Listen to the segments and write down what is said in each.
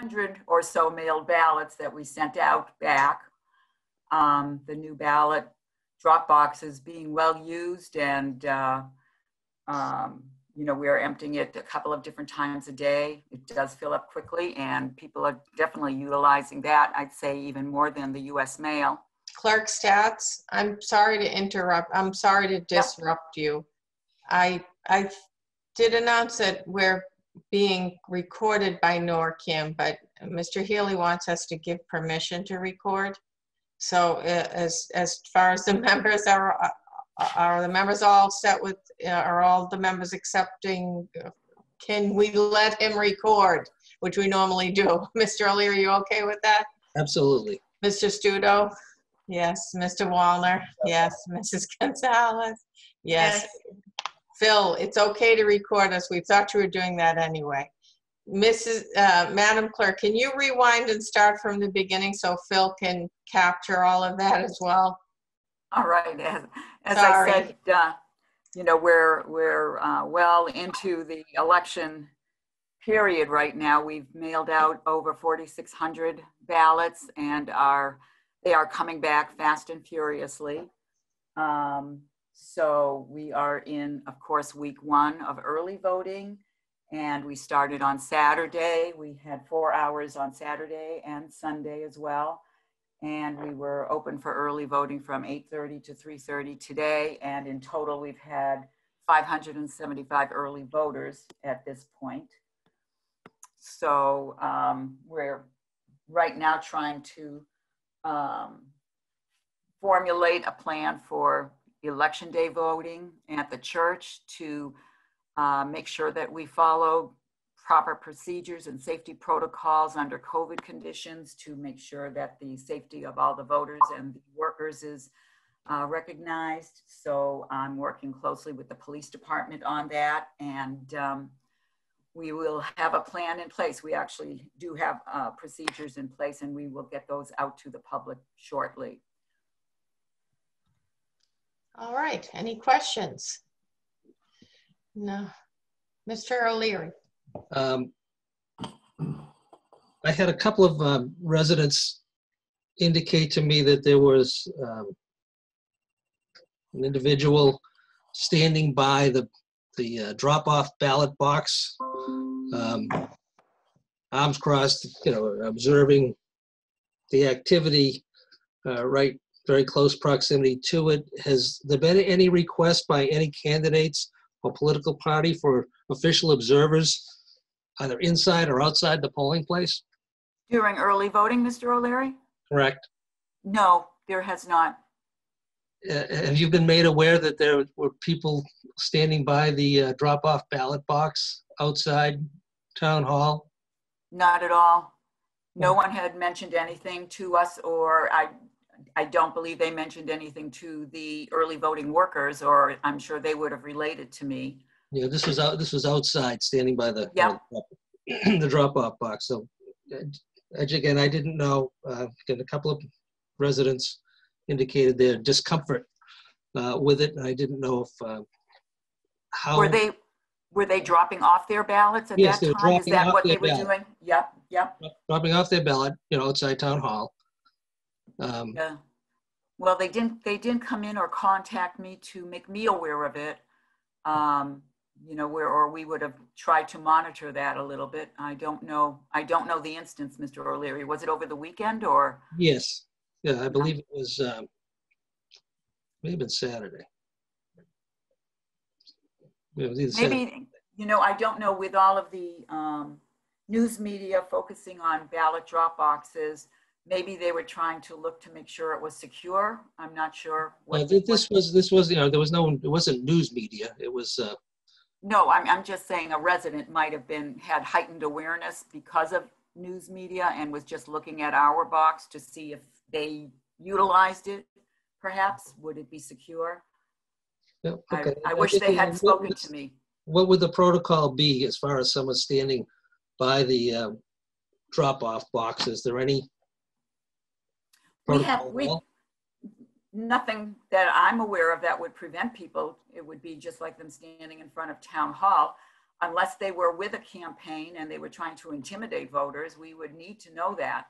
hundred or so mailed ballots that we sent out back. Um, the new ballot drop boxes being well used and, uh, um, you know, we are emptying it a couple of different times a day. It does fill up quickly and people are definitely utilizing that, I'd say even more than the US mail. Clerk Stats, I'm sorry to interrupt, I'm sorry to disrupt you. I, I did announce that we're being recorded by NORCAM, but Mr. Healy wants us to give permission to record. So uh, as, as far as the members are, uh, are the members all set with, uh, are all the members accepting? uh, Can we let him record, which we normally do? Mr. O'Leary, are you okay with that? Absolutely. Mr. Stuto? Yes. Mr. Wallner? Yes. Mrs. Gonzalez? Yes. Phil, it's okay to record us. We thought you were doing that anyway. Mrs., uh, Madam Clerk, can you rewind and start from the beginning so Phil can capture all of that as well? All right, as, as I Sorry. said, uh, you know, we're, we're uh, well into the election period right now. We've mailed out over 4,600 ballots and are, they are coming back fast and furiously. Um, So we are in, of course, week one of early voting. And we started on Saturday. We had four hours on Saturday and Sunday as well. And we were open for early voting from 8:30 to 3:30 today. And in total, we've had 575 early voters at this point. So um, we're right now trying to um, formulate a plan for election day voting at the church to uh, make sure that we follow proper procedures and safety protocols under COVID conditions to make sure that the safety of all the voters and the workers is uh, recognized. So I'm working closely with the police department on that and um, we will have a plan in place. We actually do have uh, procedures in place and we will get those out to the public shortly. All right, any questions? No. Mr. O'Leary? Um, I had a couple of um, residents indicate to me that there was um, an individual standing by the, the uh, drop-off ballot box, um, arms crossed, you know, observing the activity uh, right, very close proximity to it. Has there been any request by any candidates or political party for official observers, either inside or outside the polling place? During early voting, Mr. O'Leary? Correct. No, there has not. Uh, Have you been made aware that there were people standing by the uh, drop-off ballot box outside Town Hall? Not at all. No one had mentioned anything to us, or I, I don't believe they mentioned anything to the early voting workers, or I'm sure they would have related to me. Yeah, this was out, this was outside, standing by the, Yeah. the drop-off box. So, uh, again, I didn't know, uh, again, a couple of residents indicated their discomfort uh, with it, and I didn't know if, uh, how. Were they, were they dropping off their ballots at Yes, that they were time? Is dropping that off what they were ballot. doing? Yep, yep, dropping off their ballot, you know, outside town hall. Um, yeah. Well, they didn't, they didn't come in or contact me to make me aware of it. Um, you know, where, or we would have tried to monitor that a little bit. I don't know, I don't know the instance, Mr. O'Leary. Was it over the weekend or? yes, yeah, I believe it was, um, may have been Saturday. Yeah, it was either Saturday. Maybe, you know, I don't know, with all of the um, news media focusing on ballot drop boxes, maybe they were trying to look to make sure it was secure. I'm not sure. Well, what- thi- this was, this was, you know, there was no, it wasn't news media. It was, uh, No, I'm, I'm just saying a resident might have been, had heightened awareness because of news media and was just looking at our box to see if they utilized it, perhaps. Would it be secure? yeah, I, okay. I wish they had spoken to me. What would the protocol be as far as someone standing by the uh, drop-off box? Is there any? We have- we- nothing that I'm aware of that would prevent people. It would be just like them standing in front of town hall. unless they were with a campaign and they were trying to intimidate voters, we would need to know that.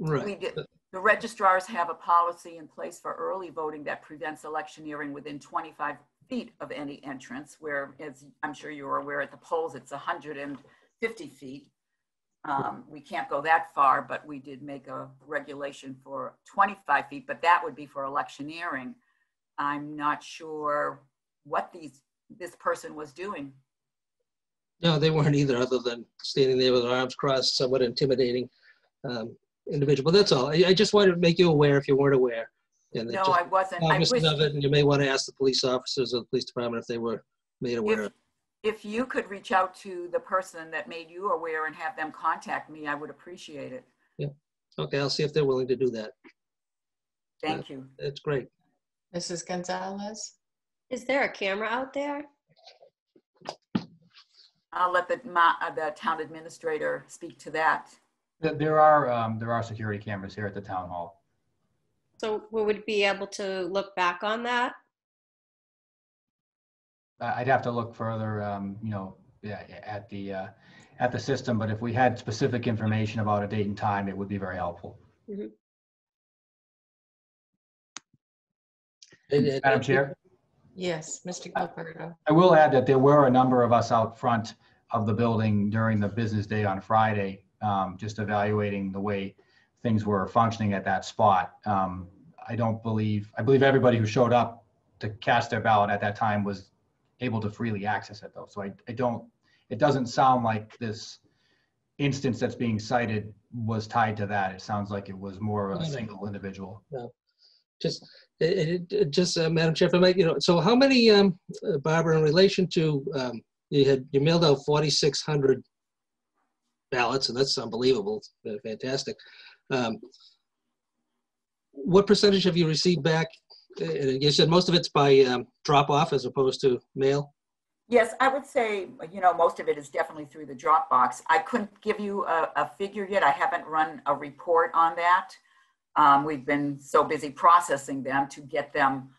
Right. did, the registrars have a policy in place for early voting that prevents electioneering within 25 feet of any entrance, where, as I'm sure you're aware, at the polls, it's 150 feet. Um, We can't go that far, but we did make a regulation for 25 feet, but that would be for electioneering. I'm not sure what these, this person was doing. No, they weren't either, other than standing there with their arms crossed, somewhat intimidating um, individual. But that's all. I, I just wanted to make you aware if you weren't aware. And No, I wasn't. I wish, of it, and you may want to ask the police officers or the police department if they were made aware. if, of if you could reach out to the person that made you aware and have them contact me, I would appreciate it. Yeah. Okay, I'll see if they're willing to do that. Thank you. That's great. Mrs. Gonzalez? Is there a camera out there? I'll let the, ma- uh, the town administrator speak to that. There- There are, um, there are security cameras here at the town hall. So we would be able to look back on that? I- I'd have to look further, um, you know, yeah, at the, uh, at the system, but if we had specific information about a date and time, it would be very helpful. And- and- Madam Chair, Yes, Mr. Gilleberto. I will add that there were a number of us out front of the building during the business day on Friday, um, just evaluating the way things were functioning at that spot. Um, I don't believe, I believe everybody who showed up to cast their ballot at that time was able to freely access it though. So I, I don't, it doesn't sound like this instance that's being cited was tied to that. It sounds like it was more of a no. single individual. Yeah, Just, it, it- it, just, uh, Madam Chair, if I might, you know, so how many, um, uh, Barbara, in relation to, um, you had, you mailed out 4,600 ballots, and that's unbelievable, uh, fantastic. Um, What percentage have you received back? Uh, You said most of it's by um, drop off as opposed to mail? Yes, I would say, you know, most of it is definitely through the Dropbox. I couldn't give you a, a figure yet. I haven't run a report on that. Um, we've been so busy processing them to get them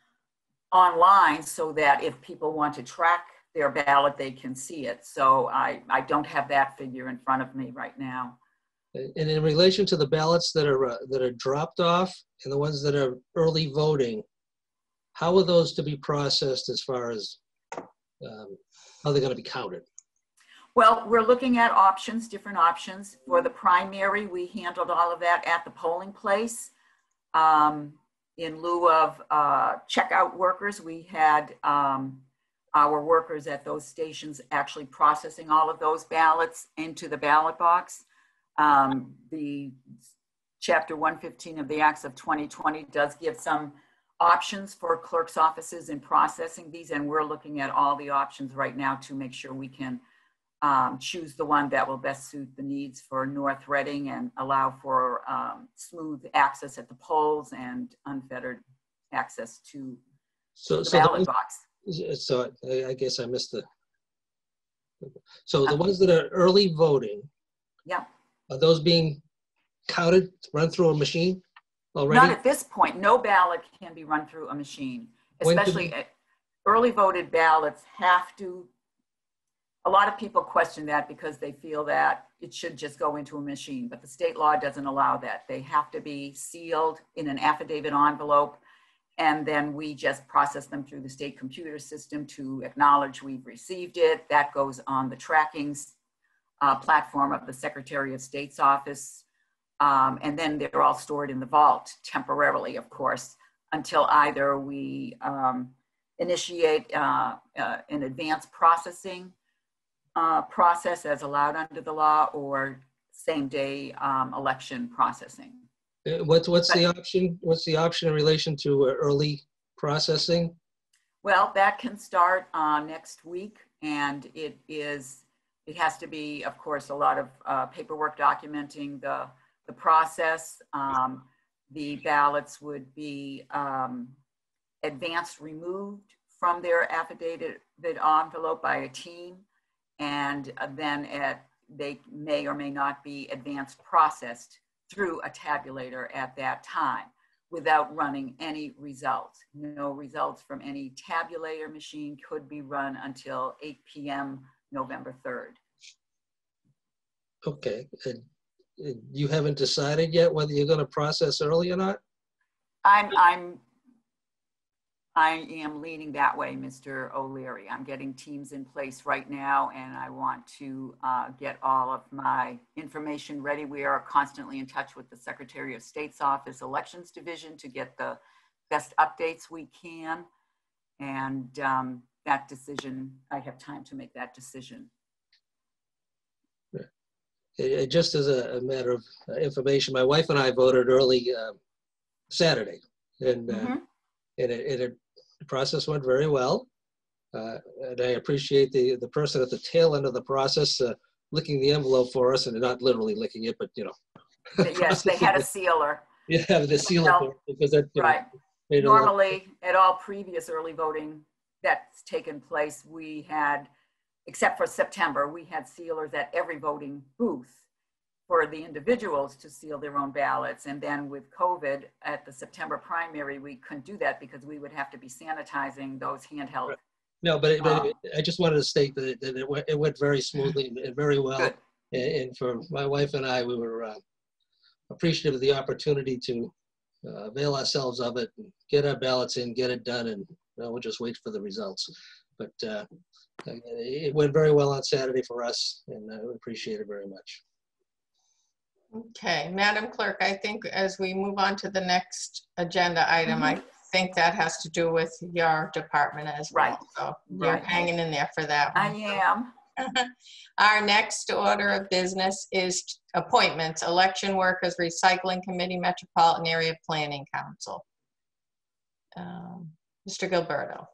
online so that if people want to track their ballot, they can see it. So I, I don't have that figure in front of me right now. And in relation to the ballots that are, uh, that are dropped off and the ones that are early voting, how are those to be processed as far as, um, how they're gonna be counted? Well, we're looking at options, different options. For the primary, we handled all of that at the polling place. Um, in lieu of uh, checkout workers, we had um, our workers at those stations actually processing all of those ballots into the ballot box. Um, the chapter 115 of the Acts of 2020 does give some options for clerk's offices in processing these, and we're looking at all the options right now to make sure we can um, choose the one that will best suit the needs for North Reading and allow for um, smooth access at the polls and unfettered access to So, the so, the ballot ones- box. so I I guess I missed the, so the ones that are early voting, Yeah, are those being counted, run through a machine not at this point. No ballot can be run through a machine, especially early voted ballots have to. A lot of people question that because they feel that it should just go into a machine, but the state law doesn't allow that. They have to be sealed in an affidavit envelope. And then we just process them through the state computer system to acknowledge we've received it. That goes on the tracking uh, platform of the Secretary of State's office. Um, and then they're all stored in the vault temporarily, of course, until either we um, initiate uh, uh, an advanced processing uh, process as allowed under the law or same day um, election processing. Uh, What's, what's the option, what's the option in relation to uh, early processing? Well, that can start uh, next week, and it is, it has to be, of course, a lot of uh, paperwork documenting the, the process. Um, The ballots would be um, advanced removed from their affidavit envelope by a team, and then at, they may or may not be advanced processed through a tabulator at that time. without running any results. No results from any tabulator machine could be run until 8 PM, November 3rd. Okay, and you haven't decided yet whether you're gonna process early or not? I'm, I'm, I am leaning that way, Mr. O'Leary. I'm getting teams in place right now and I want to uh, get all of my information ready. We are constantly in touch with the Secretary of State's Office Elections Division to get the best updates we can. And um, that decision, I have time to make that decision. Uh, Just as a a matter of uh, information, my wife and I voted early uh, Saturday. And, uh, Mhm. and it, it, the process went very well. Uh, And I appreciate the, the person at the tail end of the process uh, licking the envelope for us and not literally licking it, but, you know. Yes, they had a sealer, Yeah, the seal Well, because that, know, right. it lot- Normally, at all previous early voting that's taken place, we had, except for September, we had sealers at every voting booth for the individuals to seal their own ballots. And then with COVID, at the September primary, we couldn't do that because we would have to be sanitizing those handheld. No, but, it- but Um, I just wanted to state that, that it went, it went very smoothly and- very well. Good. And, for my wife and I, we were uh, appreciative of the opportunity to uh, avail ourselves of it, and get our ballots in, get it done, and uh, we'll just wait for the results. But uh, it went very well on Saturday for us, and I appreciate it very much. Okay, Madam Clerk, I think as we move on to the next agenda item, I think that has to do with your department as well. Right, So you're hanging in there for that. I am. Our next order of business is appointments, Election Workers Recycling Committee, Metropolitan Area Planning Council. Um, Mr. Gilleberto.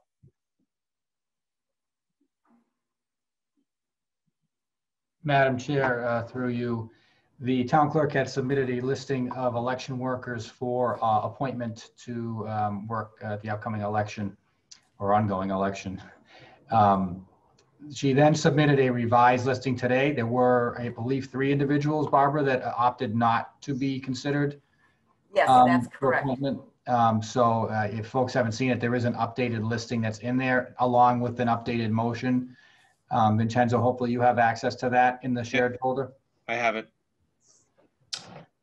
Madam Chair, uh, through you, the town clerk had submitted a listing of election workers for uh, appointment to um, work at the upcoming election or ongoing election. Um, She then submitted a revised listing today. There were, I believe, three individuals, Barbara, that opted not to be considered Yes, um, that's correct. appointment. Um, So uh, if folks haven't seen it, there is an updated listing that's in there along with an updated motion. Um, Vincenzo, hopefully you have access to that in the shared folder. I have it.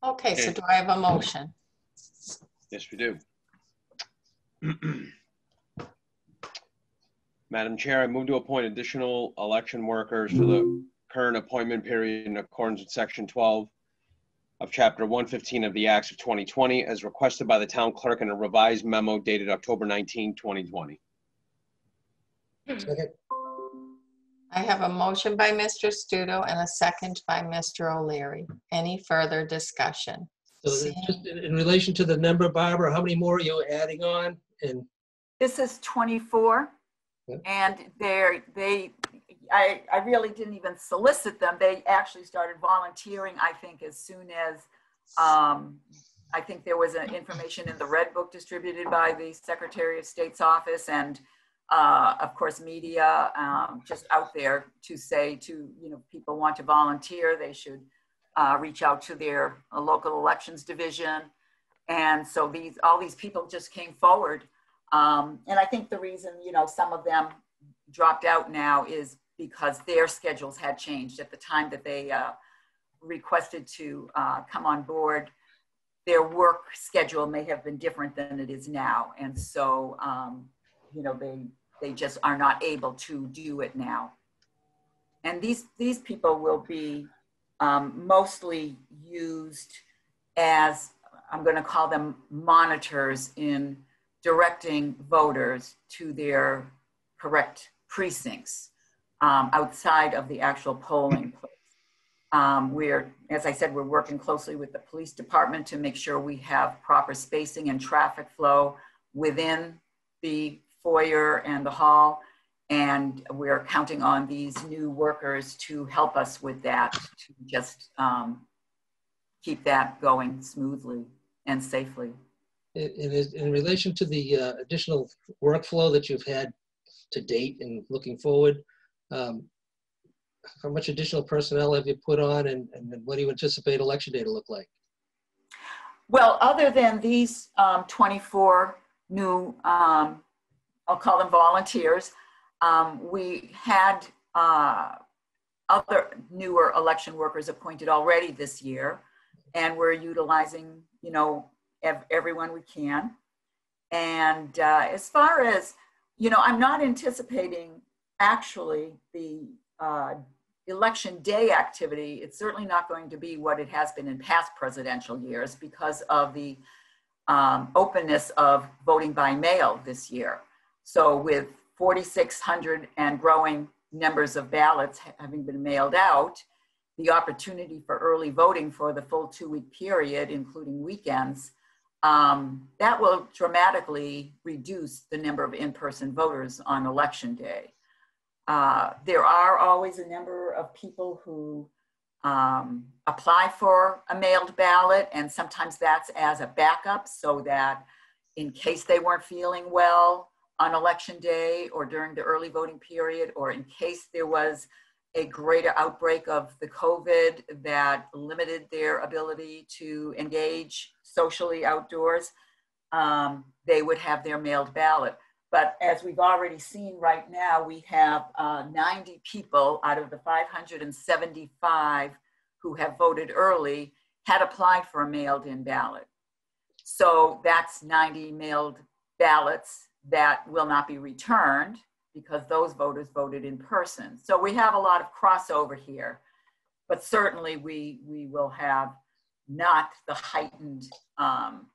Okay, so Okay. do I have a motion? Yes, we do. Madam Chair, I move to appoint additional election workers for the current appointment period in accordance with Section 12 of Chapter 115 of the Acts of 2020 as requested by the town clerk in a revised memo dated October 19, 2020. Second, I have a motion by Mr. Stuto and a second by Mr. O'Leary. Any further discussion? so just in in relation to the number, Barbara, how many more are you adding on? And This is 24, Yeah. and they're, they, I, I really didn't even solicit them. They actually started volunteering, I think, as soon as, um, I think there was an information in the Red Book distributed by the Secretary of State's office and, uh, of course, media, um, just out there to say to, you know, people want to volunteer, they should uh, reach out to their uh, local elections division. And so these, all these people just came forward um, and I think the reason, you know, some of them dropped out now is because their schedules had changed at the time that they uh, requested to uh, come on board. Their work schedule may have been different than it is now. And so, um, you know, they, they just are not able to do it now. And these, these people will be um, mostly used as, I'm going to call them monitors in directing voters to their correct precincts um, outside of the actual polling place. Um, we're, as I said, we're working closely with the police department to make sure we have proper spacing and traffic flow within the foyer and the hall. And we're counting on these new workers to help us with that, to just um, keep that going smoothly and safely. in, in, in relation to the uh, additional workflow that you've had to date and looking forward, um, how much additional personnel have you put on and, and what do you anticipate election day to look like? Well, other than these um, 24 new, um, I'll call them volunteers, um, we had uh, other newer election workers appointed already this year, and we're utilizing, you know, ev- everyone we can. And uh, as far as, you know, I'm not anticipating actually the uh, election day activity. It's certainly not going to be what it has been in past presidential years because of the um, openness of voting by mail this year. So with 4,600 and growing numbers of ballots having been mailed out, the opportunity for early voting for the full two-week period, including weekends, um, that will dramatically reduce the number of in-person voters on election day. Uh, there are always a number of people who um, apply for a mailed ballot, and sometimes that's as a backup so that in case they weren't feeling well on election day or during the early voting period, or in case there was a greater outbreak of the COVID that limited their ability to engage socially outdoors, um, they would have their mailed ballot. But as we've already seen right now, we have uh, 90 people out of the 575 who have voted early had applied for a mailed in ballot. So that's 90 mailed ballots that will not be returned because those voters voted in person. So we have a lot of crossover here, but certainly we, we will have not the heightened um,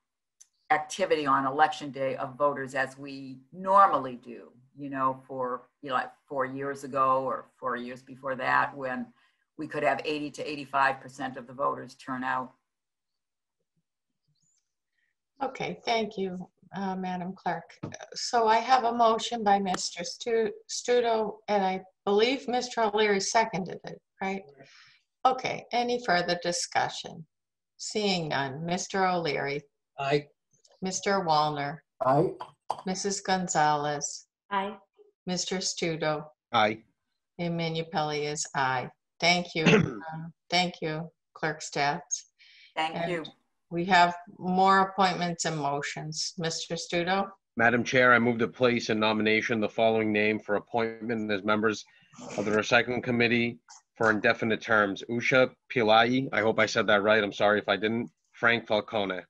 activity on election day of voters as we normally do, you know, for, you know, like four years ago or four years before that, when we could have 80 to 85% of the voters turn out. Okay, thank you, uh, Madam Clerk. So I have a motion by Mr. Stu- Stuto, and I believe Mr. O'Leary seconded it, right? Okay, any further discussion? Seeing none. Mr. O'Leary, I, Mr. Wallner, Aye. Mrs. Gonzalez, Aye. Mr. Stuto, Aye. and Manupelli is aye. Thank you. um, Thank you, Clerk Stats. Thank And- you. We have more appointments and motions. Mr. Stuto? Madam Chair, I move to place in nomination the following name for appointment as members of the Recycling Committee for indefinite terms. Usha Pillai, I hope I said that right. I'm sorry if I didn't. Frank Falcone.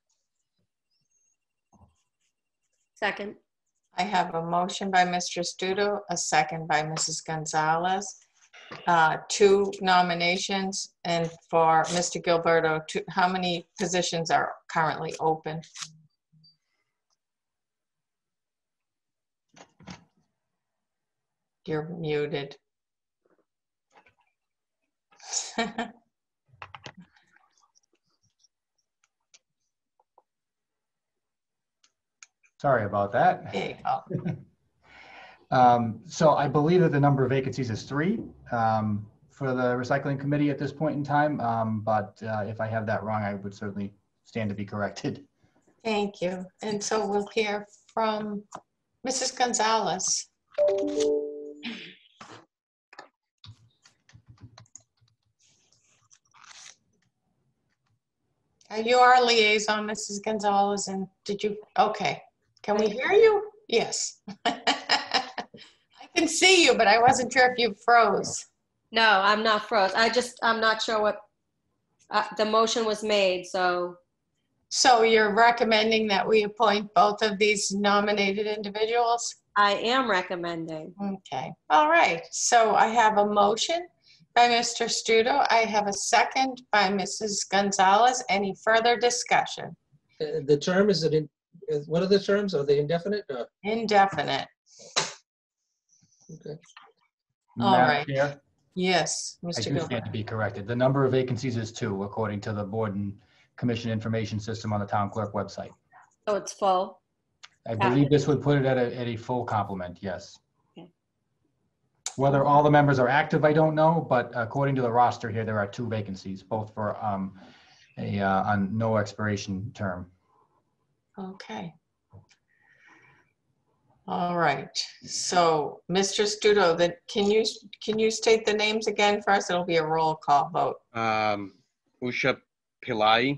Second. I have a motion by Mr. Stuto, a second by Mrs. Gonzalez. Uh, Two nominations, and for Mr. Gilleberto, two- how many positions are currently open? You're muted. Sorry about that. There you go. Um, So I believe that the number of vacancies is three um, for the recycling committee at this point in time. Um, But uh, if I have that wrong, I would certainly stand to be corrected. Thank you. And so we'll hear from Mrs. Gonzalez. You are you our liaison, Mrs. Gonzalez? And did you, okay. Can we hear you? Yes. I can see you, but I wasn't sure if you froze. No, I'm not froze. I just, I'm not sure what, uh, the motion was made, so So you're recommending that we appoint both of these nominated individuals? I am recommending. Okay, all right. So I have a motion by Mr. Stuto. I have a second by Mrs. Gonzalez. Any further discussion? uh, the term is it in, what are the terms? Are they indefinite? Uh, Indefinite. Okay. All Madam right. Chair, Yes, I Mr. do stand Gilbert. to be corrected. The number of vacancies is two, according to the board and commission information system on the town clerk website. Oh, it's full. I believe this would put it at a, at a full complement, yes. Okay. Whether all the members are active, I don't know, but according to the roster here, there are two vacancies, both for um, a, uh, on no expiration term. Okay. All right. So, Mr. Stuto, then can you, can you state the names again for us? It'll be a roll call vote. Um, Usha Pillai,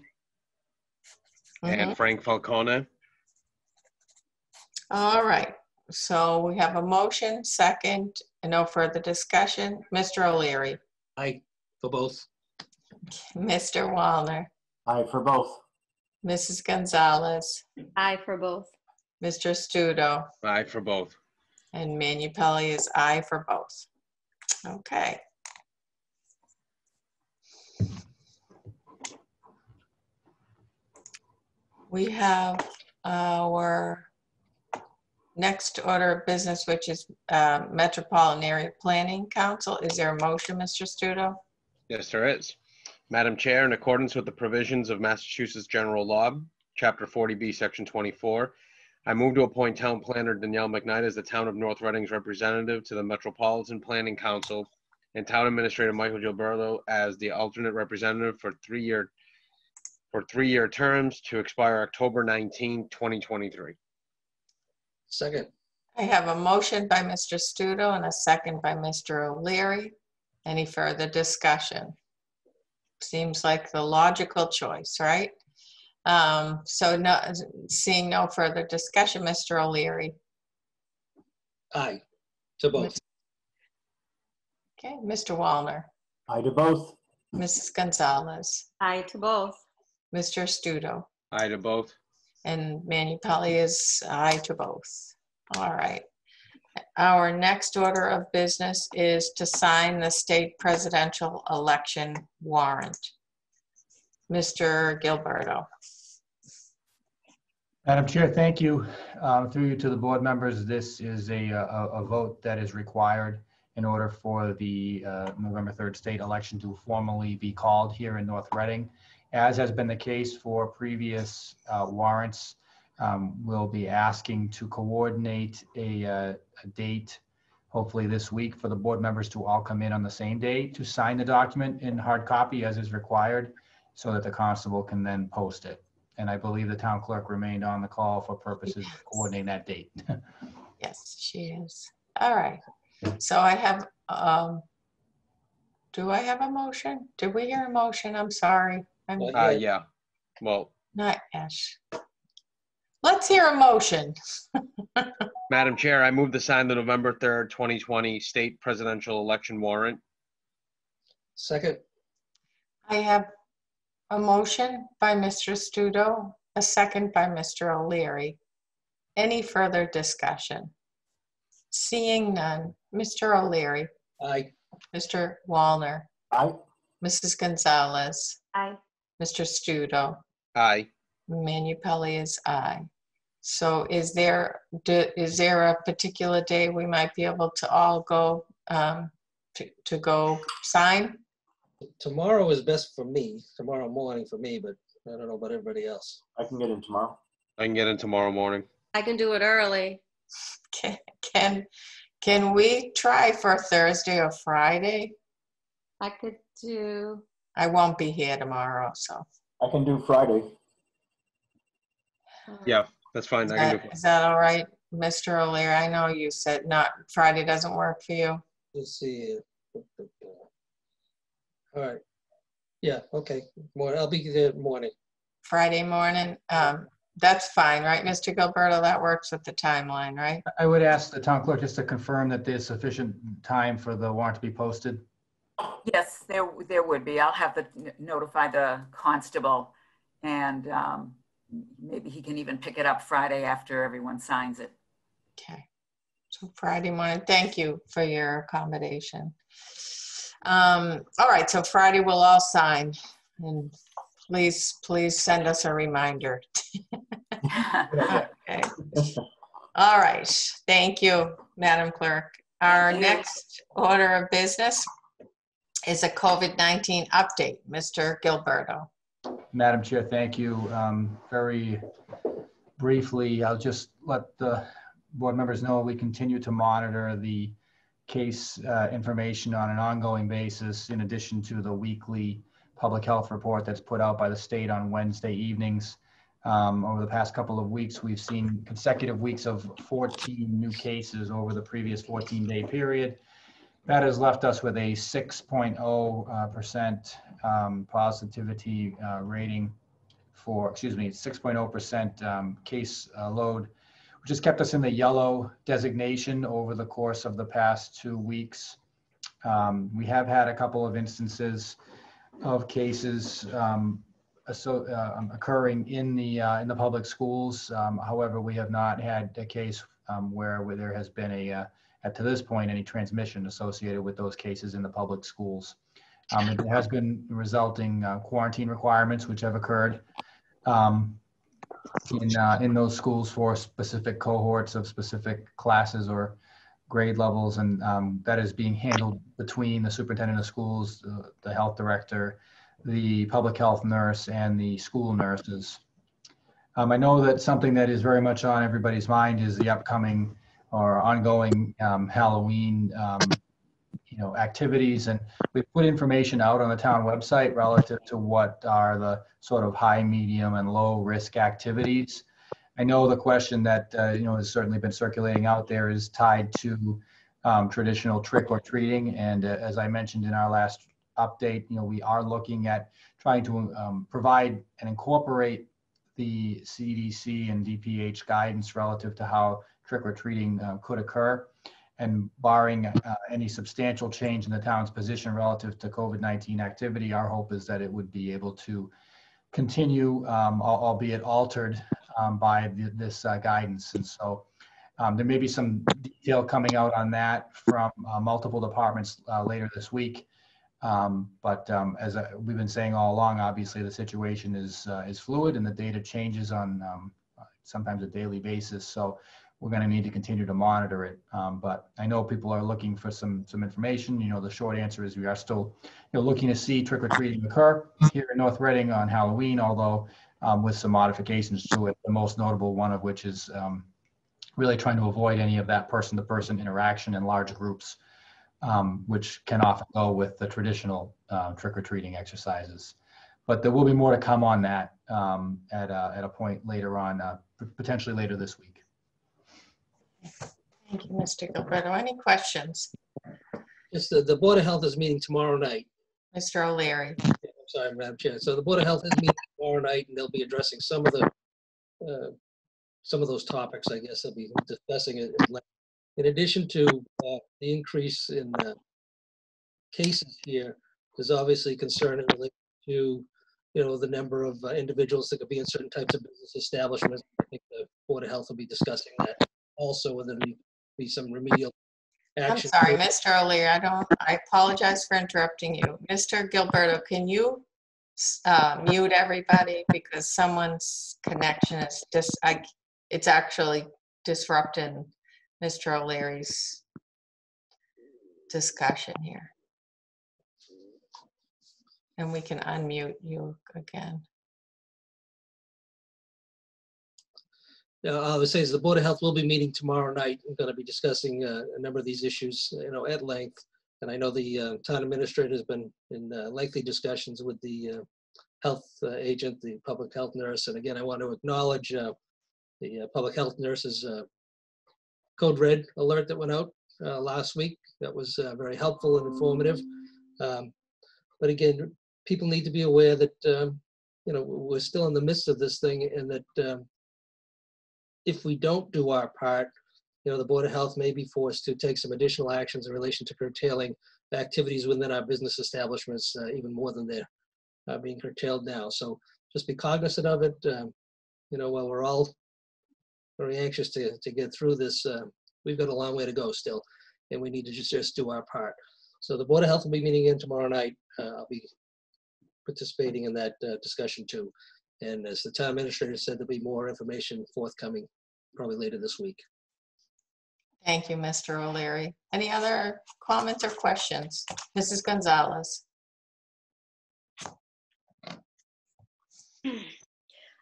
and Frank Falcone. All right, so we have a motion, second, and no further discussion. Mr. O'Leary, Aye, for both. Mr. Wallner, Aye for both. Mrs. Gonzalez, Aye for both. Mr. Stuto, Aye for both. and Manupelli is aye for both. Okay. We have our next order of business, which is uh, Metropolitan Area Planning Council. Is there a motion, Mr. Stuto? Yes, there is. Madam Chair, in accordance with the provisions of Massachusetts General Law, Chapter 40B, Section 24, I move to appoint Town Planner Danielle McKnight as the Town of North Reading's representative to the Metropolitan Planning Council and Town Administrator Michael Gilleberto as the alternate representative for three-year, for three-year terms to expire October 19, 2023. Second. I have a motion by Mr. Stuto and a second by Mr. O'Leary. Any further discussion? Seems like the logical choice, right? Um, So no, seeing no further discussion, Mr. O'Leary. Aye, to both. Okay, Mr. Wallner, Aye to both. Mrs. Gonzalez, Aye to both. Mr. Stuto, Aye to both. and Manupelli is aye to both. All right. Our next order of business is to sign the state presidential election warrant. Mr. Gilleberto. Madam Chair, thank you. Um, Through you to the board members, this is a, a, a vote that is required in order for the uh, November 3rd state election to formally be called here in North Reading. As has been the case for previous uh, warrants, um, we'll be asking to coordinate a, uh, a date, hopefully this week, for the board members to all come in on the same day to sign the document in hard copy as is required, so that the constable can then post it. And I believe the town clerk remained on the call for purposes of coordinating that date. Yes, she is. All right. So I have, um, do I have a motion? Did we hear a motion? I'm sorry. I'm Uh, yet. yeah. Well, not, yes. Let's hear a motion. Madam Chair, I move to sign the November 3rd, 2020 state presidential election warrant. Second. I have a motion by Mr. Stuto, a second by Mr. O'Leary. Any further discussion? Seeing none, Mr. O'Leary, Aye, Mr. Wallner, Aye. Mrs. Gonzalez, Aye. Mr. Stuto, Aye. Manupelli is aye. So is there, do- is there a particular day we might be able to all go, um, to, to go sign? Tomorrow is best for me, tomorrow morning for me, but I don't know about everybody else. I can get in tomorrow. I can get in tomorrow morning. I can do it early. Can, can, can we try for Thursday or Friday? I could do, I won't be here tomorrow, so. I can do Friday. uh, Yeah, that's fine. Is I can that, do is that all right, Mr. O'Leary? I know you said not, Friday doesn't work for you. Let's see. All right. Yeah, okay, morning, I'll be there morning. Friday morning, um, that's fine, right, Mr. Gilleberto? That works with the timeline, right? I would ask the town clerk just to confirm that there's sufficient time for the warrant to be posted. Yes, there, there would be. I'll have to notify the constable and um, maybe he can even pick it up Friday after everyone signs it. Okay, so Friday morning, thank you for your accommodation. Um, all right, so Friday we'll all sign and please, please send us a reminder. Okay. All right, thank you, Madam Clerk. Our next order of business is a COVID-19 update. Mr. Gilleberto. Madam Chair, thank you. Um, Very briefly, I'll just let the board members know we continue to monitor the case uh, information on an ongoing basis in addition to the weekly public health report that's put out by the state on Wednesday evenings. Um, Over the past couple of weeks, we've seen consecutive weeks of 14 new cases over the previous 14-day period. That has left us with a 6.0 uh, percent um, positivity uh, rating for, excuse me, 6.0% um, case uh, load, which has kept us in the yellow designation over the course of the past two weeks. Um, We have had a couple of instances of cases um, so, uh, um, occurring in the, uh, in the public schools. Um, However, we have not had a case um, where, where there has been a, uh, at to this point, any transmission associated with those cases in the public schools. Um, There has been resulting uh, quarantine requirements which have occurred um, in, uh, in those schools for specific cohorts of specific classes or grade levels. And um, that is being handled between the superintendent of schools, the- the health director, the public health nurse, and the school nurses. Um, I know that something that is very much on everybody's mind is the upcoming or ongoing um, Halloween, um, know, activities. And we've put information out on the town website relative to what are the sort of high, medium, and low risk activities. I know the question that, uh, you know, has certainly been circulating out there is tied to um, traditional trick or treating. And uh, as I mentioned in our last update, you know, we are looking at trying to um, provide and incorporate the CDC and DPH guidance relative to how trick or treating uh, could occur. And barring uh, any substantial change in the town's position relative to COVID-19 activity, our hope is that it would be able to continue, um, al- albeit altered um, by th- this uh, guidance. And so um, there may be some detail coming out on that from uh, multiple departments uh, later this week. Um, But um, as I- we've been saying all along, obviously, the situation is, uh, is fluid and the data changes on um, sometimes a daily basis. So we're going to need to continue to monitor it. Um, But I know people are looking for some, some information. You know, the short answer is we are still, you know, looking to see trick or treating occur here in North Reading on Halloween, although um, with some modifications to it, the most notable one of which is um, really trying to avoid any of that person-to-person interaction in large groups, um, which can often go with the traditional uh, trick-or-treating exercises. But there will be more to come on that um, at, a, at a point later on, uh, potentially later this week. Thank you, Mr. Gilleberto. Any questions? Just the, the Board of Health is meeting tomorrow night. Mr. O'Leary? I'm sorry, Madam Chair. So the Board of Health is meeting tomorrow night and they'll be addressing some of the, uh, some of those topics, I guess, they'll be discussing it. at length. In addition to uh, the increase in uh, cases here, there's obviously concern in relation to, you know, the number of uh, individuals that could be in certain types of business establishments. I think the Board of Health will be discussing that also, whether there be some remedial I'm action. sorry, Mr. O'Leary, I don't, I apologize for interrupting you. Mr. Gilleberto, can you uh, mute everybody because someone's connection is just, I, it's actually disrupting Mr. O'Leary's discussion here. And we can unmute you again. Uh, I would say is the Board of Health will be meeting tomorrow night. We're going to be discussing uh, a number of these issues, you know, at length. And I know the uh, town administrator has been in uh, lengthy discussions with the uh, health uh, agent, the public health nurse. And again, I want to acknowledge uh, the public health nurse's code red alert that went out last week. That was very helpful and informative. Um, But again, people need to be aware that, um, you know, we're still in the midst of this thing and that um, if we don't do our part, you know, the Board of Health may be forced to take some additional actions in relation to curtailing activities within our business establishments, uh, even more than they're uh, being curtailed now. So just be cognizant of it. Um, you know, while we're all very anxious to, to get through this, uh, we've got a long way to go still, and we need to just, just do our part. So the Board of Health will be meeting again tomorrow night. Uh, I'll be participating in that uh, discussion too. And as the town administrator said, there'll be more information forthcoming probably later this week. Thank you, Mr. O'Leary. Any other comments or questions? Mrs. Gonzalez?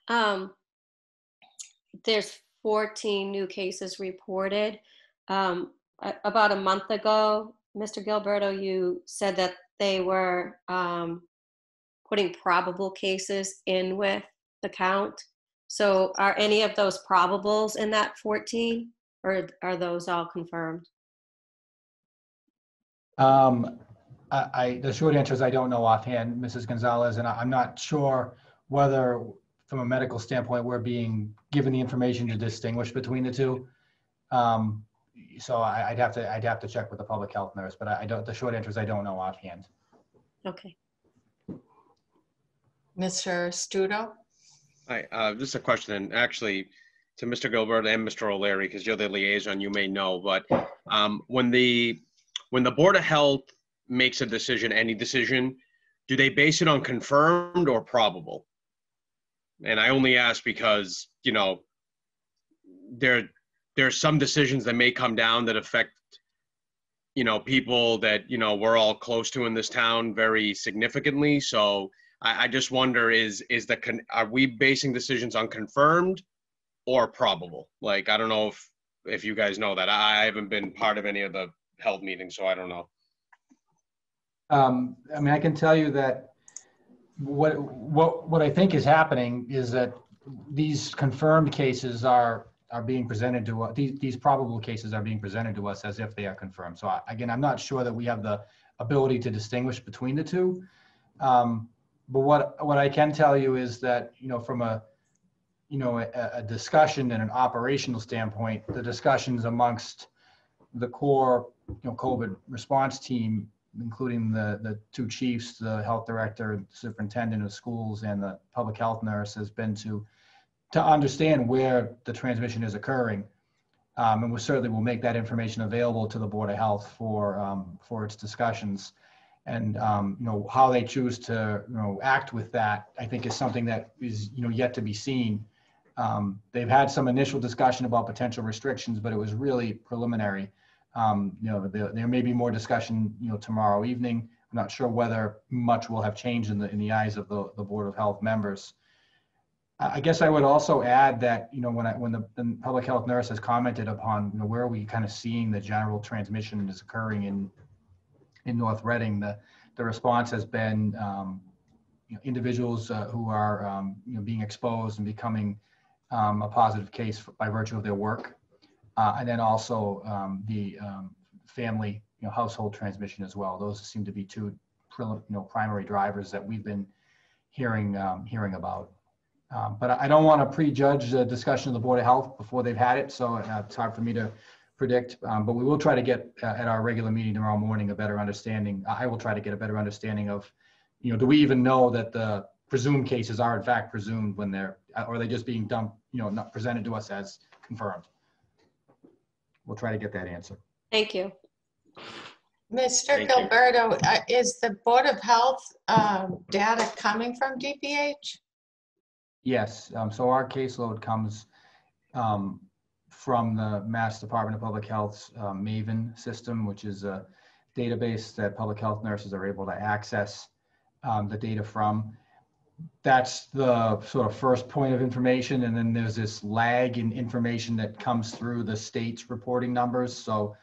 Um, there's 14 new cases reported. Um, a- about a month ago, Mr. Gilleberto, you said that they were um, putting probable cases in with the count. So are any of those probables in that 14 or are those all confirmed? Um, I, I, the short answer is I don't know offhand, Mrs. Gonzalez, and I- I'm not sure whether from a medical standpoint, we're being given the information to distinguish between the two. Um, so I, I'd have to, I'd have to check with the public health nurse, but I I don't, the short answer is I don't know offhand. Okay. Mr. Stuto? Hi, uh, just a question, and actually to Mr. Gilbert and Mr. O'Leary, because you're the liaison, you may know, but um, when the, when the Board of Health makes a decision, any decision, do they base it on confirmed or probable? And I only ask because, you know, there, there are some decisions that may come down that affect, you know, people that, you know, we're all close to in this town very significantly. So I, I just wonder is, is the, con- are we basing decisions on confirmed or probable? Like, I don't know if, if you guys know that. I haven't been part of any of the health meetings, so I don't know. Um, I mean, I can tell you that what, what, what I think is happening is that these confirmed cases are, are being presented to, us. these, these probable cases are being presented to us as if they are confirmed. So I- again, I'm not sure that we have the ability to distinguish between the two. Um, But what, what I can tell you is that, you know, from a, you know, a, a discussion and an operational standpoint, the discussions amongst the core, you know, COVID response team including the, the two chiefs, the health director, superintendent of schools, and the public health nurse, has been to, to understand where the transmission is occurring. Um, and we certainly will make that information available to the Board of Health for, um, for its discussions. And, um, you know, how they choose to, you know, act with that, I think is something that is, you know, yet to be seen. Um, they've had some initial discussion about potential restrictions, but it was really preliminary. Um, you know, there, there may be more discussion, you know, tomorrow evening. I'm not sure whether much will have changed in the, in the eyes of the, the Board of Health members. I guess I would also add that, you know, when I, when the, the public health nurse has commented upon, you know, where are we kind of seeing the general transmission is occurring in, in North Reading, the, the response has been, um, you know, individuals uh, who are, um, you know, being exposed and becoming um, a positive case by virtue of their work. Uh, and then also um, the um, family, you know, household transmission as well. Those seem to be two, you know, primary drivers that we've been hearing hearing about. Um, but I don't want to prejudge the discussion of the Board of Health before they've had it, so uh, it's hard for me to predict. Um, but we will try to get uh, at our regular meeting tomorrow morning a better understanding. I will try to get a better understanding of, you know, do we even know that the presumed cases are in fact presumed when they're, or are they just being dumped, you know, not presented to us as confirmed? We'll try to get that answer. Thank you. Mr. Thank you. Gilleberto, uh, is the Board of Health um, data coming from DPH? Yes, um, so our caseload comes um, from the Mass Department of Public Health's uh, Maven system, which is a database that public health nurses are able to access um, the data from. That's the sort of first point of information, and then there's this lag in information that comes through the state's reporting numbers. So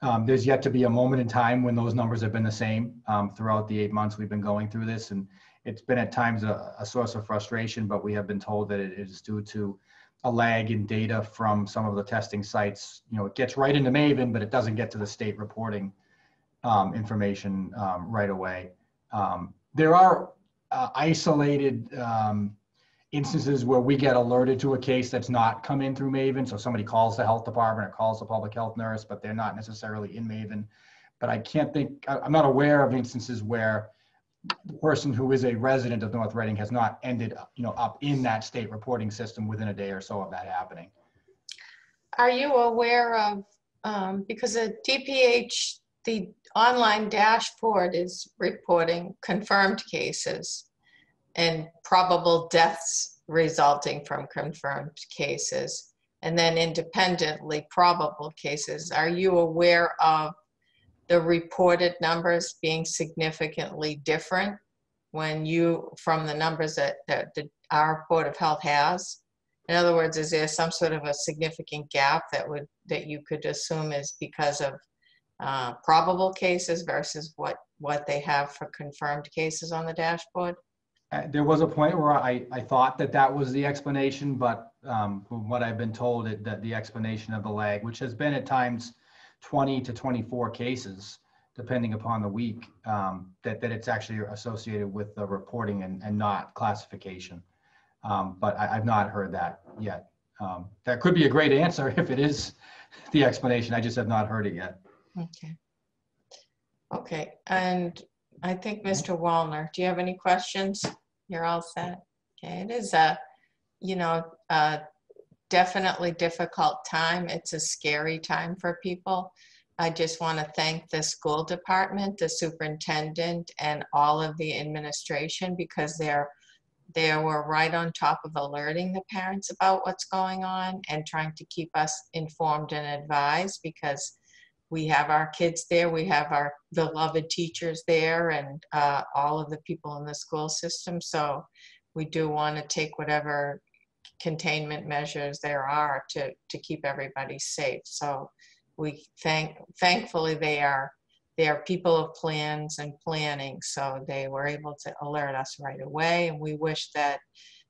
um, there's yet to be a moment in time when those numbers have been the same um, throughout the eight months we've been going through this. And it's been at times a, a source of frustration, but we have been told that it is due to a lag in data from some of the testing sites. You know, it gets right into Maven, but it doesn't get to the state reporting um, information um, right away. Um, there are uh, isolated um, instances where we get alerted to a case that's not come in through Maven. So somebody calls the health department or calls the public health nurse, but they're not necessarily in Maven. But I can't think, I- I'm not aware of instances where the person who is a resident of North Reading has not ended, up, you know, up in that state reporting system within a day or so of that happening. Are you aware of, um, because the DPH, the online dashboard is reporting confirmed cases and probable deaths resulting from confirmed cases, and then independently probable cases. Are you aware of the reported numbers being significantly different when you, from the numbers that, that the- our Board of Health has? In other words, is there some sort of a significant gap that would, that you could assume is because of uh, probable cases versus what, what they have for confirmed cases on the dashboard? Uh, There was a point where I, I thought that that was the explanation, but um, from what I've been told, it- that the explanation of the lag, which has been at times 20 to 24 cases, depending upon the week, um, that, that it's actually associated with the reporting and, and not classification. Um, But I, I've not heard that yet. Um, That could be a great answer if it is the explanation. I just have not heard it yet. Okay. Okay, and I think Mr. Wallner, do you have any questions? You're all set? Okay, it is a, you know, definitely difficult time. It's a scary time for people. I just want to thank the school department, the superintendent, and all of the administration because they're, they were right on top of alerting the parents about what's going on and trying to keep us informed and advised because we have our kids there, we have our beloved teachers there, and uh, all of the people in the school system. So we do want to take whatever containment measures there are to, to keep everybody safe. So we thank, thankfully they are, they are people of plans and planning. So they were able to alert us right away. And we wish that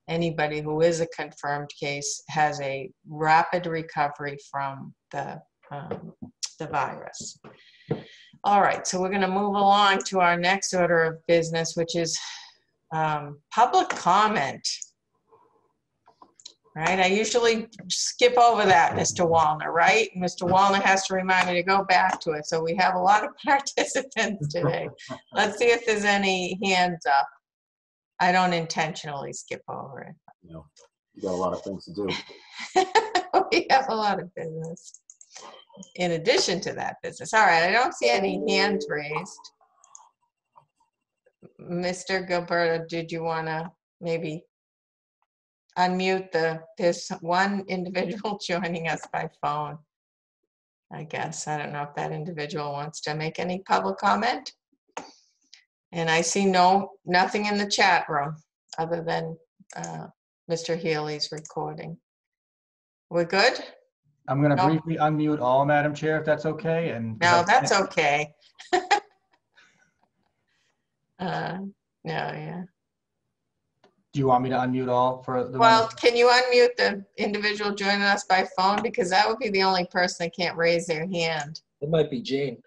anybody who is a confirmed case has a rapid recovery from the, um, the virus. All right, so we're going to move along to our next order of business, which is um, public comment. Right, I usually skip over that, Mr. Wallner, right? Mr. Wallner has to remind me to go back to it. So we have a lot of participants today. Let's see if there's any hands up. I don't intentionally skip over it. You know, you got a lot of things to do. we have a lot of business in addition to that business. All right, I don't see any hands raised. Mr. Gilleberto, did you want to maybe unmute the, there's one individual joining us by phone. I guess, I don't know if that individual wants to make any public comment. And I see no, nothing in the chat room other than uh, Mr. Healy's recording. We're good? I'm going to No. briefly unmute all, Madam Chair, if that's okay, and. No, that's okay. Uh, No, yeah. Do you want me to unmute all for the? Well, moment? can you unmute the individual joining us by phone? Because that would be the only person that can't raise their hand. It might be Jane.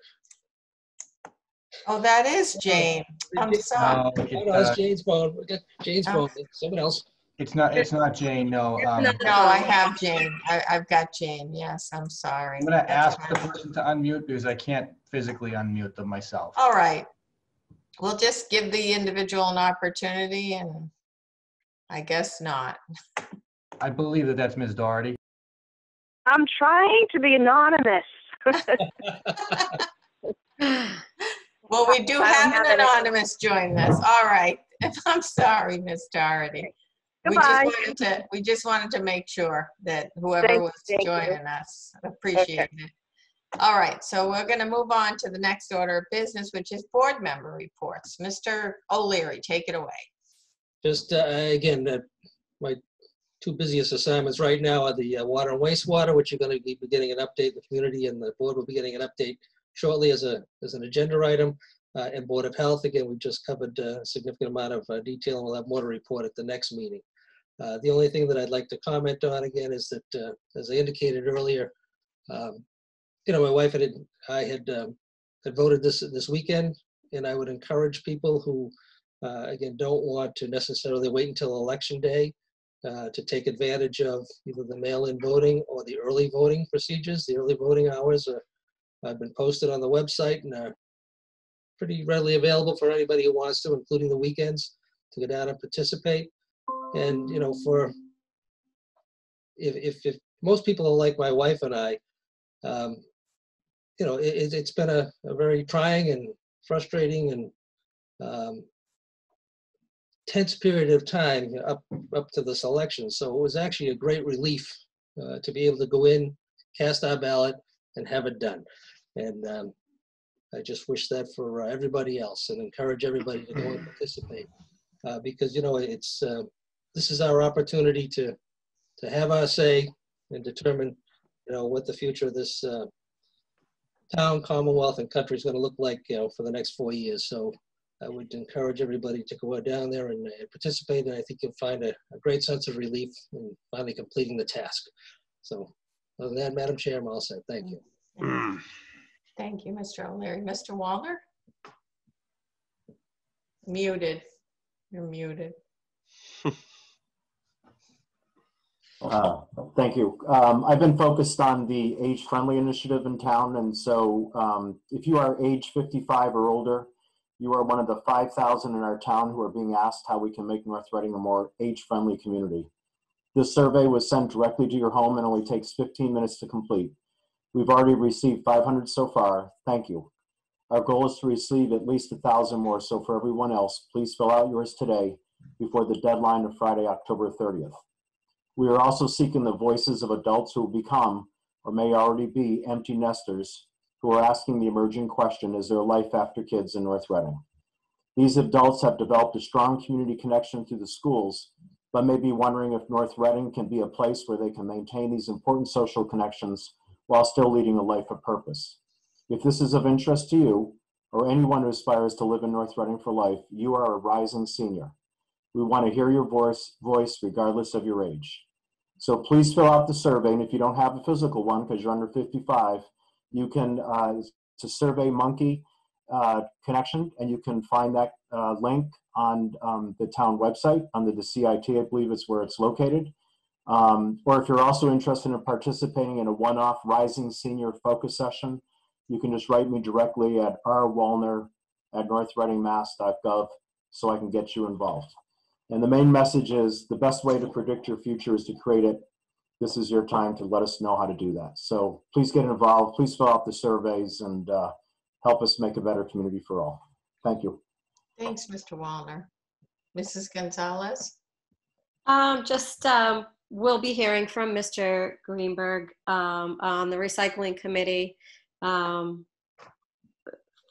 Oh, that is Jane. I'm sorry. No, Oh, it, no, uh, it's Jane's phone. We got Jane's Oh. phone. Someone else. It's not, it's not Jane, no. um, No, I have Jane. I, I've got Jane. Yes, I'm sorry. I'm gonna That's ask the fine. person to unmute because I can't physically unmute them myself. All right. We'll just give the individual an opportunity and I guess not. I believe that that's Ms. Doherty. I'm trying to be anonymous. Well, we do have have an any. anonymous join us. All right. I'm sorry, Miss Doherty. We just wanted to, we just wanted to make sure that whoever Thank- was thank you. joining us appreciated it. All right, so we're gonna move on to the next order of business, which is board member reports. Mr. O'Leary, take it away. Just, uh, again, uh, my two busiest assignments right now are the uh, water and wastewater, which you're going to be getting an update, the community and the board will be getting an update shortly as a, as an agenda item. Uh, And Board of Health, again, we've just covered uh, a significant amount of uh, detail, and we'll have more to report at the next meeting. The only thing that I'd like to comment on again is that, as I indicated earlier, um, you know, my wife and I had, um, had voted this, this weekend, and I would encourage people who uh, again, don't want to necessarily wait until election day uh, to take advantage of either the mail-in voting or the early voting procedures. The early voting hours are, have been posted on the website and are pretty readily available for anybody who wants to, including the weekends, to go down and participate. And, you know, for, if, if, if most people are like my wife and I, um, you know, it, it's been a, a very trying and frustrating and um, tense period of time up up to this election. So it was actually a great relief uh, to be able to go in, cast our ballot, and have it done. And um, I just wish that for uh, everybody else, and encourage everybody to go and participate, uh, because you know it's uh, this is our opportunity to to have our say and determine you know what the future of this uh, town, commonwealth, and country is going to look like you know for the next four years. So I would encourage everybody to go down there and uh, participate, and I think you'll find a, a great sense of relief in finally completing the task. So, other than that, Madam Chair, I'm all set. Thank you. Thank you, Mr. O'Leary. Mr. Wallner? Muted. You're muted. Uh, Thank you. Um, I've been focused on the age-friendly initiative in town, and so um, if you are age 55 or older, you are one of the 5,000 in our town who are being asked how we can make North Reading a more age-friendly community. This survey was sent directly to your home and only takes 15 minutes to complete. We've already received 500 so far. Thank you. Our goal is to receive at least 1,000 more, so for everyone else, please fill out yours today before the deadline of Friday, October 30th. We are also seeking the voices of adults who will become or may already be empty nesters who are asking the emerging question, is there life after kids in North Reading? These adults have developed a strong community connection through the schools, but may be wondering if North Reading can be a place where they can maintain these important social connections while still leading a life of purpose. If this is of interest to you, or anyone who aspires to live in North Reading for life, you are a rising senior. We want to hear your voice, voice regardless of your age. So please fill out the survey, and if you don't have a physical one because you're under 55, you can, uh, it's a Survey Monkey uh, connection, and you can find that uh, link on um, the town website under the CIT, I believe is where it's located. Um, or if you're also interested in participating in a one-off Rising Senior Focus session, you can just write me directly at rwallner at northreadingmass.gov so I can get you involved. And the main message is the best way to predict your future is to create it. This is your time to let us know how to do that. So please get involved. Please fill out the surveys and uh, help us make a better community for all. Thank you. Thanks, Mr. Wallner. Mrs. Gonzalez? Um, just, um, we'll be hearing from Mr. Greenberg, um, on the recycling committee, um,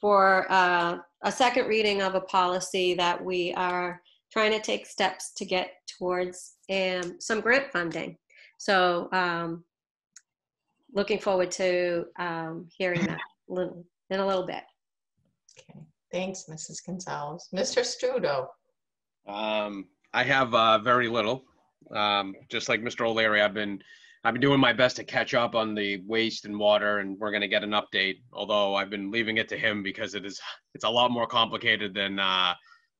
for, uh, a second reading of a policy that we are trying to take steps to get towards, um, some grant funding. So, um, looking forward to, um, hearing that little, in a little bit. Okay, thanks, Mrs. Gonzalez. Mr. Stuto? Um, I have uh, very little. Um, just like Mr. O'Leary, I've been I've been doing my best to catch up on the waste and water, and we're going to get an update. Although I've been leaving it to him because it is it's a lot more complicated than uh,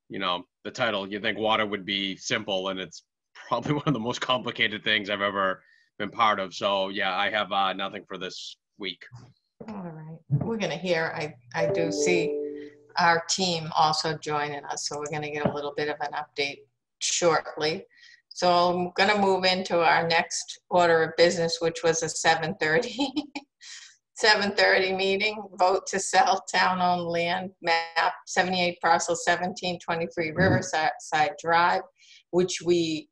you know the title. You think water would be simple, and it's probably one of the most complicated things I've ever been part of. So yeah, I have uh, nothing for this week. All right, we're gonna hear, I, I do see our team also joining us, so we're gonna get a little bit of an update shortly. So I'm gonna move into our next order of business, which was a 7:30, 7:30 meeting, vote to sell town-owned land, map 78 parcel 1723 Riverside Drive, which we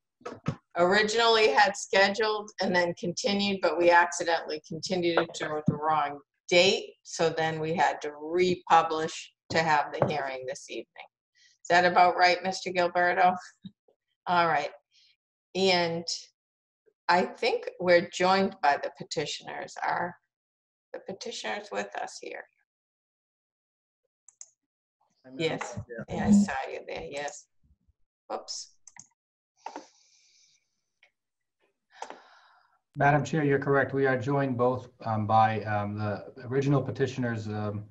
originally had scheduled and then continued, but we accidentally continued it to the wrong date. So then we had to republish to have the hearing this evening. Is that about right, Mr. Gilleberto? All right. And I think we're joined by the petitioners. Are the petitioners with us here? Yes. Yeah, I saw you there, yes. Whoops. Madam Chair, you're correct. We are joined both um, by um, the original petitioners, um,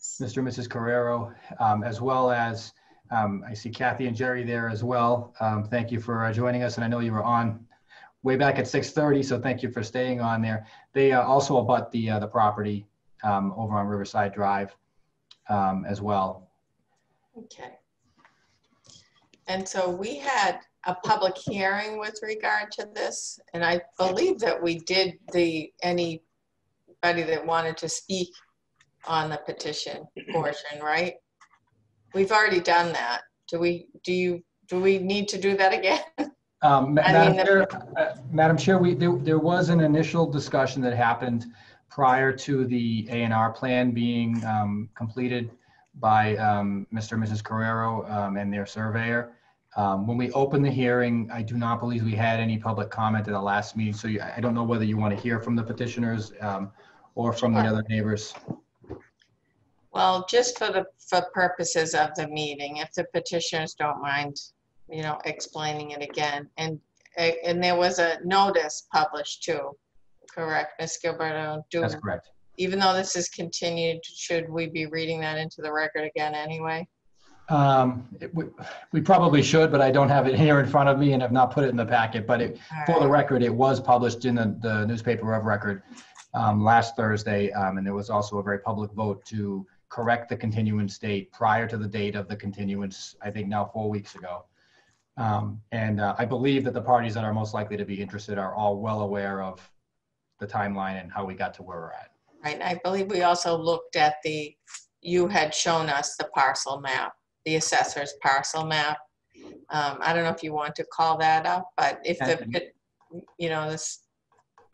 Mr. and Mrs. Carrero, um, as well as, um, I see Kathy and Jerry there as well. Um, Thank you for uh, joining us, and I know you were on way back at 6:30, so thank you for staying on there. They uh, also abut the, uh, the property over on Riverside Drive as well. Okay. And so we had a public hearing with regard to this, and I believe that we did the, anybody that wanted to speak on the petition portion, right? We've already done that. Do we, do you, do we need to do that again? Um, Ma- I Madam mean, the- Chair, uh, Madam Chair, we, there, there was an initial discussion that happened prior to the A and R plan being, um, completed by, um, Mr. and Mrs. Carrero, um, and their surveyor. Um, when we opened the hearing, I do not believe we had any public comment at the last meeting, so you- I don't know whether you want to hear from the petitioners, um, or from the Sure. other neighbors. Well, just for the, for purposes of the meeting, if the petitioners don't mind, you know, explaining it again. And, and there was a notice published too, correct, Ms. Gilleberto? Do- That's correct. Even though this is continued, should we be reading that into the record again anyway? Um, it- We we probably should, but I don't have it here in front of me and have not put it in the packet. But it, All for the record, it was published in the the newspaper of record um, last Thursday. um, And there was also a very public vote to correct the continuance date prior to the date of the continuance, I think now four weeks ago. Um, And uh, I believe that the parties that are most likely to be interested are all well aware of the timeline and how we got to where we're at. Right, I believe we also looked at the, you had shown us the parcel map, the assessor's parcel map. Um, I don't know if you want to call that up, but if the, you know, this,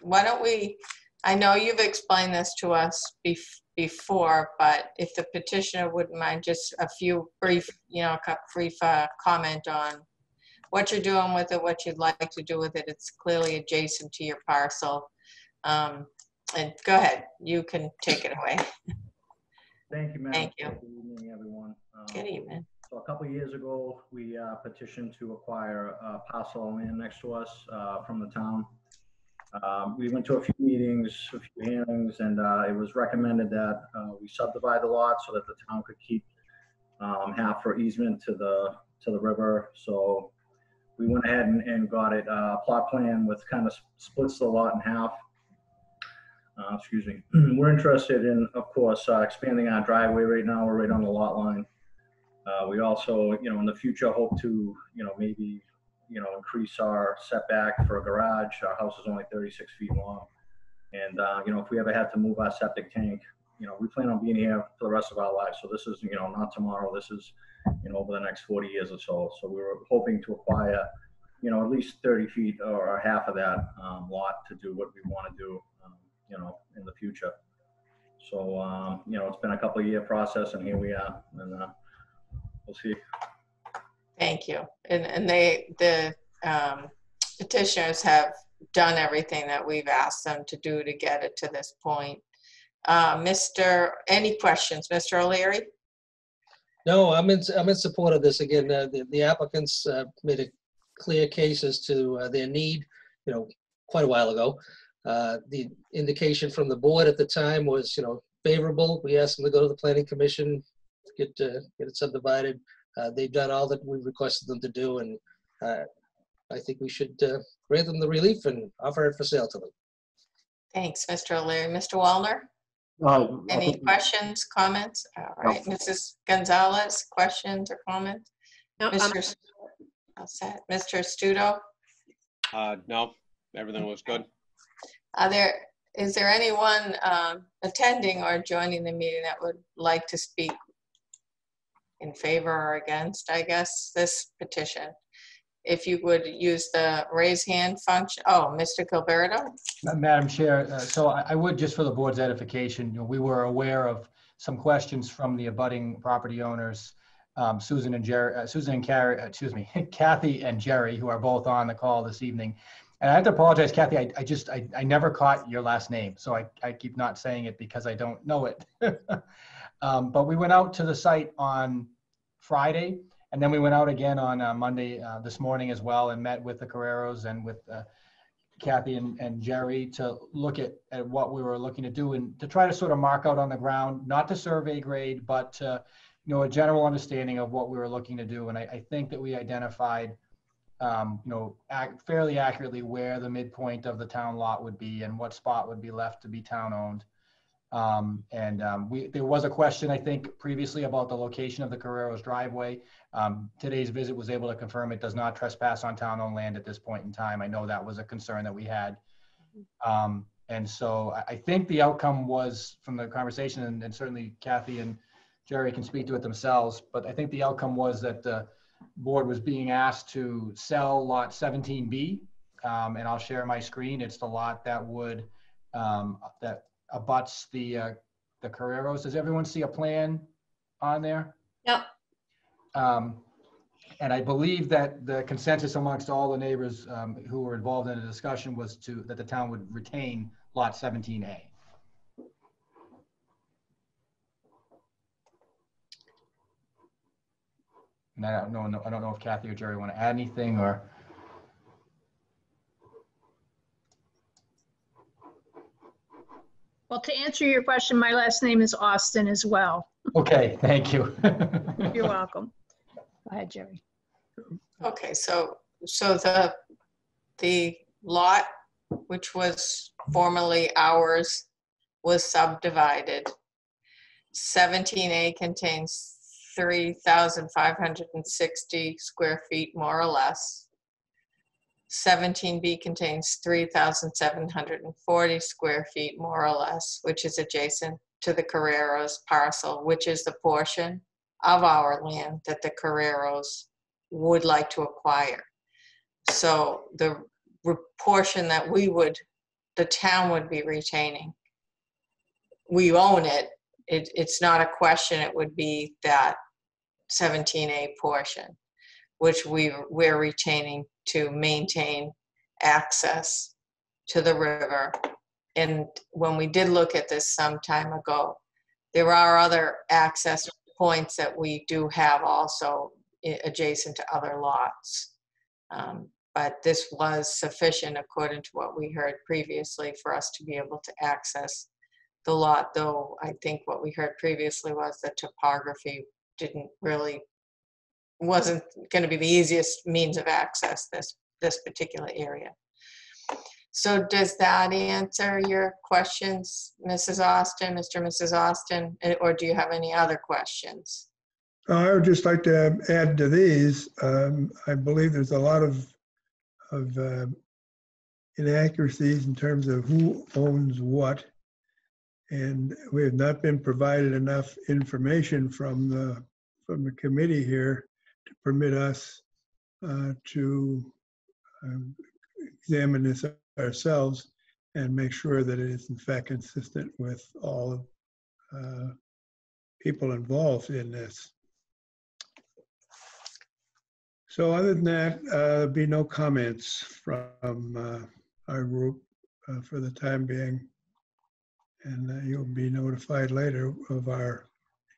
why don't we, I know you've explained this to us bef- before, but if the petitioner wouldn't mind, just a few brief, you know, a brief uh, comment on what you're doing with it, what you'd like to do with it. It's clearly adjacent to your parcel. Um, And go ahead, you can take it away. Thank you, Madam. Thank you. Chair. Good evening, everyone. Um, Good evening. So a couple of years ago, we uh, petitioned to acquire a parcel of land next to us uh, from the town. Um, We went to a few meetings, a few hearings, and uh, it was recommended that uh, we subdivide the lot so that the town could keep um, half for easement to the, to the river. So we went ahead and- and got it, uh, plot plan with kind of splits the lot in half. Uh, Excuse me. We're interested in, of course, uh, expanding our driveway right now. We're right on the lot line. Uh, We also, you know, in the future, hope to, you know, maybe, you know, increase our setback for a garage. Our house is only 36 feet long. And, uh, you know, if we ever had to move our septic tank, you know, we plan on being here for the rest of our lives. So this is, you know, not tomorrow. This is, you know, over the next 40 years or so. So we were hoping to acquire, you know, at least 30 feet or half of that um, lot to do what we want to do, um, you know, in the future. So, um, you know, it's been a couple of year process and here we are. And uh, we'll see. Thank you. And, and they, the um, petitioners have done everything that we've asked them to do to get it to this point. Uh, Mr., any questions? Mr. O'Leary? No, I'm in, I'm in support of this. Again, uh, the the applicants uh, made a clear case as to uh, their need, you know, quite a while ago. Uh, The indication from the board at the time was, you know, favorable. We asked them to go to the planning commission, get, uh, get it subdivided. Uh, They've done all that we requested them to do, and uh, I think we should uh, grant them the relief and offer it for sale to them. Thanks, Mr. O'Leary. Mr. Wallner? Uh, Any think- questions, comments? All right, Mrs. Gonzalez, questions or comments? No, I'm- Mr. S- Mr. Stuto? Uh, no, everything looks good. Are there, is there anyone um, attending or joining the meeting that would like to speak in favor or against, I guess, this petition? If you would use the raise hand function. Oh, Mr. Gilleberto? Ma- Madam Chair, uh, so I I would, just for the board's edification, you know, we were aware of some questions from the abutting property owners, um, Susan and Jerry, uh, Susan and Carrie, uh, excuse me, Kathy and Jerry, who are both on the call this evening. And I have to apologize, Kathy, I, I just, I, I never caught your last name, so I, I keep not saying it because I don't know it. Um, But we went out to the site on Friday, and then we went out again on uh, Monday, uh, this morning as well, and met with the Carreros and with uh, Kathy and, and Jerry to look at, at what we were looking to do and to try to sort of mark out on the ground, not to survey grade, but to, you know, a general understanding of what we were looking to do. And I, I think that we identified, um, you know, ac- fairly accurately where the midpoint of the town lot would be and what spot would be left to be town owned. Um, and, um, we, there was a question, I think, previously about the location of the Carreros driveway. Um, today's visit was able to confirm it does not trespass on town-owned land at this point in time. I know that was a concern that we had. Um, and so I, I think the outcome was, from the conversation, and, and certainly Kathy and Jerry can speak to it themselves, but I think the outcome was that the board was being asked to sell lot 17B. Um, and I'll share my screen. It's the lot that would, um, that abuts the, uh, the Carreros. Does everyone see a plan on there? Yep. Um, And I believe that the consensus amongst all the neighbors um, who were involved in the discussion was to, that the town would retain lot 17A. And I don't know, I don't know if Kathy or Jerry want to add anything or, Well, to answer your question, my last name is Austin as well. okay, thank you. You're welcome. Go ahead, Jerry. Okay, so, so the, the lot, which was formerly ours, was subdivided. 17A contains 3,560 square feet, more or less. 17B contains 3,740 square feet, more or less, which is adjacent to the Carreros parcel, which is the portion of our land that the Carreros would like to acquire. So the portion that we would, the town would be retaining, we own it. It, it's not a question, it would be that 17A portion, which we, we're retaining to maintain access to the river. And when we did look at this some time ago, there are other access points that we do have also adjacent to other lots. Um, But this was sufficient according to what we heard previously for us to be able to access the lot, though I think what we heard previously was the topography didn't really, wasn't gonna be the easiest means of access this, this particular area. So does that answer your questions, Mrs. Austin, Mr. and Mrs. Austin? Eh, Or do you have any other questions? I would just like to add to these, um, I believe there's a lot of, of um, inaccuracies in terms of who owns what. And we have not been provided enough information from the, from the committee here to permit us uh, to um, examine this ourselves and make sure that it is in fact consistent with all uh, people involved in this. So other than that, uh, be no comments from uh, our group uh, for the time being. And uh, you'll be notified later of our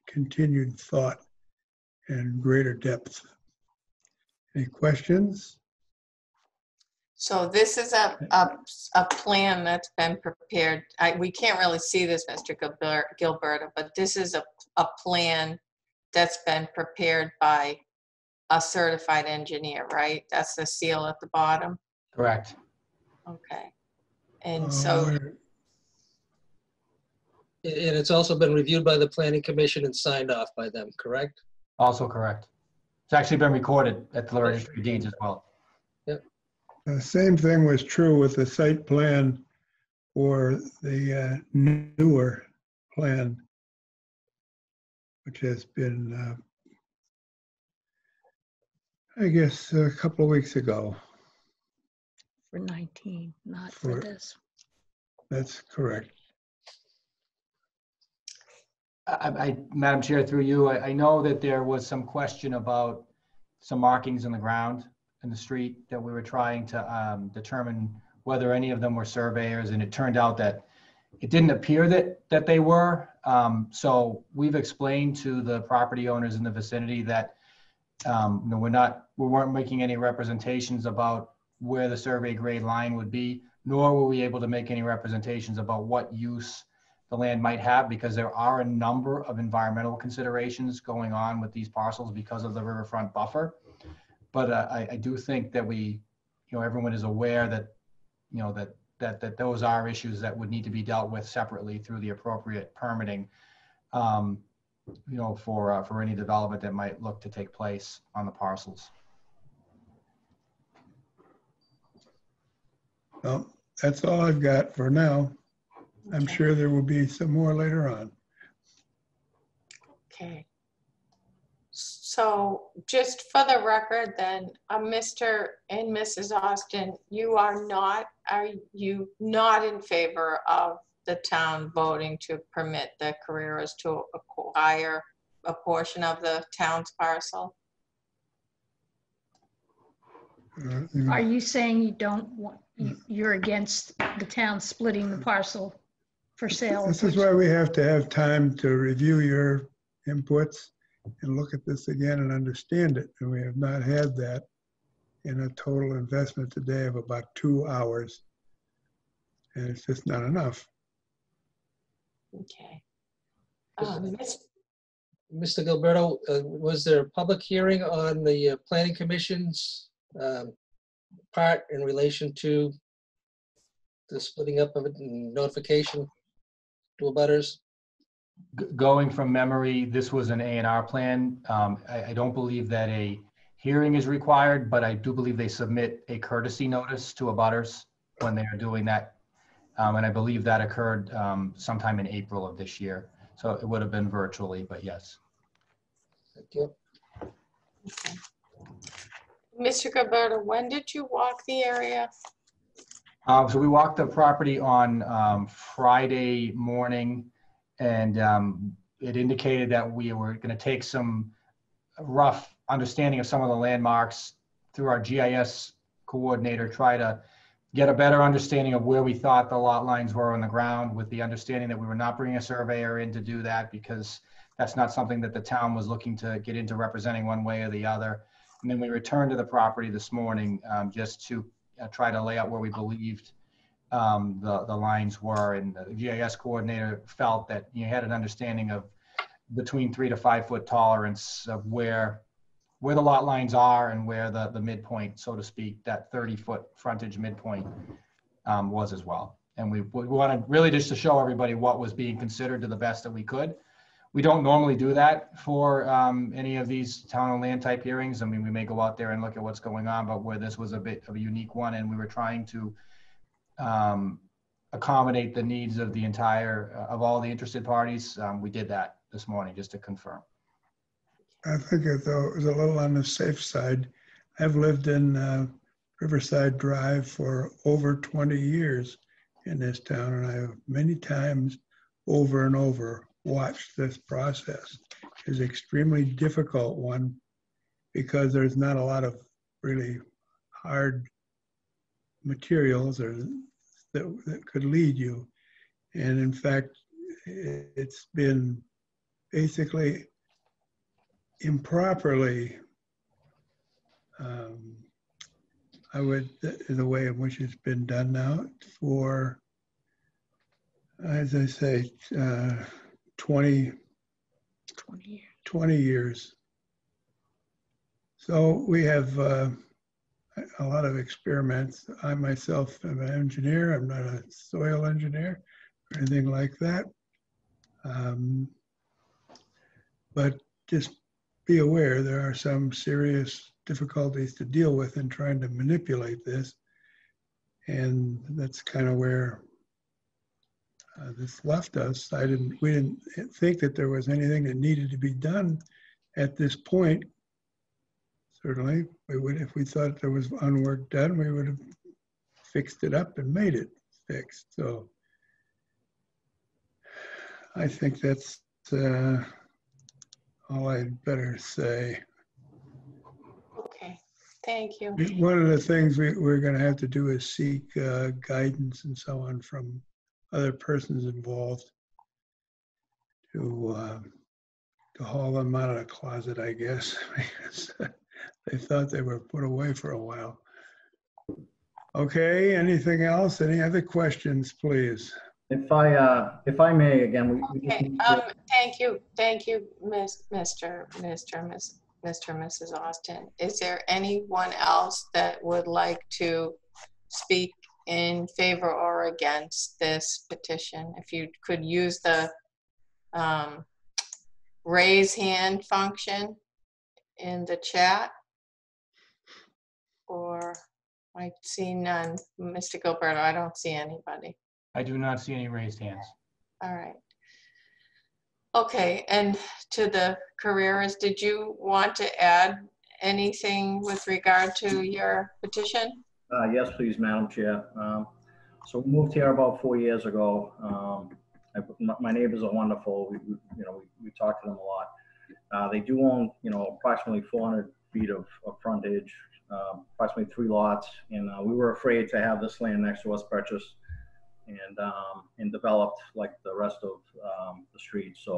continued thought and greater depth. Any questions? So this is a, a, a plan that's been prepared. I, we can't really see this, Mr. Gilber- Gilleberto, but this is a, a plan that's been prepared by a certified engineer, right? That's the seal at the bottom? Correct. Okay. And Uh, so, we're- And it's also been reviewed by the planning commission and signed off by them, correct? Also correct. It's actually been recorded at the registry of deeds as well. The same thing was true with the site plan or the uh, newer plan, which has been, uh, I guess, a couple of weeks ago. For 19, not for For- this. That's correct. I, I, Madam Chair, through you, I, I know that there was some question about some markings in the ground in the street that we were trying to um, determine whether any of them were surveyors, and it turned out that it didn't appear that, that they were. Um, So we've explained to the property owners in the vicinity that, um, you know, we're not, we weren't making any representations about where the survey grade line would be, nor were we able to make any representations about what use the land might have because there are a number of environmental considerations going on with these parcels because of the riverfront buffer. But uh, I, I do think that we, you know, everyone is aware that, you know, that, that, that those are issues that would need to be dealt with separately through the appropriate permitting, um, you know, for, uh, for any development that might look to take place on the parcels. Well, that's all I've got for now. I'm sure there will be some more later on. okay. So just for the record then, uh, Mr. and Mrs. Austin, you are not, are you not in favor of the town voting to permit the Carreras to acquire a portion of the town's parcel? Uh, Are you saying you don't want, you- you're against the town splitting the parcel for sale? This is why we have to have time to review your inputs and look at this again and understand it. And we have not had that in a total investment today of about two hours. And it's just not enough. Okay. Um, Miss- Mr. Gilleberto, uh, was there a public hearing on the uh, planning commission's um, part in relation to the splitting up of it and notification to abutters? G- Going from memory, this was an A and R plan. Um, I, I don't believe that a hearing is required, but I do believe they submit a courtesy notice to abutters when they are doing that. Um, and I believe that occurred, um, sometime in April of this year. So it would have been virtually, but yes. Thank you. Mr. Gilleberto, when did you walk the area? Um, so we walked the property on, um, Friday morning and, um, it indicated that we were gonna take some rough understanding of some of the landmarks through our GIS coordinator, try to get a better understanding of where we thought the lot lines were on the ground with the understanding that we were not bringing a surveyor in to do that because that's not something that the town was looking to get into representing one way or the other. And then we returned to the property this morning, um, just to uh, try to lay out where we believed um, the, the lines were. And the GIS coordinator felt that you had an understanding of between three to five foot tolerance of where, where the lot lines are and where the, the midpoint, so to speak, that 30 foot frontage midpoint um, was as well. And we, we wanted really just to show everybody what was being considered to the best that we could. We don't normally do that for um, any of these town and land type hearings. I mean, we may go out there and look at what's going on, but where this was a bit of a unique one and we were trying to um, accommodate the needs of the entire, uh, of all the interested parties, um, we did that this morning just to confirm. I think it though was a little on the safe side. I've lived in uh, Riverside Drive for over 20 years in this town, and I have many times over and over watched this process. is extremely difficult one because there's not a lot of really hard materials or that, that could lead you. And in fact, it's been basically improperly, um, I would, the way in which it's been done now for, as I say, uh, 20, 20 years. So we have uh, a lot of experiments. I myself am an engineer. I'm not a soil engineer or anything like that. Um, But just be aware, there are some serious difficulties to deal with in trying to manipulate this. And that's kind of where uh, this left us. I didn't, we didn't think that there was anything that needed to be done at this point. Certainly, we would, if we thought there was unwork done, we would have fixed it up and made it fixed. So I think that's uh, all I'd better say. Okay, thank you. One of the things we, we're gonna have to do is seek uh, guidance and so on from other persons involved to, uh, to haul them out of the closet, I guess, because they thought they were put away for a while. Okay, anything else? Any other questions, please? If I, uh, if I may, again, we- we. just Okay, need to- um, thank you, thank you, Miss, Mr. Mr. Miss, Mr. and Mrs. Austin. Is there anyone else that would like to speak in favor or against this petition? If you could use the, um, raise hand function in the chat. Or I see none. Mr. Gilleberto, I don't see anybody. I do not see any raised hands. All right. Okay, and to the careers, did you want to add anything with regard to your petition? Uh, Yes, please, Madam Chair. Um, So we moved here about four years ago. Um, I- My my neighbors are wonderful. We, we- you know, we we talk to them a lot. Uh, They do own, you know, approximately 400 feet of of frontage, um, approximately three lots. And uh, we were afraid to have this land next to us purchased and, um, and developed like the rest of um, the street. So,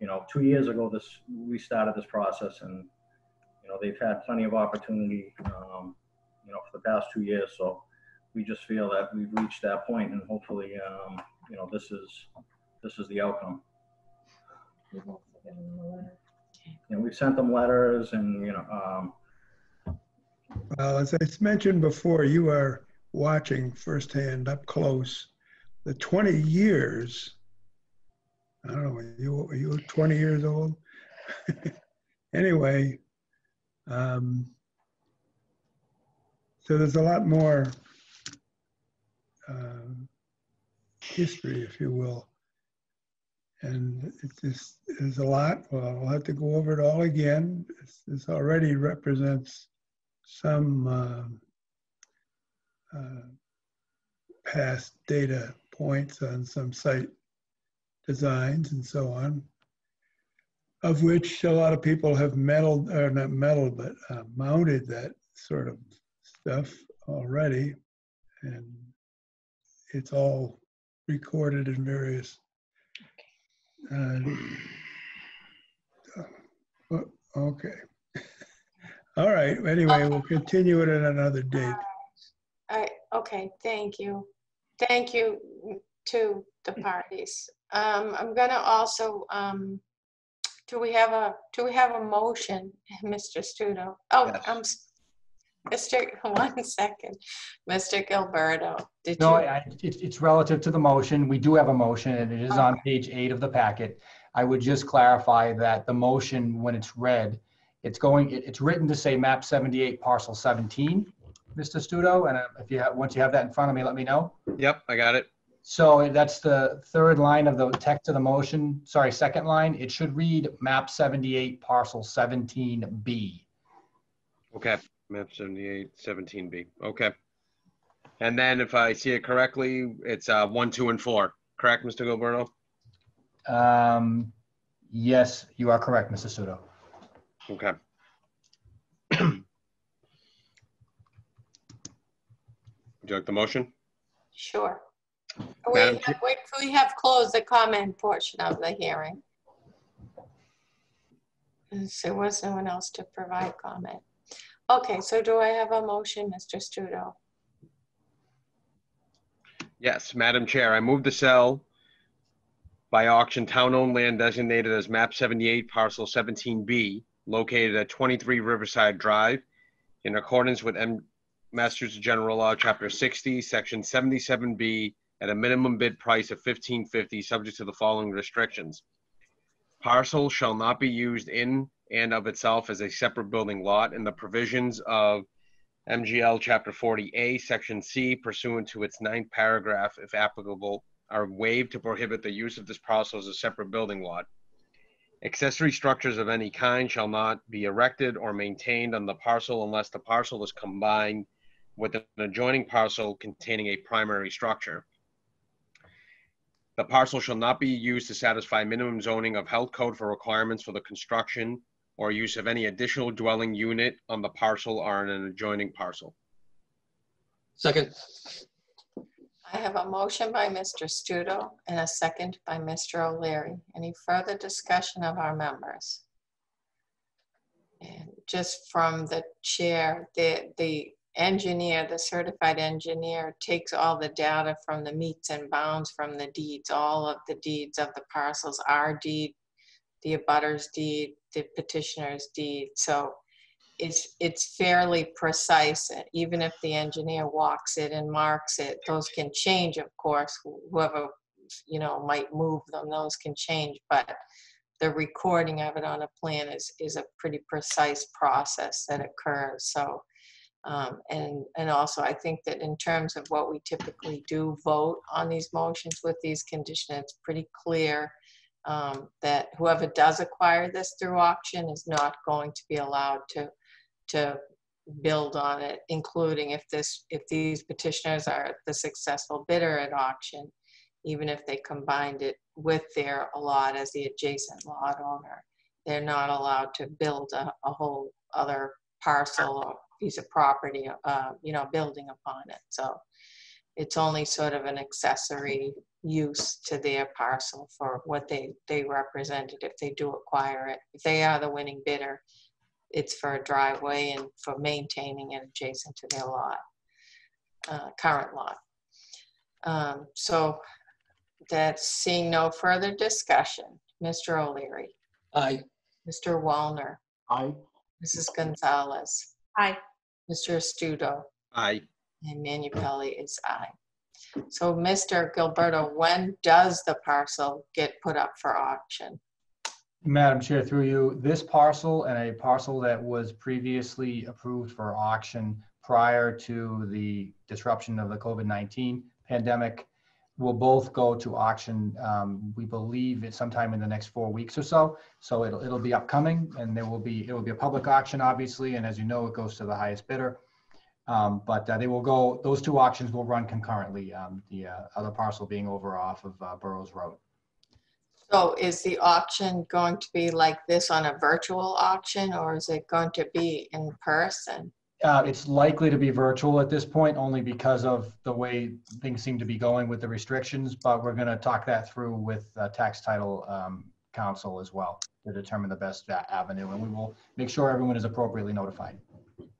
you know, two years ago, this, we started this process and, you know, they've had plenty of opportunity, um, you know, for the past two years. So we just feel that we've reached that point and hopefully, um, you know, this is, this is the outcome. Know, we've sent them letters and, you know, um, Well, as I mentioned before, you are watching firsthand up close the 20 years. I don't know, are you, are you 20 years old? Anyway, um, so there's a lot more um, history, if you will. And it's just, there's a lot, well, I'll have to go over it all again. This- already represents some um, uh, past data points on some site designs and so on, of which a lot of people have meddled, or not meddled, but uh, mounted that sort of stuff already. And it's all recorded in various. uh, Okay. All right, anyway, we'll continue it at another date. I, okay, thank you. Thank you to the parties. Um, I'm gonna also, um, do we have a, do we have a motion, Mr. Stuto? Oh, Yes. I'm, s- Mr., one second, Mr. Gilleberto, did No, you? I- it's, it's relative to the motion. We do have a motion and it is on page eight of the packet. I would just clarify that the motion, when it's read, it's going, it- it's written to say map 78 parcel 17, Mr. Stuto, and uh, if you have, once you have that in front of me, let me know. Yep, I got it. So that's the third line of the text of the motion, sorry, second line. It should read map 78 parcel 17B. Okay, map 78, 17B. Okay. And then if I see it correctly, it's uh, one, two, and four. Correct, Mr. Gilleberto? Um, Yes, you are correct, Mr. Stuto. Okay. Would you like the motion? Sure. We, Madam Chair- we we have closed the comment portion of the hearing. Is There was no one else to provide comment. Okay, so do I have a motion, Mr. Stuto? Yes, Madam Chair, I move to sell by auction town-owned land designated as map 78 parcel 17B located at 23 Riverside Drive in accordance with M- Massachusetts General Law, Chapter 60, Section 77B at a minimum bid price of 1550, subject to the following restrictions. Parcel shall not be used in and of itself as a separate building lot, and the provisions of MGL Chapter 40A, Section C pursuant to its ninth paragraph, if applicable, are waived to prohibit the use of this parcel as a separate building lot. Accessory structures of any kind shall not be erected or maintained on the parcel unless the parcel is combined with an adjoining parcel containing a primary structure. The parcel shall not be used to satisfy minimum zoning of health code for requirements for the construction or use of any additional dwelling unit on the parcel or on an adjoining parcel. Second, I have a motion by Mr. Stuto and a second by Mr. O'Leary. Any further discussion of our members? And just from the chair, the, the engineer, the certified engineer takes all the data from the metes and bounds from the deeds, all of the deeds of the parcels, our deed, the abutters deed, the petitioner's deed. So it's, it's fairly precise, even if the engineer walks it and marks it, those can change, of course, whoever, you know, might move them, those can change, but the recording of it on a plan is, is a pretty precise process that occurs, so. Um, and, and also, I think that in terms of what we typically do vote on these motions with these conditions, it's pretty clear um, that whoever does acquire this through auction is not going to be allowed to, to build on it, including if this, if these petitioners are the successful bidder at auction, even if they combined it with their lot as the adjacent lot owner, they're not allowed to build a, a whole other parcel or piece of property, uh, you know, building upon it. So it's only sort of an accessory use to their parcel for what they, they represented if they do acquire it. If they are the winning bidder, it's for a driveway and for maintaining it adjacent to their lot, uh, current lot. Um, So that's seeing no further discussion. Mr. O'Leary, Aye. Mr. Wallner, Aye. Mrs. Gonzalez, Aye. Mr. Stuto, Aye. And Manupelli is aye. So, Mr. Gilleberto, when does the parcel get put up for auction? Madam Chair, through you, this parcel and a parcel that was previously approved for auction prior to the disruption of the COVID-19 pandemic will both go to auction, um, we believe it's sometime in the next four weeks or so. So it'll, it'll be upcoming and there will be, it will be a public auction, obviously, and as you know, it goes to the highest bidder. Um, But uh, they will go, those two auctions will run concurrently, um, the uh, other parcel being over off of uh, Burrows Road. So is the auction going to be like this on a virtual auction or is it going to be in person? Uh, it's likely to be virtual at this point, only because of the way things seem to be going with the restrictions, but we're gonna talk that through with uh, tax title um, counsel as well to determine the best avenue, and we will make sure everyone is appropriately notified.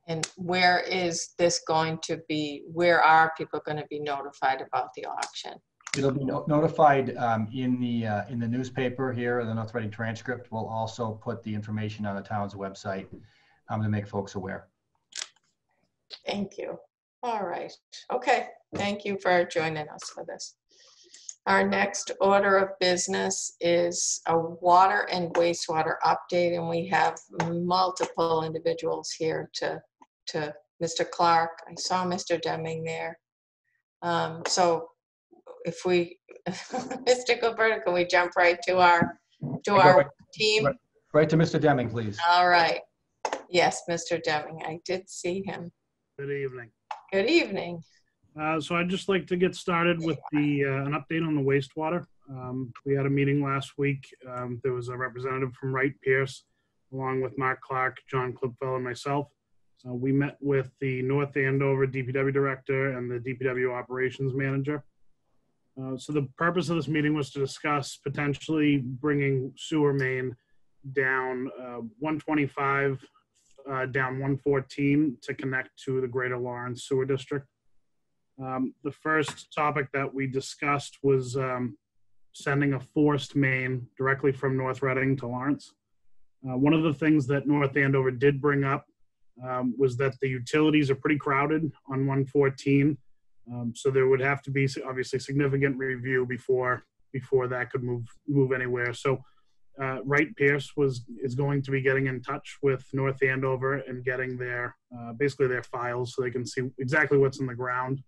And where is this going to be, where are people going to be notified about the auction? It'll be no- notified um, in the, uh, in the newspaper here, the North Reading Transcript. We'll also put the information on the town's website um, to make folks aware. Thank you. All right. Okay. Thank you for joining us for this. Our next order of business is a water and wastewater update, and we have multiple individuals here to, to Mr. Clark. I saw Mr. Deming there. Um, So if we, Mr. Gilleberto, can we jump right to our, to Go our right- team? right. Right to Mr. Deming, please. All right. Yes, Mr. Deming, I did see him. Good evening. Good evening. Uh, So I'd just like to get started with the, uh, an update on the wastewater. Um, We had a meeting last week. Um, There was a representative from Wright Pierce, along with Mark Clark, John Clipfell, and myself. So we met with the North Andover DPW Director and the DPW Operations Manager. Uh, So the purpose of this meeting was to discuss potentially bringing sewer main down uh, 125 uh, down 114 to connect to the Greater Lawrence Sewer District. Um, the first topic that we discussed was um, sending a forced main directly from North Reading to Lawrence. Uh, one of the things that North Andover did bring up um, was that the utilities are pretty crowded on 114. Um, so there would have to be obviously significant review before before that could move move anywhere. So uh, Wright Pierce was is going to be getting in touch with North Andover and getting their uh, basically their files so they can see exactly what's in the ground.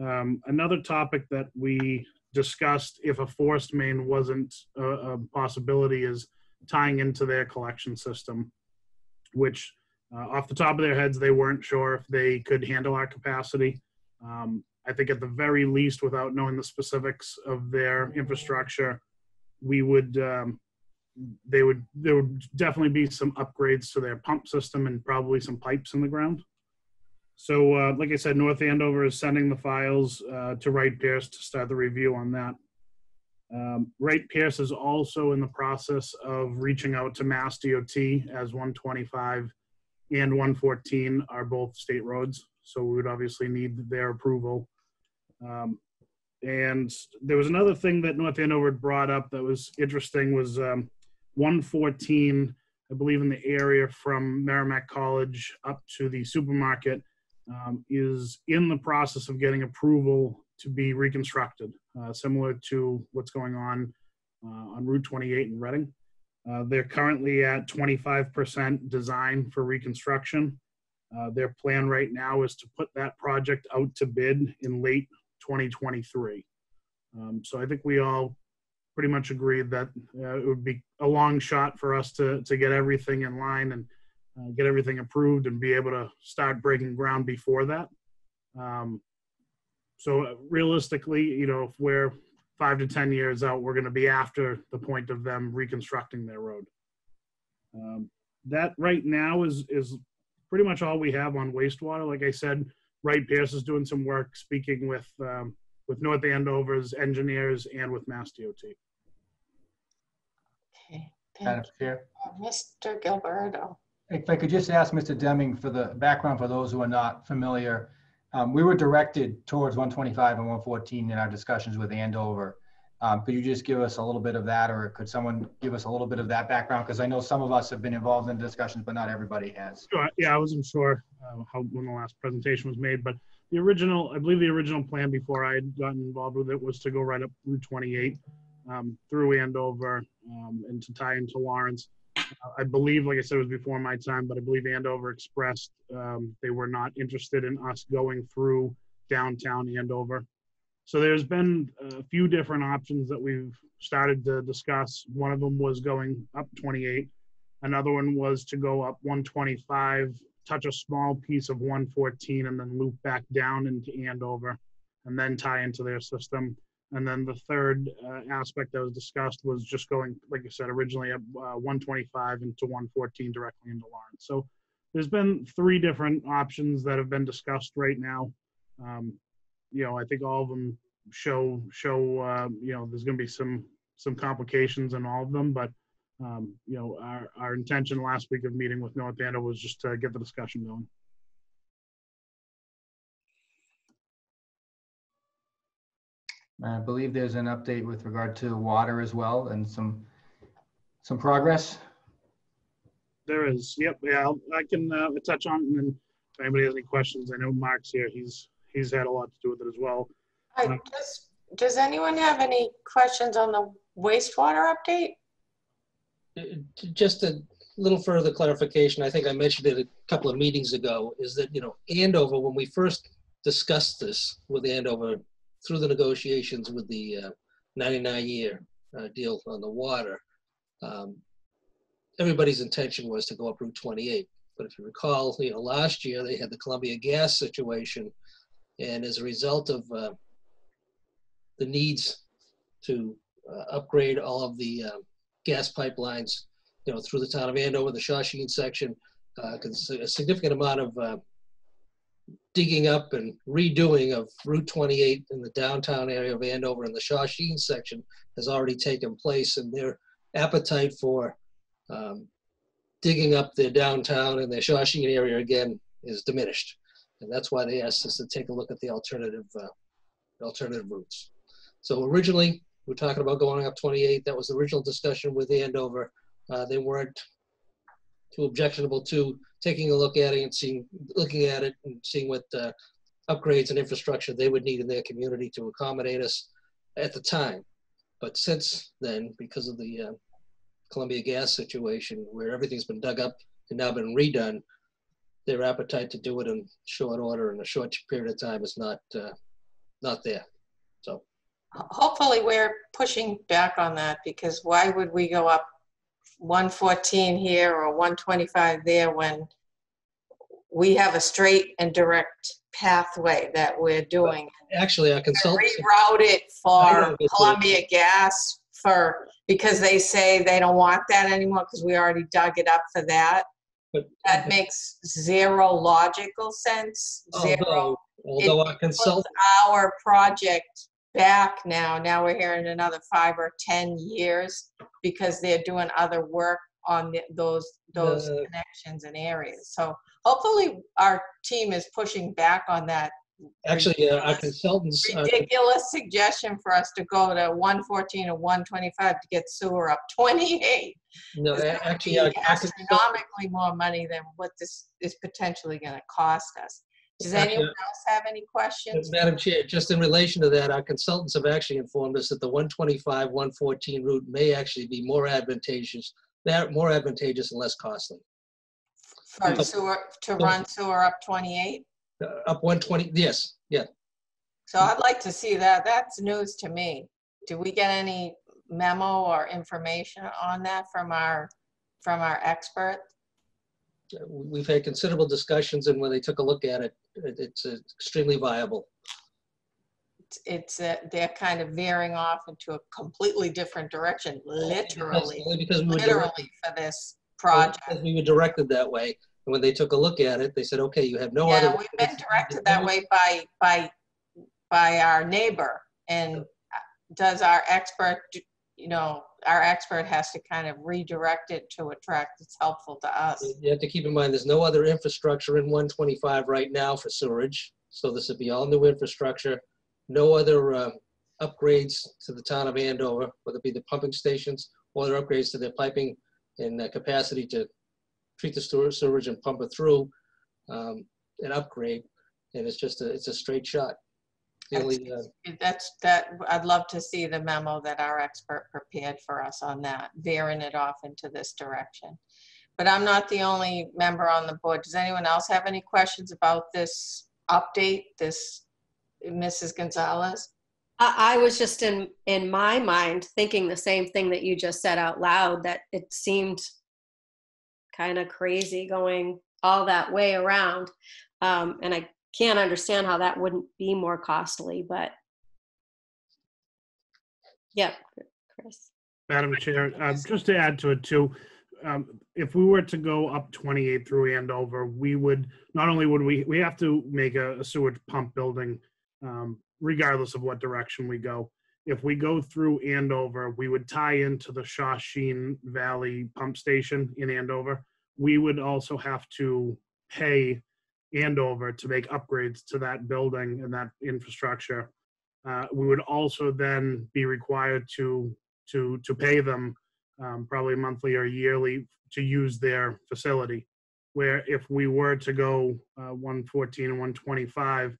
Um, another topic that we discussed, if a force main wasn't a, a possibility, is tying into their collection system, which uh, off the top of their heads they weren't sure if they could handle our capacity. Um, I think at the very least, without knowing the specifics of their infrastructure, we would um, they would there would definitely be some upgrades to their pump system and probably some pipes in the ground. So, uh, like I said, North Andover is sending the files uh, to Wright Pierce to start the review on that. Um, Wright Pierce is also in the process of reaching out to Mass DOT as 125 and 114 are both state roads. So we would obviously need their approval. Um, and there was another thing that North Andover had brought up that was interesting was um, 114, I believe in the area from Merrimack College up to the supermarket um, is in the process of getting approval to be reconstructed, uh, similar to what's going on uh, on Route 28 in Reading. Uh, they're currently at 25% design for reconstruction. Uh, their plan right now is to put that project out to bid in late 2023. Um, so I think we all pretty much agreed that uh, it would be a long shot for us to to get everything in line and uh, get everything approved and be able to start breaking ground before that. Um, so realistically, you know, if we're five to ten years out, we're going to be after the point of them reconstructing their road. Um, that right now is is pretty much all we have on wastewater. Like I said, Wright Pierce is doing some work speaking with um, with North Andover's engineers and with Mass DOT. Okay. Madam Thank Chair. you. Mr. Gilleberto. If I could just ask Mr. Deming for the background for those who are not familiar. Um, we were directed towards 125 and 114 in our discussions with Andover. Um, Could you just give us a little bit of that, or could someone give us a little bit of that background? Because I know some of us have been involved in discussions, but not everybody has. Sure, Yeah, I wasn't sure uh, how, when the last presentation was made, but the original, I believe the original plan before I had gotten involved with it was to go right up Route 28 um, through Andover um, and to tie into Lawrence. I believe, like I said, it was before my time, but I believe Andover expressed um, they were not interested in us going through downtown Andover. So there's been a few different options that we've started to discuss. One of them was going up 28. Another one was to go up 125, touch a small piece of 114, and then loop back down into Andover, and then tie into their system. And then the third uh, aspect that was discussed was just going, like I said, originally at uh, 125 into 114 directly into Lawrence. So there's been three different options that have been discussed right now. Um, you know, I think all of them show show uh, you know there's going to be some some complications in all of them, but um, you know our our intention last week of meeting with North Andover was just to get the discussion going. Uh, I believe there's an update with regard to water as well and some, some progress. There is, yep, yeah, I'll- I can uh, touch on, it, and then if anybody has any questions, I know Mark's here. He's he's had a lot to do with it as well. I just, uh, does anyone have any questions on the wastewater update? Uh, just a little further clarification, I think I mentioned it a couple of meetings ago, is that, you know, Andover, when we first discussed this with Andover through the negotiations with the 99-year deal on the water, um, everybody's intention was to go up Route 28. But if you recall, you know, last year they had the Columbia Gas situation, and as a result of uh, the needs to uh, upgrade all of the uh, gas pipelines, you know, through the town of Andover, the Shawsheen section, uh, a significant amount of uh, digging up and redoing of Route 28 in the downtown area of Andover and the Shawsheen section has already taken place, and their appetite for um, digging up their downtown and their Shawsheen area again is diminished. And that's why they asked us to take a look at the alternative, uh, alternative routes. So originally, we're talking about going up 28. That was the original discussion with Andover. Uh, they weren't too objectionable to taking a look at it and seeing, looking at it and seeing what uh, upgrades and infrastructure they would need in their community to accommodate us at the time. But since then, because of the uh, Columbia Gas situation, where everything's been dug up and now been redone, their appetite to do it in short order in a short period of time is not uh, not there. So Hopefully, we're pushing back on that because why would we go up 114 here or 125 there when we have a straight and direct pathway that we're doing? actually, our consultants, Reroute it for know, it's a- Columbia Gas for, because they say they don't want that anymore because we already dug it up for that. but That makes zero logical sense, zero. although, although our puts consult, our project back now. Now we're here in another five or 10 years because they're doing other work on the- those, those Uh, connections and areas. So hopefully our team is pushing back on that actually, uh, our consultants, our ridiculous suggestion for us to go to 114 or 125 to get sewer up 28. No, actually, our astronomically more money than what this is potentially going to cost us. Does anyone else have any questions? Madam Chair, just in relation to that, our consultants have actually informed us that the 125, 114 route may actually be more advantageous, that more advantageous and less costly. For sewer, to run sewer up 28? Uh, Up 120, yes, yeah. So I'd like to see that. That's news to me. Do we get any memo or information on that from our, from our expert? Uh, We've had considerable discussions and when they took a look at it, it- it's uh, extremely viable. It's- It's, uh, they're kind of veering off into a completely different direction, literally, Only because we were literally directed, for this project. because we were directed that way. And when they took a look at it, they said, okay, you have no Yeah, other. we've been directed that way by, by, by our neighbor. And does our expert, you know, our expert has to kind of redirect it to a track that's helpful to us. You have to keep in mind, there's no other infrastructure in 125 right now for sewerage. So this would be all new infrastructure. No other um, upgrades to the town of Andover, whether it be the pumping stations or their upgrades to their piping and uh, capacity to treat the sewer- sewage and pump it through, um, an upgrade. And it's just a, it's a straight shot. The only, uh, That's, that, I'd love to see the memo that our expert prepared for us on that, veering it off into this direction. But I'm not the only member on the board. Does anyone else have any questions about this update, this, Mrs. Gonzalez? I, I was just in, in my mind, thinking the same thing that you just said out loud, that it seemed kind of crazy going all that way around. Um, and I can't understand how that wouldn't be more costly, but yeah, Chris. Madam Chair, uh, just to add to it too, um, if we were to go up 28 through Andover, we would, not only would we, we have to make a a sewage pump building um, regardless of what direction we go. If we go through Andover, we would tie into the Shawsheen Valley Pump Station in Andover. We would also have to pay Andover to make upgrades to that building and that infrastructure. Uh, we would also then be required to to to pay them um, probably monthly or yearly to use their facility. Where if we were to go uh, 114 and 125,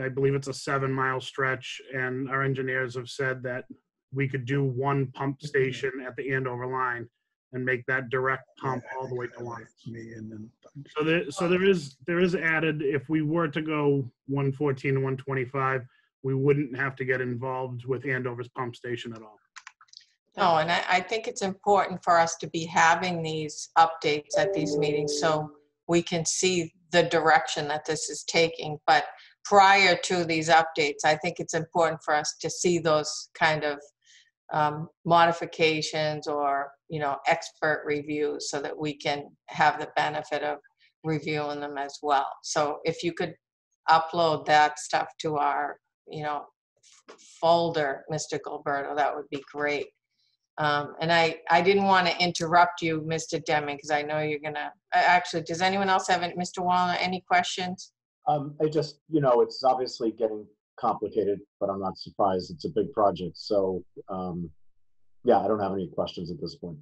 I believe it's a seven mile stretch, and our engineers have said that we could do one pump station at the Andover line and make that direct pump all the way to line. Me and then. So there, so there is, there is added, if we were to go 114 to 125, we wouldn't have to get involved with Andover's pump station at all. No, and I, I think it's important for us to be having these updates at these meetings so we can see the direction that this is taking. But prior to these updates, I think it's important for us to see those kind of um, modifications or, you know, expert reviews so that we can have the benefit of reviewing them as well. So if you could upload that stuff to our, you know, folder, Mr. Gilleberto, that would be great. Um, and I, I didn't want to interrupt you, Mr. Deming, because I know you're gonna, actually, does anyone else have, any- Mr. Wallner, any questions? Um, I just, you know, it's obviously getting complicated, but I'm not surprised. It's a big project. So, um, yeah, I don't have any questions at this point.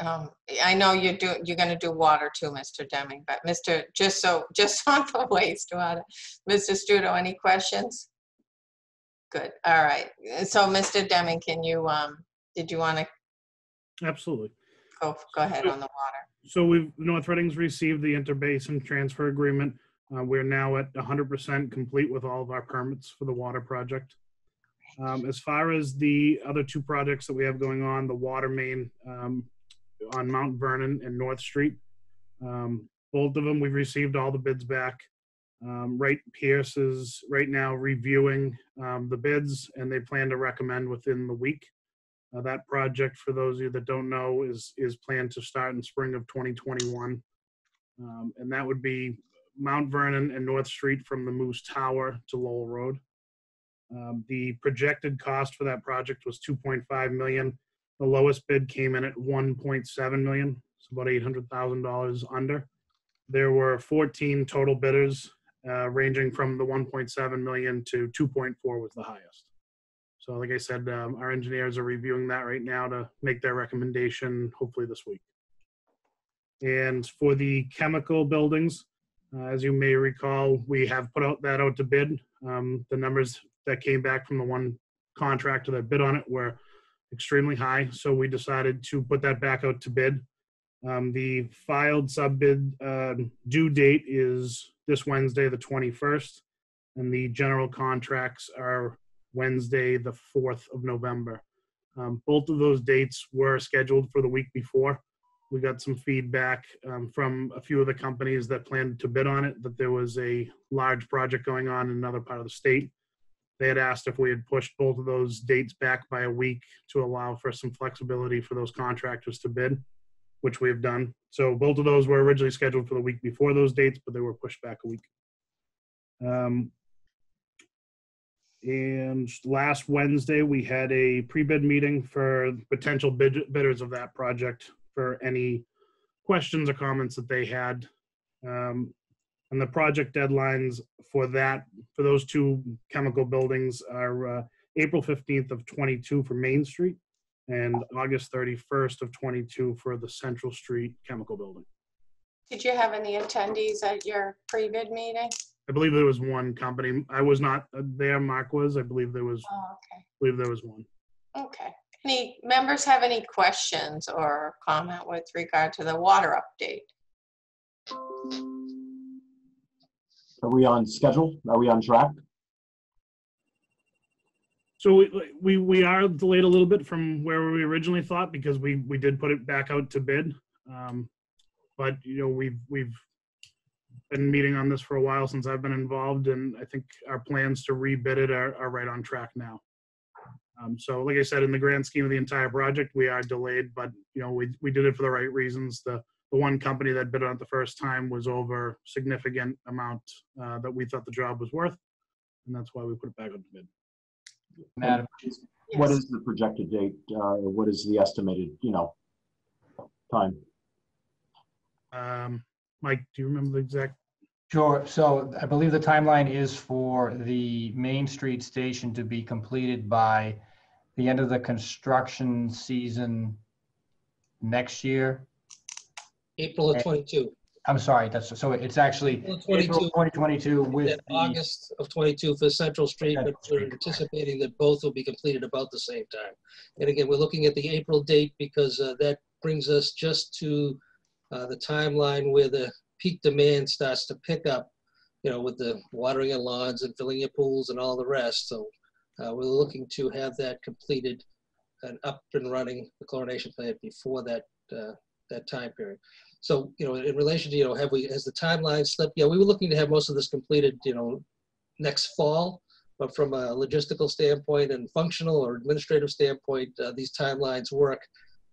Um, I know you're do, you're gonna do water too, Mr. Deming, but Mr., just so, just on the wastewater. Mr. Stuto, any questions? Good, all right. So, Mr. Deming, can you, um, did you want to Absolutely. go, go ahead on the water? So we've, North Reading's received the interbasin transfer agreement. Uh, we're now at 100% complete with all of our permits for the water project. Um, as far as the other two projects that we have going on, the water main um, on Mount Vernon and North Street, um, both of them, we've received all the bids back. Um, Wright Pierce is right now reviewing um, the bids and they plan to recommend within the week. Uh, that project, for those of you that don't know, is is planned to start in spring of 2021, um, and that would be Mount Vernon and North Street from the Moose Tower to Lowell Road. Um, the projected cost for that project was 2.5 million. The lowest bid came in at 1.7 million, so about 800 thousand dollars under. There were 14 total bidders, uh, ranging from the 1.7 million to 2.4 was the highest. So like I said, um, our engineers are reviewing that right now to make their recommendation hopefully this week. And for the chemical buildings, uh, as you may recall, we have put out that out to bid. Um, the numbers that came back from the one contractor that bid on it were extremely high, so we decided to put that back out to bid. Um, the filed sub bid uh, due date is this Wednesday, the 21st, and the general contracts are Wednesday, the 4th of November. Um, both of those dates were scheduled for the week before. We got some feedback um, from a few of the companies that planned to bid on it that there was a large project going on in another part of the state. They had asked if we had pushed both of those dates back by a week to allow for some flexibility for those contractors to bid, which we have done. So both of those were originally scheduled for the week before those dates, but they were pushed back a week. Um, and last Wednesday, we had a pre-bid meeting for potential bid- bidders of that project for any questions or comments that they had. Um, and the project deadlines for that, for those two chemical buildings are uh, April 15th of 22 for Main Street and August 31st of 22 for the Central Street Chemical Building. Did you have any attendees at your pre-bid meeting? I believe there was one company. I was not uh, there. Mark was. I believe there was. Oh, okay. I believe there was one. Okay. Any members have any questions or comment with regard to the water update? Are we on schedule? Are we on track? So we, we we are delayed a little bit from where we originally thought because we we did put it back out to bid. Um, but you know we've we've been meeting on this for a while since I've been involved, and I think our plans to rebid it are, are right on track now. Um, so like I said, in the grand scheme of the entire project, we are delayed, but you know we we did it for the right reasons. The the one company that bid on it the first time was over significant amount uh, that we thought the job was worth, and that's why we put it back on bid. Madam, What Yes. is the projected date? Uh, What is the estimated, you know, time? Um, Mike, do you remember the exact? Sure. So I believe the timeline is for the Main Street station to be completed by the end of the construction season next year. April of 22. I'm sorry, that's, so it's actually April of April 2022 with the, August of 22 for Central Street, but Central we're Street. anticipating that both will be completed about the same time. And again, we're looking at the April date because uh, that brings us just to uh, the timeline where the peak demand starts to pick up, you know, with the watering of lawns and filling your pools and all the rest. So uh, we're looking to have that completed and up and running, the chlorination plant before that, uh, that time period. So, you know, in relation to, you know, have we, has the timeline slipped? Yeah, we were looking to have most of this completed, you know, next fall. But from a logistical standpoint and functional or administrative standpoint, uh, these timelines work.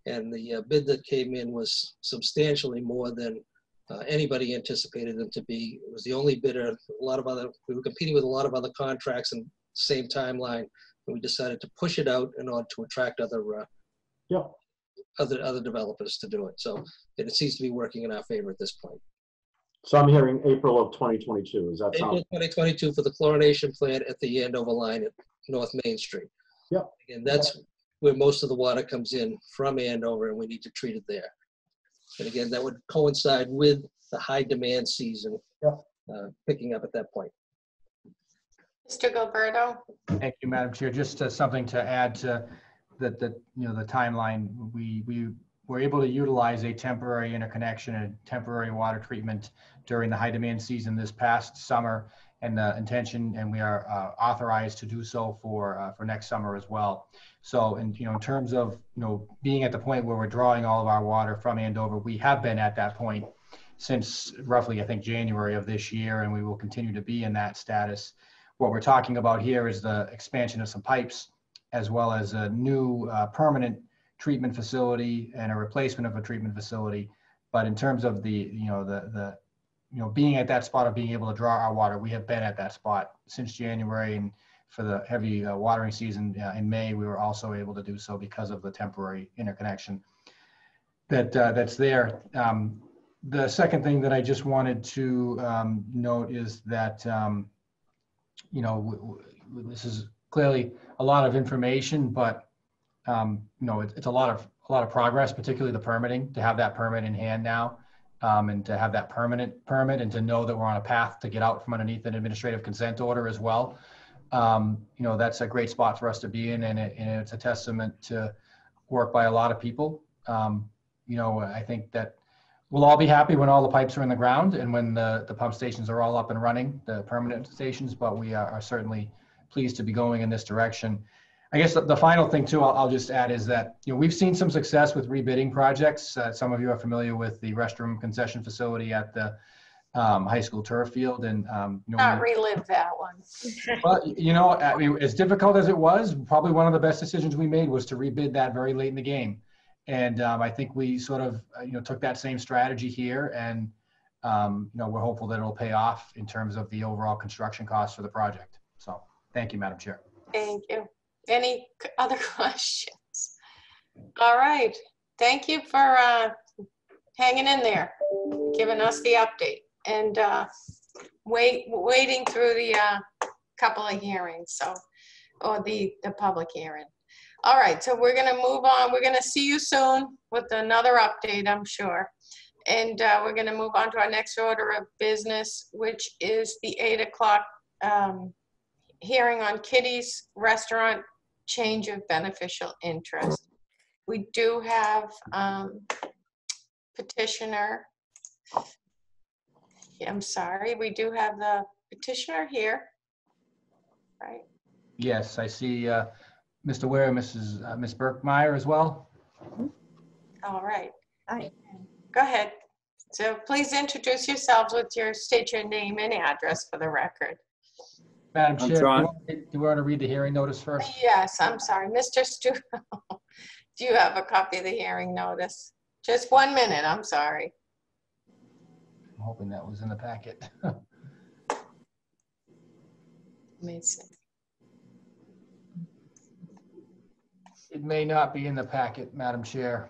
And the uh, bid that came in was substantially more than uh, anybody anticipated them to be. It was the only bidder. A lot of other, we were competing with a lot of other contracts and same timeline. And we decided to push it out in order to attract other, uh. Other, other developers to do it. So it seems to be working in our favor at this point. So I'm hearing April of 2022. Is that April sound? 2022 for the chlorination plant at the Andover line at North Main Street. Yep. And that's where most of the water comes in from Andover, and we need to treat it there. And again, that would coincide with the high demand season Yep. uh, picking up at that point. Mr. Gilleberto? thank you, Madam Chair, just uh, something to add to that, that, you know, the timeline. We, we were able to utilize a temporary interconnection and temporary water treatment during the high demand season this past summer. And the intention, and we are uh, authorized to do so for, uh, for next summer as well. So, and, you know, in terms of, you know, being at the point where we're drawing all of our water from Andover, we have been at that point since roughly, I think, January of this year, and we will continue to be in that status. What we're talking about here is the expansion of some pipes, as well as a new uh, permanent treatment facility and a replacement of a treatment facility. But in terms of the, you know, the, the, you know, being at that spot of being able to draw our water, we have been at that spot since January. And for the heavy uh, watering season uh, in May, we were also able to do so because of the temporary interconnection that, uh, that's there. Um, The second thing that I just wanted to um, note is that, um, you know, this is clearly a lot of information, but, um, you know, it's, it's a lot of, a lot of progress, particularly the permitting, to have that permit in hand now. Um, and to have that permanent permit and to know that we're on a path to get out from underneath an administrative consent order as well. Um, you know, that's a great spot for us to be in and it, and it's a testament to work by a lot of people. Um, you know, I think that we'll all be happy when all the pipes are in the ground and when the, the pump stations are all up and running, the permanent stations, but we are are certainly pleased to be going in this direction. I guess the, the final thing too, I'll, I'll just add is that, you know, we've seen some success with rebidding projects. Uh, some of you are familiar with the restroom concession facility at the um, high school turf field and, um, you know, Not relive that one. well, you know, I mean, as difficult as it was, probably one of the best decisions we made was to rebid that very late in the game. And um, I think we sort of, uh, you know, took that same strategy here, and um, you know, we're hopeful that it'll pay off in terms of the overall construction costs for the project. So, thank you, Madam Chair. Thank you. Any other questions? All right. Thank you for uh, hanging in there, giving us the update and uh, wait, waiting through the uh, couple of hearings. So or the, the public hearing. All right, so we're gonna move on. We're gonna see you soon with another update, I'm sure. And uh, we're gonna move on to our next order of business, which is the eight o'clock um, hearing on Kitty's Restaurant change of beneficial interest. We do have um, petitioner. Yeah, I'm sorry, we do have the petitioner here. Right, Yes, I see uh, Mr. Ware and Mrs., uh, Ms. Burkmeyer as well. all right. Hi. Go ahead. So please introduce yourselves with your, state your name and address for the record. Madam I'm Chair, do John. you want do you want to read the hearing notice first? Yes, I'm sorry, Mr. Stu. Do you have a copy of the hearing notice? Just one minute, I'm sorry. I'm hoping that was in the packet. Let me see. It may not be in the packet, Madam Chair.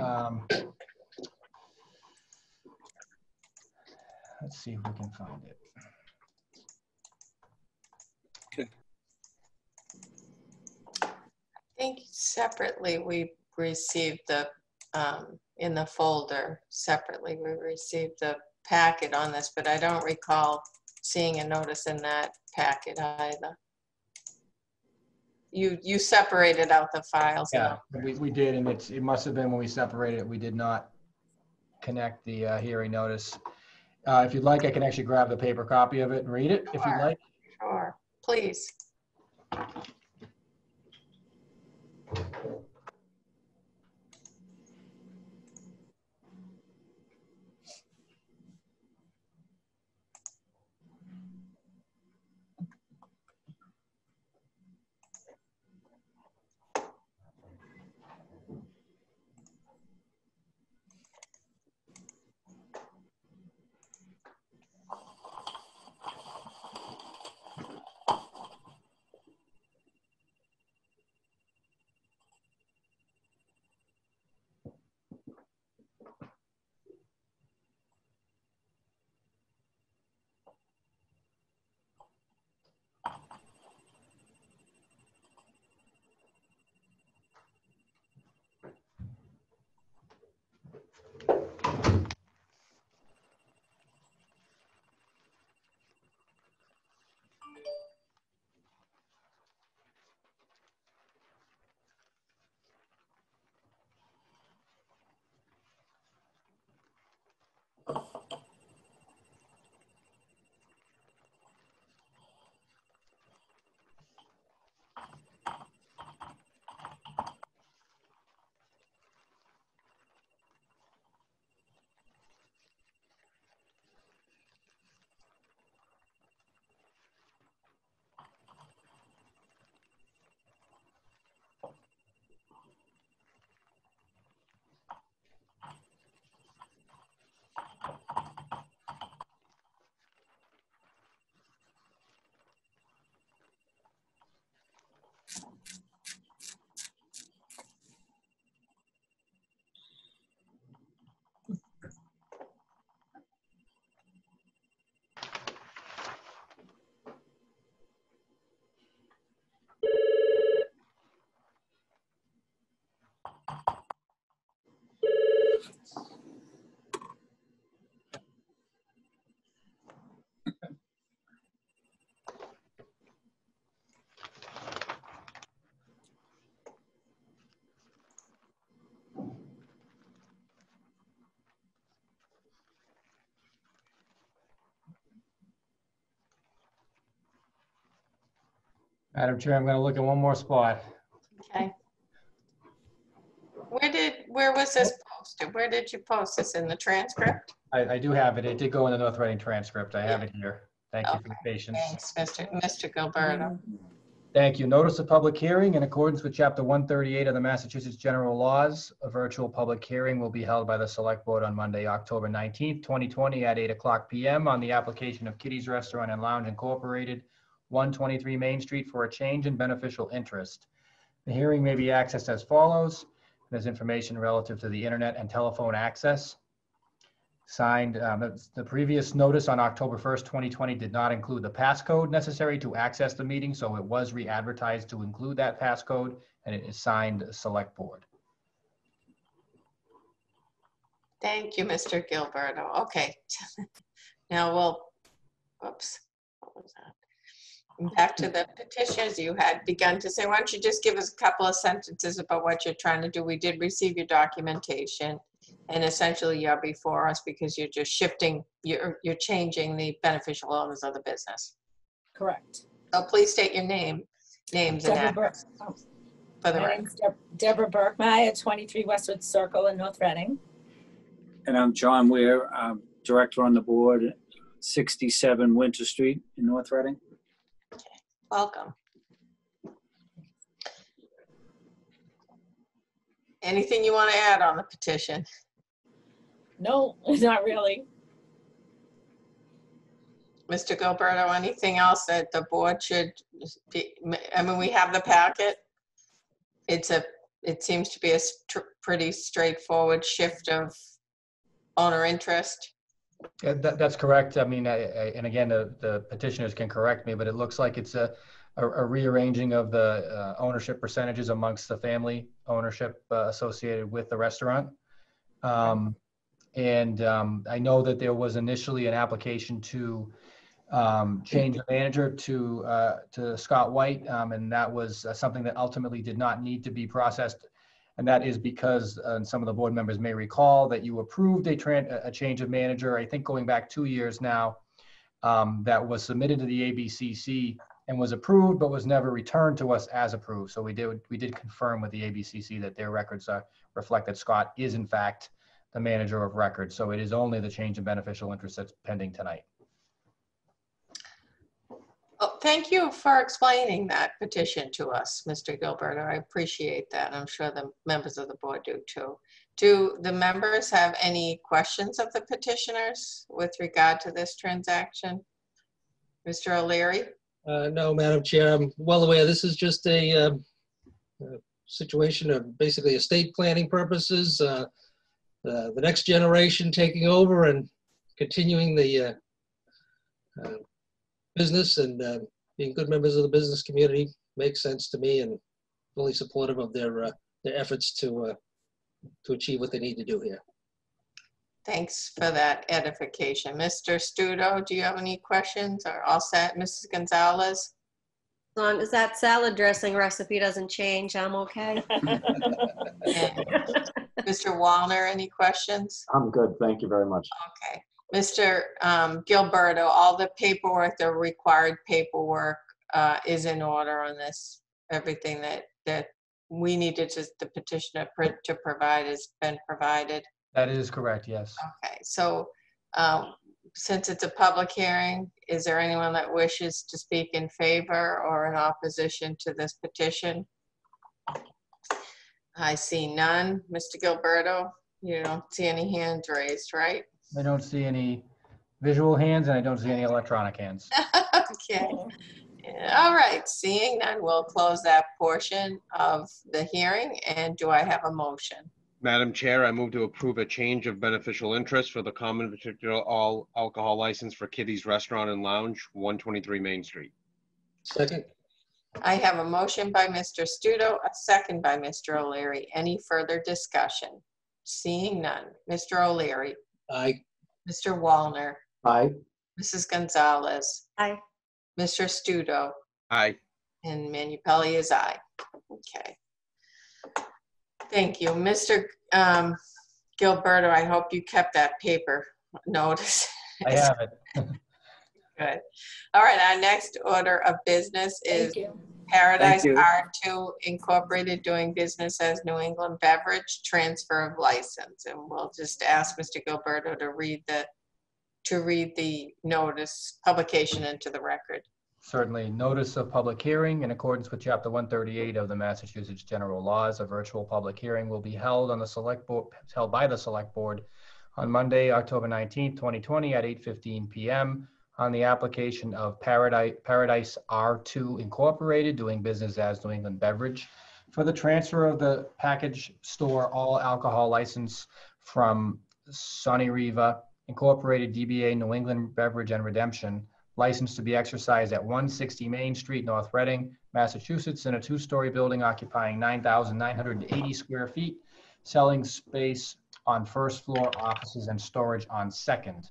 Um, Let's see if we can find it. Think separately, we received the, um, in the folder, separately, we received the packet on this, but I don't recall seeing a notice in that packet either. You, you separated out the files. Yeah, we, we did, and it's, it must have been when we separated it, we did not connect the uh, hearing notice. Uh, If you'd like, I can actually grab the paper copy of it and read it, if you'd Sure. like. Sure, please. Madam Chair, I'm going to look at one more spot. Okay. Where did, where was this posted? Where did you post this? In the transcript? I, I do have it. It did go in the North Reading transcript. I have it here. Thank you for your patience. Thanks, Mr. Mr. Gilleberto. Thank you. Notice of public hearing in accordance with Chapter 138 of the Massachusetts General Laws. A virtual public hearing will be held by the Select Board on Monday, October 19th, 2020 at 8 o'clock PM on the application of Kitty's Restaurant and Lounge Incorporated, 123 Main Street for a change in beneficial interest. The hearing may be accessed as follows. There's information relative to the internet and telephone access. signed, um, the- previous notice on October 1st, 2020 did not include the passcode necessary to access the meeting, so it was re-advertised to include that passcode, and it is signed Select Board. Thank you, Mr. Gilleberto. Okay. Now we'll, oops, what was that? Back to the petitions you had begun to say, why don't you just give us a couple of sentences about what you're trying to do? We did receive your documentation. And essentially you're before us because you're just shifting, you're, you're changing the beneficial owners of the business. Correct. So please state your name, names and Deborah Burke. address oh, for the My record. name's Deb- Deborah Burkmeyer, 23 Westwood Circle in North Reading. And I'm John Weir, I'm Director on the Board, 67 Winter Street in North Reading. Welcome. Anything you want to add on the petition? No, not really. Mr. Gilleberto, anything else that the board should be, I mean, we have the packet. It's a, it seems to be a str- pretty straightforward shift of owner interest. Yeah, that, that's correct. I mean, I, I, and again, the, the petitioners can correct me, but it looks like it's a, a a rearranging of the uh, ownership percentages amongst the family ownership uh, associated with the restaurant. Um, and um, I know that there was initially an application to um, change the manager to uh, to Scott White, um, and that was uh, something that ultimately did not need to be processed. And that is because, uh, some of the board members may recall, that you approved a, a change of manager, I think going back two years now, um, that was submitted to the ABCC and was approved, but was never returned to us as approved. So we did, we did confirm with the ABCC that their records uh, reflect that Scott is in fact the manager of record. So it is only the change in beneficial interest that's pending tonight. Thank you for explaining that petition to us, Mr. Gilleberto. I appreciate that. I'm sure the members of the board do too. Do the members have any questions of the petitioners with regard to this transaction? Mr. O'Leary? Uh, No, Madam Chair, I'm well aware, this is just a um, uh, situation of basically estate planning purposes. uh, uh, The next generation taking over and continuing the uh, uh, business and uh, being good members of the business community makes sense to me and fully supportive of their, uh, their efforts to, uh, to achieve what they need to do here. Thanks for that edification. Mr. Stuto, do you have any questions or all set? Mrs. Gonzalez? As long as that salad dressing recipe doesn't change, I'm okay. Mr. Wallner, any questions? I'm good, thank you very much. Okay. Mr. um, Gilleberto, all the paperwork, the required paperwork uh, is in order on this. Everything that, that we needed to, the petitioner pr- to provide has been provided. That is correct, yes. Okay, so um, since it's a public hearing, is there anyone that wishes to speak in favor or in opposition to this petition? I see none. Mr. Gilleberto, you don't see any hands raised, right? I don't see any visual hands and I don't see any electronic hands. Okay. Yeah, All right, seeing none, we'll close that portion of the hearing. And do I have a motion? Madam Chair, I move to approve a change of beneficial interest for the common victualler all alcohol license for Kitty's Restaurant and Lounge, 123 Main Street. Second? I have a motion by Mr. Stuto, a second by Mr. O'Leary. Any further discussion? Seeing none. Mr. O'Leary, Aye. Mr. Wallner, Aye, Mrs. Gonzalez, Aye. Mr. Stuto, Aye. and Manupelli is aye. Okay. Thank you. Mr. um, Gilleberto, I hope you kept that paper notice. I have it. Good. All right, our next order of business is Thank you. Paradise you. R2 Incorporated doing business as New England Beverage, transfer of license. And we'll just ask Mr. Gilleberto to read the, to read the notice, publication into the record. Certainly, notice of public hearing in accordance with Chapter 138 of the Massachusetts General Laws. A virtual public hearing will be held on the Select Board, held by the Select Board on Monday, October 19th, 2020 at 8:15 PM on the application of Paradise, Paradise R2 Incorporated, doing business as New England Beverage, for the transfer of the package store all alcohol license from Sunny Riva Incorporated DBA New England Beverage and Redemption, licensed to be exercised at 160 Main Street, North Reading, Massachusetts, in a two-story building occupying 9,980 square feet, selling space on first floor, offices and storage on second.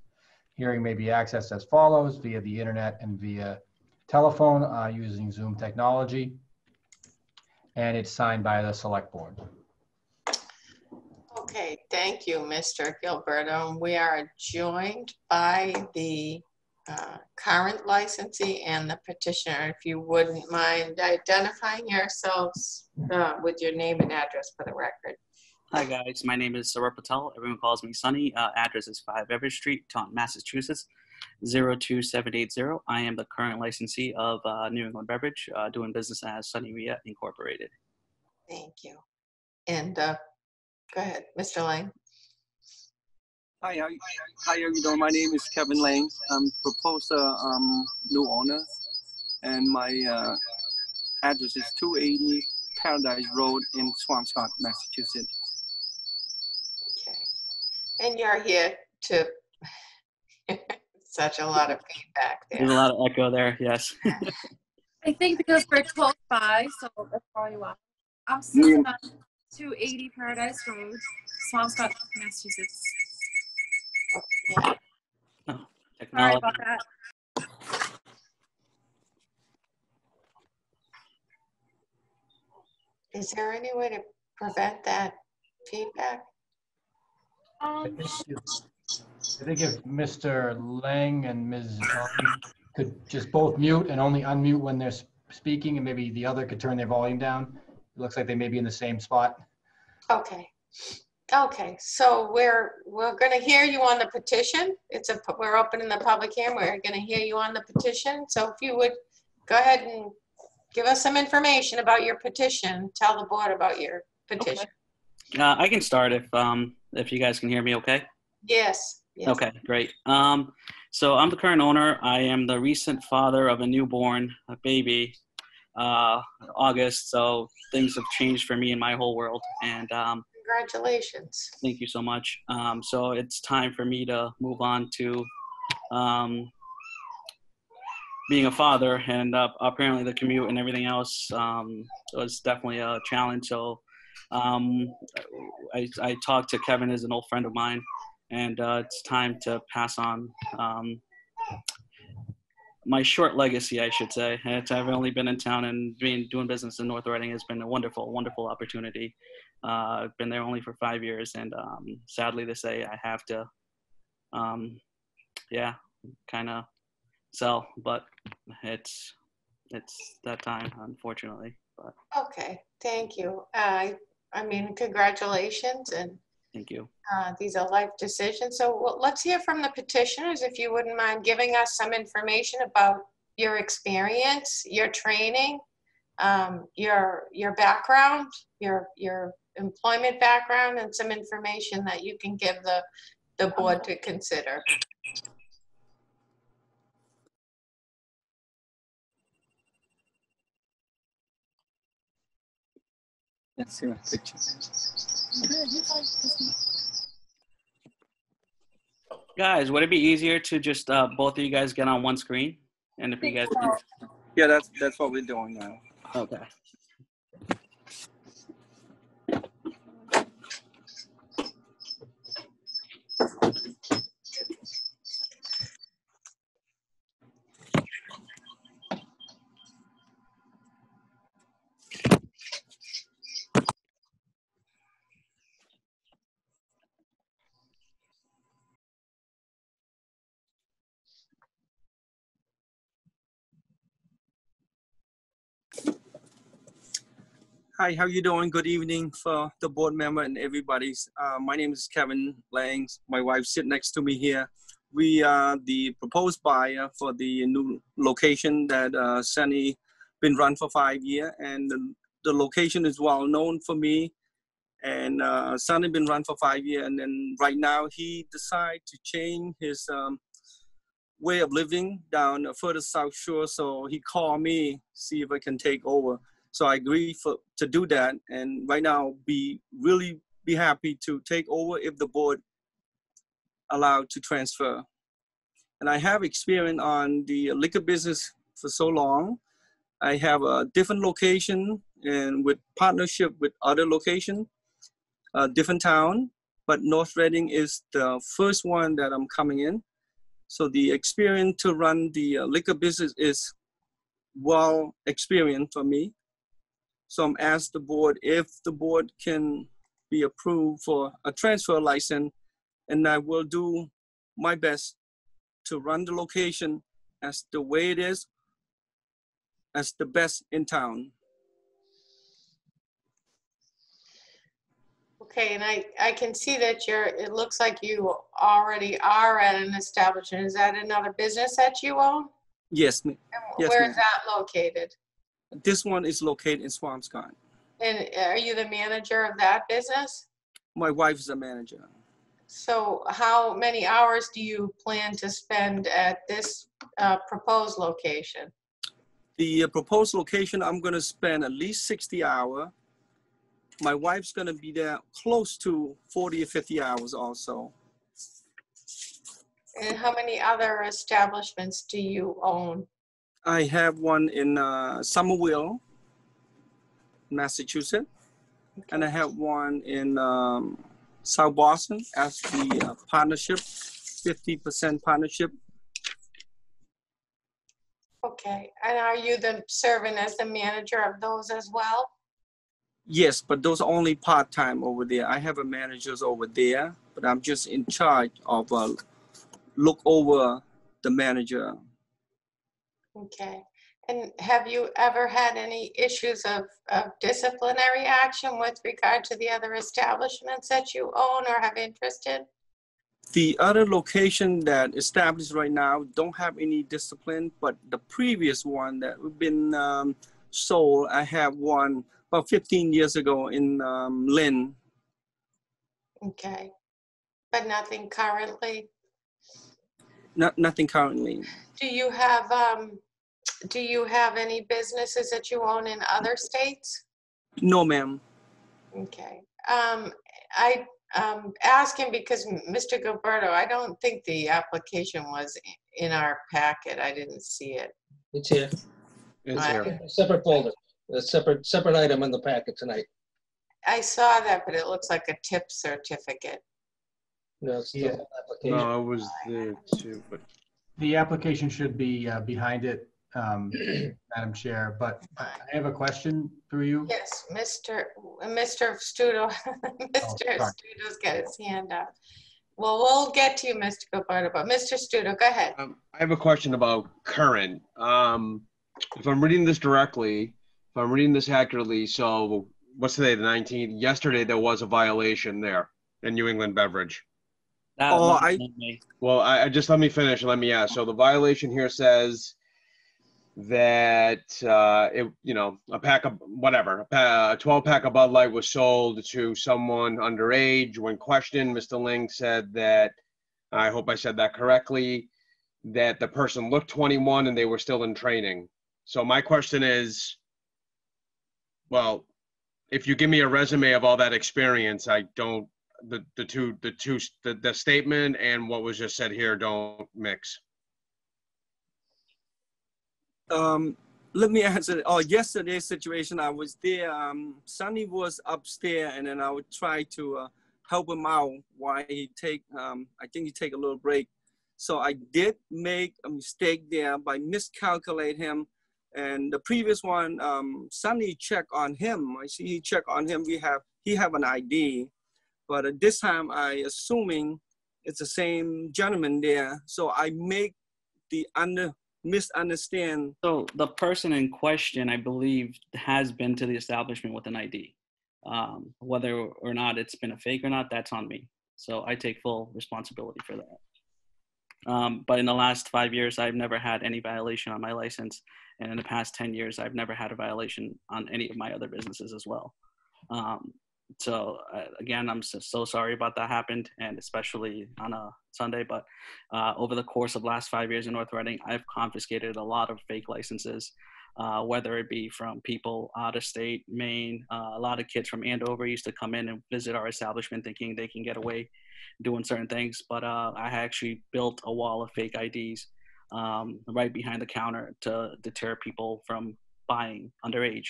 Hearing may be accessed as follows via the internet and via telephone uh, using Zoom technology. And it's signed by the select board. Okay, thank you, Mr. Gilleberto. We are joined by the uh, current licensee and the petitioner. If you wouldn't mind identifying yourselves uh, with your name and address for the record. Hi guys, my name is Saurabh Patel. Everyone calls me Sunny. Uh, address is 5 Everett Street, Taunton, Massachusetts, 02780. I am the current licensee of uh, New England Beverage, uh, doing business as Sunny Ria Incorporated. Thank you. And uh, go ahead, Mr. Lang. Hi, how, how are you doing? My name is Kevin Lang. I'm proposer, um, new owner, and my uh, address is 280 Paradise Road in Swampscott, Massachusetts. And you're here to, such a lot of feedback There's a lot of echo there, yes. I think because we're close by, so that's probably why. I'm Susan, 280 Paradise Road, Swampscott, Massachusetts. Oh, Sorry Technology. about that. Is there any way to prevent that feedback? Um, I think if- I think if Mr. Lang and Ms. Volume could just both mute and only unmute when they're s- speaking, and maybe the other could turn their volume down. It looks like they may be in the same spot. Okay. Okay, so we're, we're gonna hear you on the petition. It's a, we're opening the public hearing. We're gonna hear you on the petition. So if you would go ahead and give us some information about your petition, tell the board about your petition. Uh, I can start if um, if you guys can hear me okay. Yes, yes. Okay, great. Um, so I'm the current owner. I am the recent father of a newborn a baby, uh, August. So things have changed for me in my whole world, and um, Congratulations. thank you so much. Um, so it's time for me to move on to um, being a father, and uh, apparently the commute and everything else um, was definitely a challenge. So um, I, I talked to Kevin as an old friend of mine, and uh, it's time to pass on um, my short legacy, I should say. It's, I've only been in town and being doing business in North Reading has been a wonderful, wonderful opportunity. Uh, I've been there only for five years, and um, sadly to say, I have to, um, yeah, kind of sell. But it's it's that time, unfortunately. But Okay, thank you. I, I mean, congratulations and thank you. uh, these are life decisions. So well, let's hear from the petitioners, if you wouldn't mind giving us some information about your experience, your training, um, your, your background, your, your employment background, and some information that you can give the, the board to consider. Let's see my picture. Guys, would it be easier to just uh, both of you guys get on one screen? And if you guys Yeah, that's that's what we're doing now. okay. Hi, how you doing? Good evening for the board member and everybody's. Uh, my name is Kevin Lang. My wife sit next to me here. We are the proposed buyer for the new location that uh, Sunny been run for five years, and the, the location is well known for me. And uh, Sunny been run for five years, and then right now he decide to change his um, way of living down further south shore. So he called me see if I can take over. So I agree for to do that, and right now be really be happy to take over if the board allowed to transfer. And I have experience on the liquor business for so long. I have a different location and with partnership with other location, uh, different town, but North Reading is the first one that I'm coming in. So the experience to run the uh, liquor business is well experienced for me. So I'm asked the board if the board can be approved for a transfer license, and I will do my best to run the location as the way it is, as the best in town. Okay, and I, I can see that you're, it looks like you already are at an establishment. Is that another business that you own? Yes, ma- yes, Where ma'am. is that located? This one is located in Swampscott. And are you the manager of that business? My wife is a manager. So how many hours do you plan to spend at this uh, proposed location? The uh, proposed location, I'm gonna spend at least 60 hour. My wife's gonna be there close to 40 or 50 hours also. And how many other establishments do you own? I have one in uh, Somerville, Massachusetts, and I have one in um, South Boston as the uh, partnership, 50% partnership. Okay, and are you the serving as the manager of those as well? Yes, but those are only part-time over there. I have a managers over there, but I'm just in charge of uh, look over the manager. Okay, and have you ever had any issues of, of disciplinary action with regard to the other establishments that you own or have interest in? The other location that established right now don't have any discipline, but the previous one that we've been um, sold, I have one about 15 years ago in um, Lynn. Okay, but nothing currently? Not nothing currently. Do you have, um, do you have any businesses that you own in other states? No, ma'am. Okay, um, I, um, asking because Mr. Gilleberto, I don't think the application was in our packet. I didn't see it. It's here. It's here. A Separate folder, a separate, separate item in the packet tonight. I saw that, but it looks like a tip certificate. No, it's the Yeah. whole application. No, it was there too, but The application should be uh, behind it, um, Madam Chair, but I have a question for you. Yes, Mr. Mr. Stuto, Mr. sorry. Stuto's got his hand up. Well, we'll get to you, Mr. Gilleberto, but Mr. Stuto, go ahead. Um, I have a question about current. Um, if I'm reading this directly, if I'm reading this accurately, so what's today, the 19th? Yesterday, there was a violation there in New England Beverage. That Oh, I- me. Well, I, I just let me finish and let me ask. So the violation here says that uh, it, you know, a pack of whatever, a, a 12 pack of Bud Light was sold to someone underage. When questioned, Mr. Ling said that, I hope I said that correctly, that the person looked 21 and they were still in training. So my question is, well, if you give me a resume of all that experience, I don't, the, the two, the two, the, the statement and what was just said here don't mix. Um, let me answer. Oh, yesterday's situation, I was there. Um, Sonny was upstairs, and then I would try to uh, help him out while he take. Um, I think he take a little break. So I did make a mistake there by miscalculate him. And the previous one, um, Sonny check on him. I see he check on him. We have he have an ID, but at this time I assuming it's the same gentleman there. So I make the under misunderstand So the person in question, I believe, has been to the establishment with an ID. Um, whether or not it's been a fake or not, that's on me. So I take full responsibility for that. Um, but in the last five years, I've never had any violation on my license, and in the past ten years, I've never had a violation on any of my other businesses as well. Um, so uh, again, I'm so, so sorry about that happened, and especially on a Sunday. But uh, over the course of last five years in North Reading, I've confiscated a lot of fake licenses, uh, whether it be from people out of state, Maine. Uh, a lot of kids from Andover used to come in and visit our establishment thinking they can get away doing certain things. But uh, I actually built a wall of fake IDs um, right behind the counter to deter people from buying underage.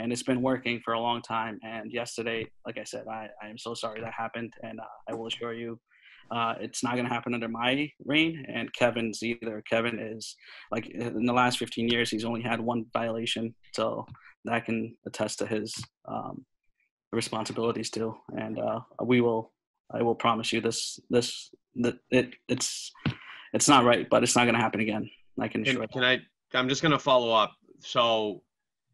And it's been working for a long time. And yesterday, like I said, I, I am so sorry that happened. And uh, I will assure you, uh, it's not going to happen under my reign. And Kevin's either. Kevin is like in the last 15 years, he's only had one violation. So that can attest to his um, responsibilities too. And uh, we will, I will promise you this, this, that it, it's, it's not right, but it's not going to happen again. I can assure Can, can I, I'm just gonna follow up. So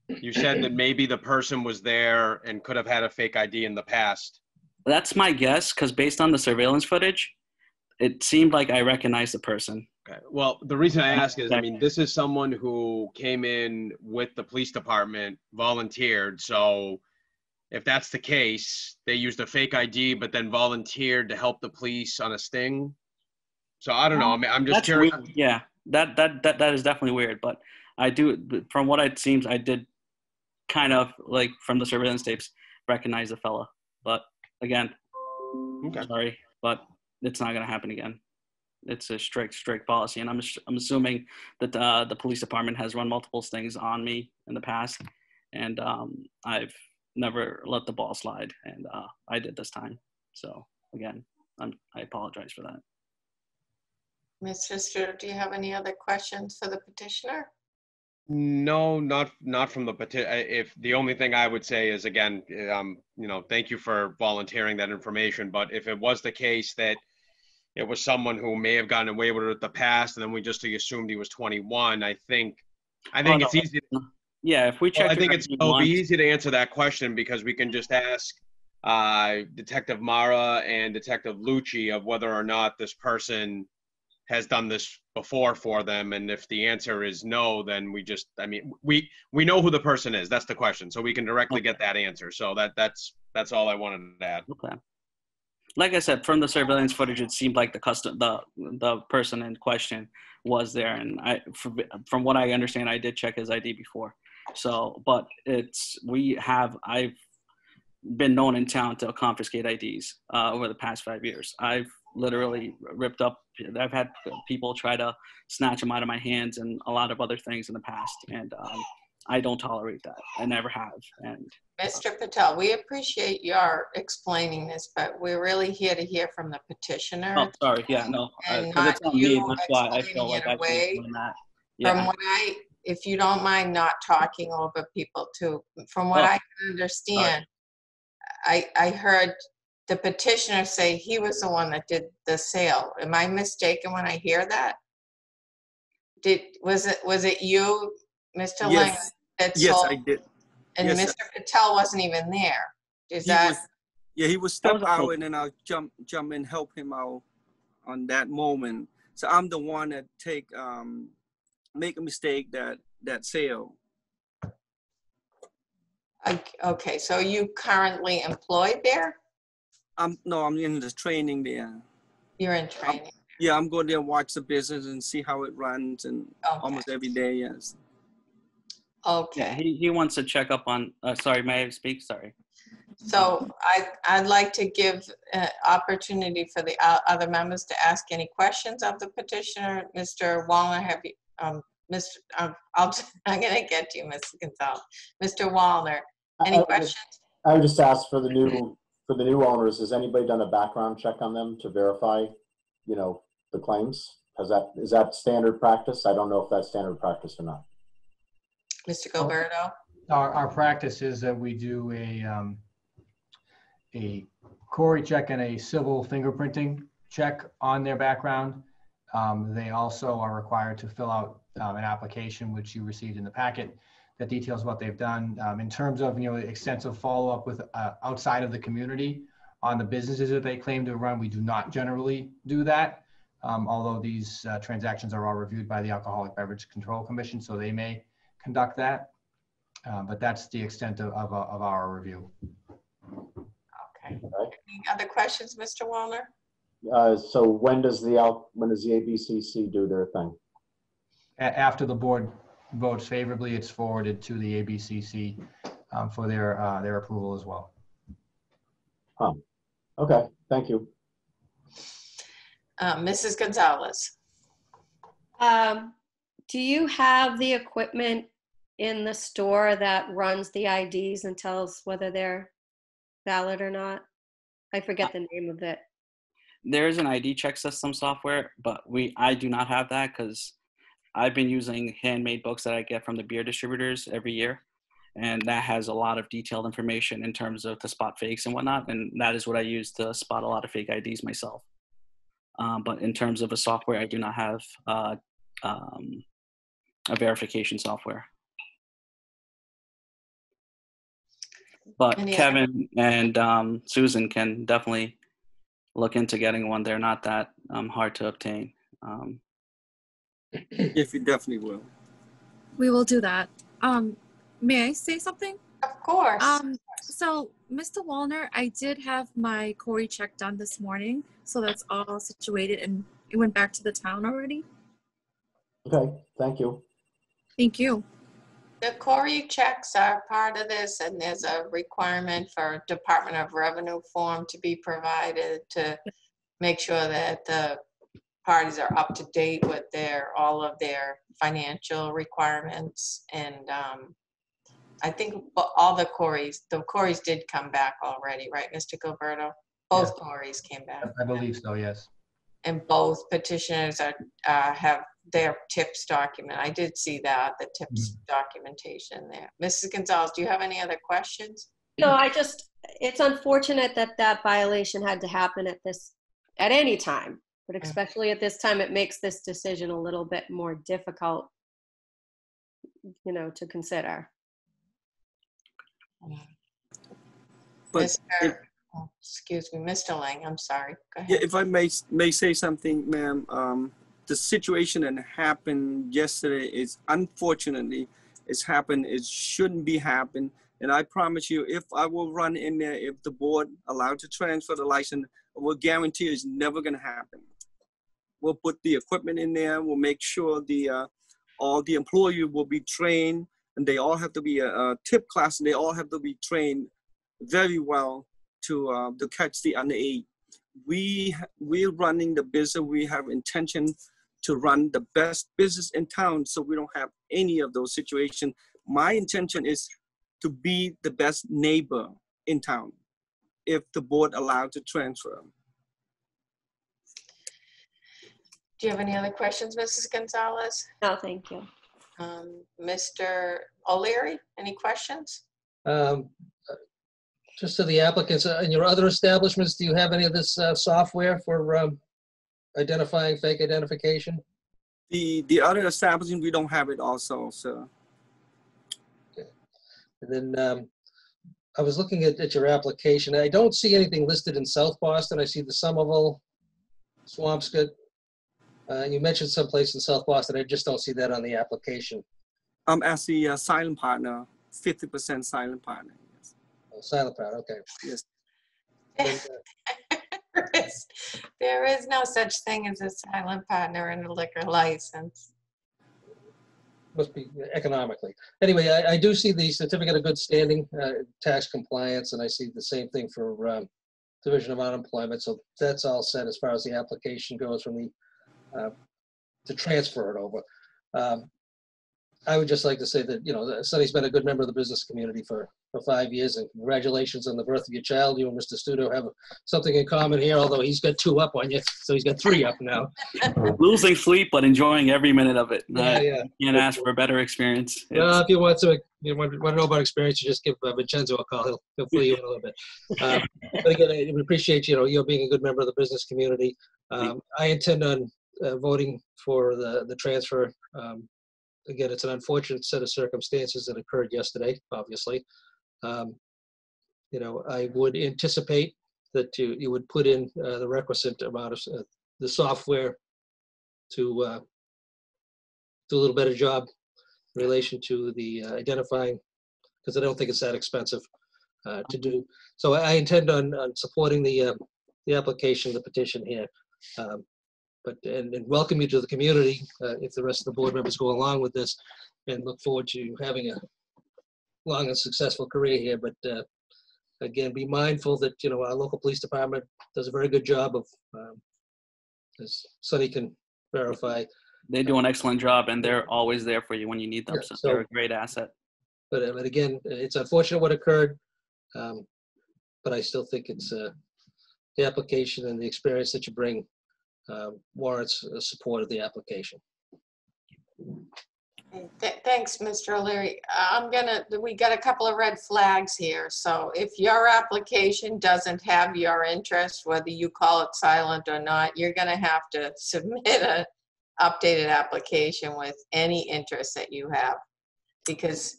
you said that maybe the person was there and could have had a fake ID in the past. That's my guess, because based on the surveillance footage, it seemed like I recognized the person. Okay. Well, the reason I ask is, I mean, this is someone who came in with the police department, volunteered. So if that's the case, they used a fake ID, but then volunteered to help the police on a sting. So I don't know. I mean, I'm just That's curious. weird. Yeah, that that that that is definitely weird. But I do, from what it seems, I did kind of like from the surveillance tapes recognize the fella. But again, sorry, but it's not gonna happen again. It's a strict, strict policy, and I'm I'm assuming that uh, the police department has run multiple stings on me in the past, and um, I've never let the ball slide, and uh, I did this time. So again, I'm, I apologize for that. Ms. Pfister, do you have any other questions for the petitioner? No, not not from the If the only thing I would say is again, um, you know, thank you for volunteering that information. But if it was the case that it was someone who may have gotten away with it in the past, and then we just assumed he was 21, I think, I think Oh, it's no. easy. Yeah, if we Well, check. I think it's it'll be easy to answer that question because we can just ask uh, Detective Mara and Detective Lucci of whether or not this person has done this before for them, and if the answer is no, then we just, I mean, we we know who the person is. That's the question, so we can directly get that answer. So that that's that's all I wanted to add. Okay. Like I said, from the surveillance footage, it seemed like the custom, the the person in question was there, and I, from, from what I understand, I did check his ID before. So, but it's we have I've been known in town to confiscate IDs uh, over the past five years. I've literally ripped up. I've had people try to snatch them out of my hands and a lot of other things in the past, and um, I don't tolerate that. I never have, and Mr. Patel, we appreciate your explaining this, but we're really here to hear from the petitioner. Oh, sorry. Yeah, no. And it's not on me. you That's why I feel like it I away. should doing that. From what I, if you don't mind not talking over people too, from what Oh, I can understand, I, I heard the petitioner say he was the one that did the sale. Am I mistaken when I hear that? Did, was it, was it you, Mr. Lang, Yes, that yes, sold? I did. And Yes, Mr. Patel wasn't even there? Is He that? was- Yeah, he would step was a out full- and then I'll jump jump and help him out on that moment. So I'm the one that take um make a mistake that that sale. Ok- Okay, so you currently employed there? I'm no, I'm in the training there. You're in training. Yeah, I'm going there watch the business and see how it runs and almost every day, yes. Okay. Yeah, he, he wants to check up on, uh, sorry, may I speak? Sorry. So I, I'd like to give uh, opportunity for the o- other members to ask any questions of the petitioner. Mr. Wallner, have you, um, Mr., um, I'll, I'm gonna get to you, Mr. Gonzalez. Mr. Wallner, I- I any questions? just- I would just ask for the new, for the new owners, has anybody done a background check on them to verify, you know, the claims? Has that, is that standard practice? I don't know if that's standard practice or not. Mr. Gilleberto? Our, our practice is that we do a, um, a CORI check and a civil fingerprinting check on their background. Um, they also are required to fill out, um, an application, which you received in the packet, that details what they've done. Um, in terms of, you know, extensive follow-up with, uh, outside of the community on the businesses that they claim to run, we do not generally do that. Um, although these, uh, transactions are all reviewed by the Alcoholic Beverage Control Commission, so they may conduct that. Uh, But that's the extent of, of, of our review. Okay. Any other questions, Mr. Wallner? Uh, so when does the, Al- when does the ABCC do their thing? A- After the board votes favorably, it's forwarded to the ABCC um, for their, uh, their approval as well. Um, okay, thank you. Uh, Mrs. Gonzalez? Um, do you have the equipment in the store that runs the IDs and tells whether they're valid or not? I forget the name of it. There is an ID check system software, but we I do not have that because I've been using handmade books that I get from the beer distributors every year, and that has a lot of detailed information in terms of to spot fakes and whatnot, and that is what I use to spot a lot of fake IDs myself. Um, but in terms of a software, I do not have uh, um, a verification software. But Any other- Kevin and um, Susan can definitely look into getting one. They're not that um, hard to obtain. Um, If you definitely will. We will do that. Um, may I say something? Of course. Um, so Mr. Wallner, I did have my CORI check done this morning, so that's all situated and it went back to the town already. Okay, thank you. Thank you. The CORI checks are part of this, and there's a requirement for Department of Revenue form to be provided to make sure that the parties are up to date with their, all of their financial requirements. And um, I think all the CORIs, the CORIs did come back already, right, Mr. Gilleberto? Both CORIs came back. I believe so, yes. And both petitioners are, uh, have their tips document. I did see that, the tips documentation there. Mrs. Gonzalez, do you have any other questions? No, I just, it's unfortunate that that violation had to happen at this, at any time, but especially at this time, it makes this decision a little bit more difficult, you know, to consider. But Mr. oh, Excuse me, Mr. Lang, I'm sorry. Go Yeah, if I may may say something, ma'am, um, the situation that happened yesterday is unfortunately it's happened. It shouldn't be happened. And I promise you, if I will run in there, if the board allowed to transfer the license, I will guarantee it's never going to happen. We'll put the equipment in there. We'll make sure the uh, all the employee will be trained, and they all have to be a, a tip class, and they all have to be trained very well to uh, to catch the underage. We we're running the business. We have intention to run the best business in town so we don't have any of those situations my intention is to be the best neighbor in town if the board allowed to transfer Do you have any other questions, Mrs. Gonzalez? No, thank you. Um, Mr. O'Leary, any questions? Um, Just to the applicants, uh, in your other establishments, do you have any of this uh, software for um, identifying fake identification? the the other establishment we don't have it also so And then um, I was looking at, at your application. I don't see anything listed in South Boston. I see the Somerville, Swampscott. Uh, you mentioned someplace in South Boston. I just don't see that on the application. i'm as the uh, silent partner 50% silent partner Oh, Silent partner, okay. yes There is- There is no such thing as a silent partner in a liquor license. Must be economically. Anyway, I, I do see the certificate of good standing, uh, tax compliance, and I see the same thing for um, Division of Unemployment. So that's all set as far as the application goes from the, uh, to transfer it over. Um, I would just like to say that, you know, Sonny's been a good member of the business community for, for five years, and congratulations on the birth of your child. You and Mr. Stuto have something in common here, although he's got two up on you, so he's got three up now. losing sleep, but enjoying every minute of it. Yeah, I yeah. can't ask for a better experience. Uh, if you want to, you want, want to know about experience, you just give uh, Vincenzo a call. He'll, he'll fill you in a little bit. Um, but again, I we appreciate you know you being a good member of the business community. Um, I intend on uh, voting for the the transfer. Um, again, it's an unfortunate set of circumstances that occurred yesterday. Obviously, um, you know, I would anticipate that you you would put in uh, the requisite amount of uh, the software to uh, do a little better job in relation to the uh, identifying, because I don't think it's that expensive uh, to do. So I intend on, on supporting the, uh, the application, the petition here. Um, But, and, and welcome you to the community uh, if the rest of the board members go along with this and look forward to having a long and successful career here. But uh, again, be mindful that, you know, our local police department does a very good job of, um, as Sonny can verify, They do an excellent job and they're always there for you when you need them. Yeah, So so- they're a great asset. but, uh, but again, it's unfortunate what occurred. um, But I still think it's, uh, the application and the experience that you bring um, warrants uh, support of the application. Th- Thanks, Mr. O'Leary. I'm gonna, we got a couple of red flags here. So if your application doesn't have your interest, whether you call it silent or not, you're gonna have to submit a updated application with any interest that you have. Because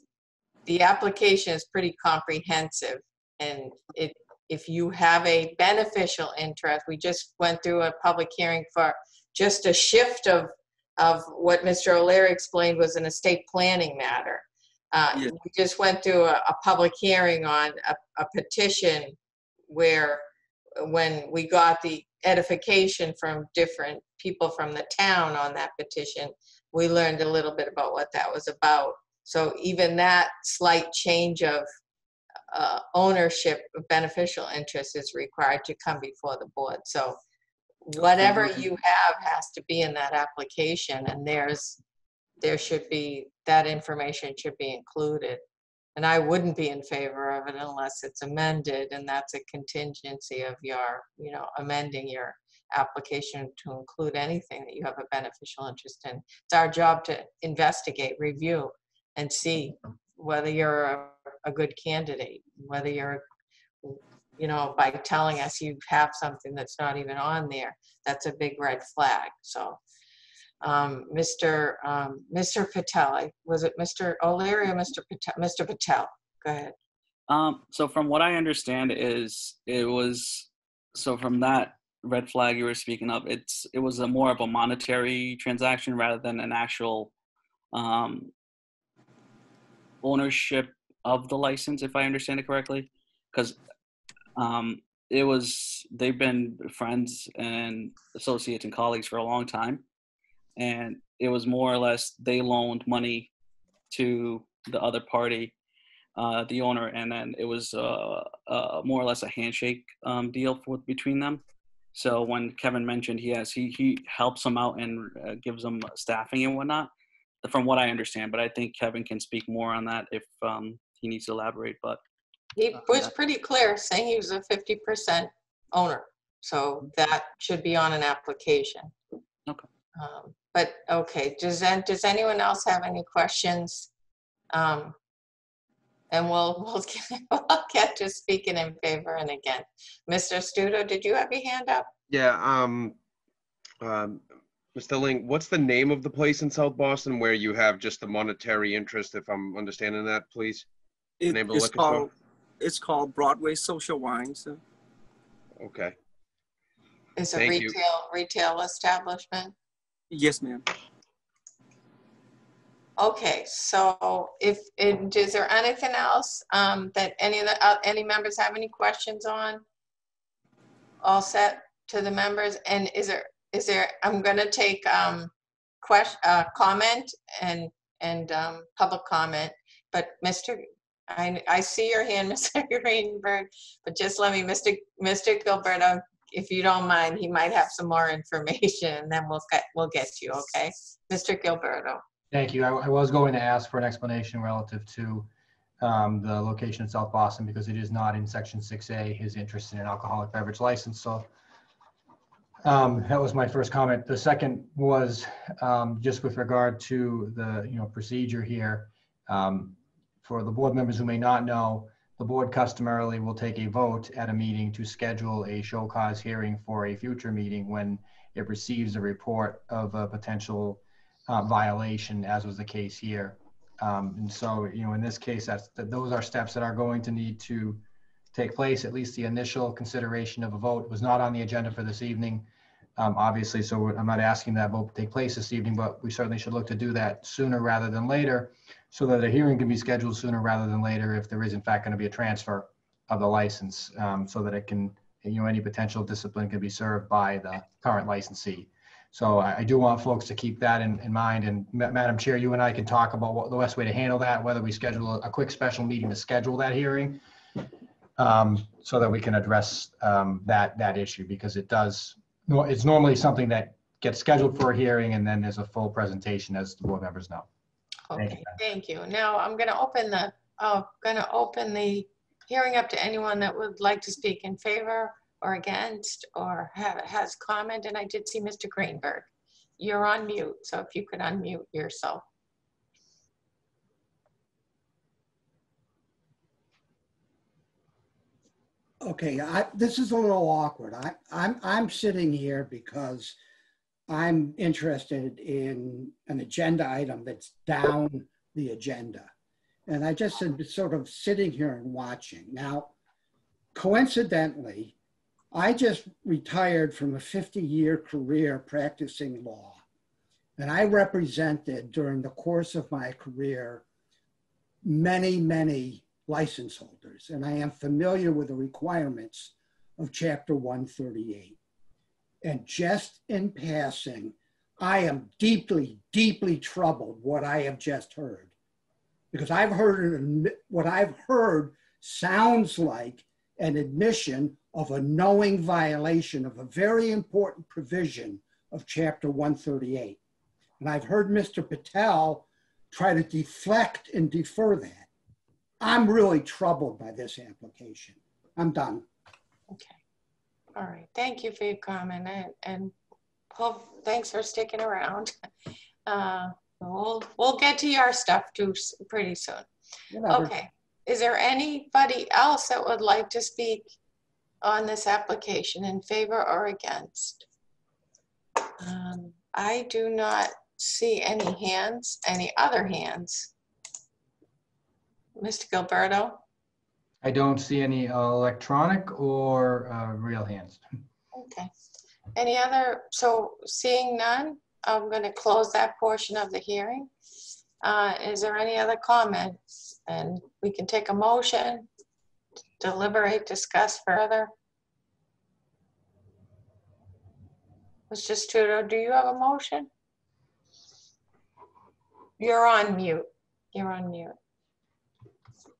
the application is pretty comprehensive and it, if you have a beneficial interest, we just went through a public hearing for just a shift of of what Mr. O'Leary explained was an estate planning matter. Uh, Yeah. We just went through a, a public hearing on a, a petition where, when we got the edification from different people from the town on that petition, we learned a little bit about what that was about. So even that slight change of uh, ownership, of beneficial interest is required to come before the board. So whatever you have has to be in that application and there's, there should be, that information should be included. And I wouldn't be in favor of it unless it's amended and that's a contingency of your, you know, amending your application to include anything that you have a beneficial interest in. It's our job to investigate, review, and see whether you're a, a good candidate, whether you're you know, by telling us you have something that's not even on there, that's a big red flag. So, um, Mr. Um, Mr. Patel, was it Mr. O'Leary or Mr. Patel? Mr. Patel, go ahead. Um, so from what I understand is it was so from that red flag you were speaking of, it's it was a more of a monetary transaction rather than an actual um, ownership of the license, if I understand it correctly, because um, it was they've been friends and associates and colleagues for a long time, and it was more or less they loaned money to the other party uh, the owner, and then it was uh, uh, more or less a handshake um, deal for, between them. So when Kevin mentioned he has he he helps them out and uh, gives them staffing and whatnot, from what I understand. But I think Kevin can speak more on that if um, he needs to elaborate. But He was pretty clear saying he was a 50% owner. So that should be on an application. Okay. Um, But, okay, does, then- does anyone else have any questions? Um, And we'll, we'll get- we'll get to speaking in favor and again. Mr. Stuto, did you have your hand up? Yeah, um, um, Mr. Ling, what's the name of the place in South Boston where you have just the monetary interest, if I'm understanding that, please? It- name it's called, it's called Broadway Social Wines. Okay, It's a Thank you. retail, retail establishment? Yes, ma'am. Okay, so if, and is there anything else um, that any of the, uh, any members have any questions on? All set to the members? And is there, is there, I'm gonna take um, question, uh, comment and, and um, public comment. But Mr., I, I see your hand, Mr. Greenberg, but just let me, Mr. Mr. Gilleberto, if you don't mind, he might have some more information and then we'll get, we'll get to you, okay? Mr. Gilleberto. Thank you. I, I was going to ask for an explanation relative to um, the location in South Boston because it is not in section 6A, his interest in an alcoholic beverage license. So um, that was my first comment. The second was um, just with regard to the, you know, procedure here. Um, For the board members who may not know, the board customarily will take a vote at a meeting to schedule a show cause hearing for a future meeting when it receives a report of a potential uh, violation, as was the case here. Um, And so, you know, in this case, that's, that those are steps that are going to need to take place, at least the initial consideration of a vote was not on the agenda for this evening. Um, Obviously, so I'm not asking that vote take place this evening, but we certainly should look to do that sooner rather than later so that a hearing can be scheduled sooner rather than later if there is in fact going to be a transfer of the license, um, so that it can, you know, any potential discipline can be served by the current licensee. So I, I do want folks to keep that in, in mind. And Ma- Madam Chair, you and I can talk about what the best way to handle that, whether we schedule a, a quick special meeting to schedule that hearing. Um, so that we can address um, that, that issue because it does, it's normally something that gets scheduled for a hearing and then there's a full presentation as the board members know. Thank you. Okay, thank you. Now I'm going to open the, oh, going to open the hearing up to anyone that would like to speak in favor or against or have, has comment. And I did see Mr. Greenberg. You're on mute, so if you could unmute yourself. Okay, I, this is a little awkward. I, I'm, I'm sitting here because I'm interested in an agenda item that's down the agenda. And I just am sort of sitting here and watching. Now, coincidentally, I just retired from a 50-year career practicing law. And I represented during the course of my career many, many license holders, and I am familiar with the requirements of Chapter 138. And just in passing, I am deeply, deeply troubled what I have just heard. Because I've heard what I've heard sounds like an admission of a knowing violation of a very important provision of Chapter 138. And I've heard Mr. Patel try to deflect and defer that. I'm really troubled by this application. I'm done. Okay. All right, thank you for your comment and, and Paul, thanks for sticking around. Uh, We'll, we'll get to your stuff too pretty soon. Whatever. Okay, is there anybody else that would like to speak on this application in favor or against? Um, I do not see any hands, any other hands. Mr. Gilleberto? I don't see any electronic or uh, real hands. Okay. Any other, so seeing none, I'm going to close that portion of the hearing. Uh, Is there any other comments? And we can take a motion, deliberate, discuss further. Mr. Stuto, do you have a motion? You're on mute. You're on mute.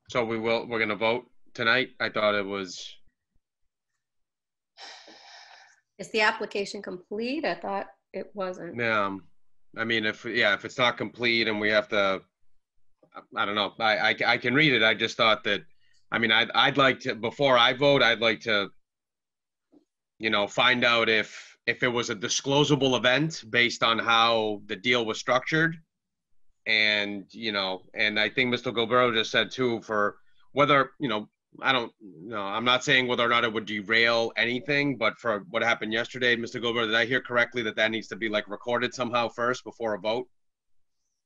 So we will, we're gonna vote tonight? I thought it was, Is the application complete? I thought it wasn't. um, I mean, if, yeah, if it's not complete and we have to, I don't know, I, I, I can read it. I just thought that, I mean, I'd, I'd like to, before I vote, I'd like to, you know, find out if, if it was a disclosable event based on how the deal was structured. And, you know, and I think Mr. Gilleberto just said too, for whether, you know, I don't know, I'm not saying whether or not it would derail anything, but for what happened yesterday, Mr. Gilleberto, did I hear correctly that that needs to be like recorded somehow first before a vote?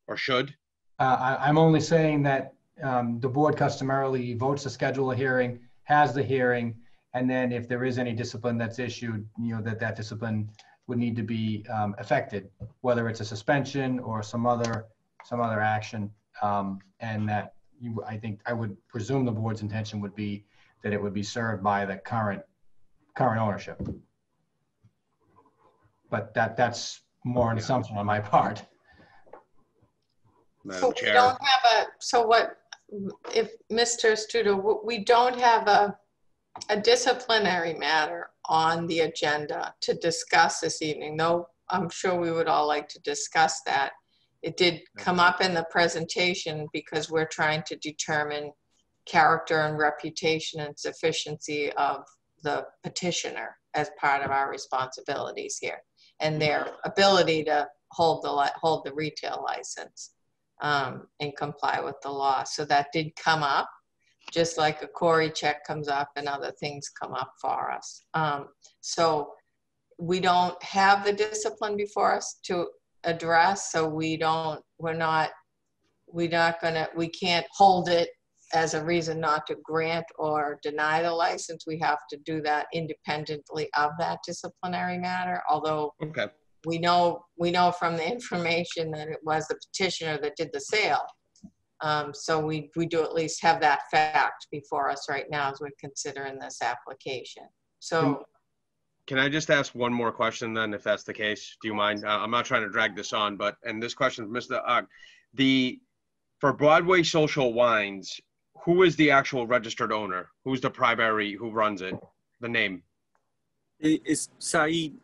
Or should? Uh, I, I'm only saying that um, the board customarily votes to schedule a hearing, has the hearing, and then if there is any discipline that's issued, you know, that that discipline would need to be um, affected, whether it's a suspension or some other, some other action. um, And that you, I think, I would presume the board's intention would be that it would be served by the current, current ownership. But that, that's more an assumption on my part. So Madam we Chair, don't have a, so what, if, Mr. Stuto, we don't have a, a disciplinary matter on the agenda to discuss this evening, though I'm sure we would all like to discuss that. It did come up in the presentation because we're trying to determine character and reputation and sufficiency of the petitioner as part of our responsibilities here and their ability to hold the, hold the retail license um, and comply with the law. So that did come up, just like a CORI check comes up and other things come up for us. Um, so we don't have the discipline before us to address, so we don't, we're not, we're not gonna, we can't hold it as a reason not to grant or deny the license. We have to do that independently of that disciplinary matter, although okay, we know, we know from the information that it was the petitioner that did the sale. Um, so we, we do at least have that fact before us right now as we're considering this application. So, can I just ask one more question then, if that's the case? Do you mind? Uh, I'm not trying to drag this on, but, and this question, Mr. Ugg, the, for Broadway Social Wines, who is the actual registered owner? Who's the primary, who runs it? The name? It- It's Saeed.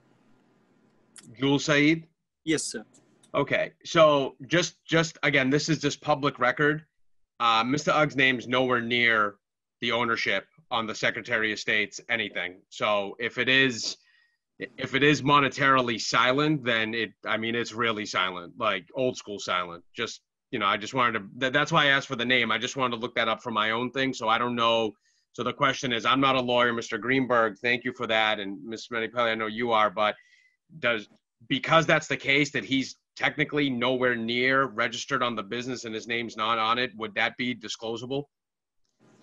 Jul Saeed. Yes, sir. Okay, so just, just, again, this is just public record. Uh, Mr. Ugg's name's nowhere near the ownership on the Secretary of State's anything. So if it is, if it is monetarily silent, then it, I mean, it's really silent, like old school silent. Just, you know, I just wanted to, that, that's why I asked for the name. I just wanted to look that up for my own thing. So I don't know. So the question is, I'm not a lawyer, Mr. Greenberg, thank you for that. And Ms. Manupelli, I know you are, but does, because that's the case, that he's technically nowhere near registered on the business and his name's not on it, would that be disclosable?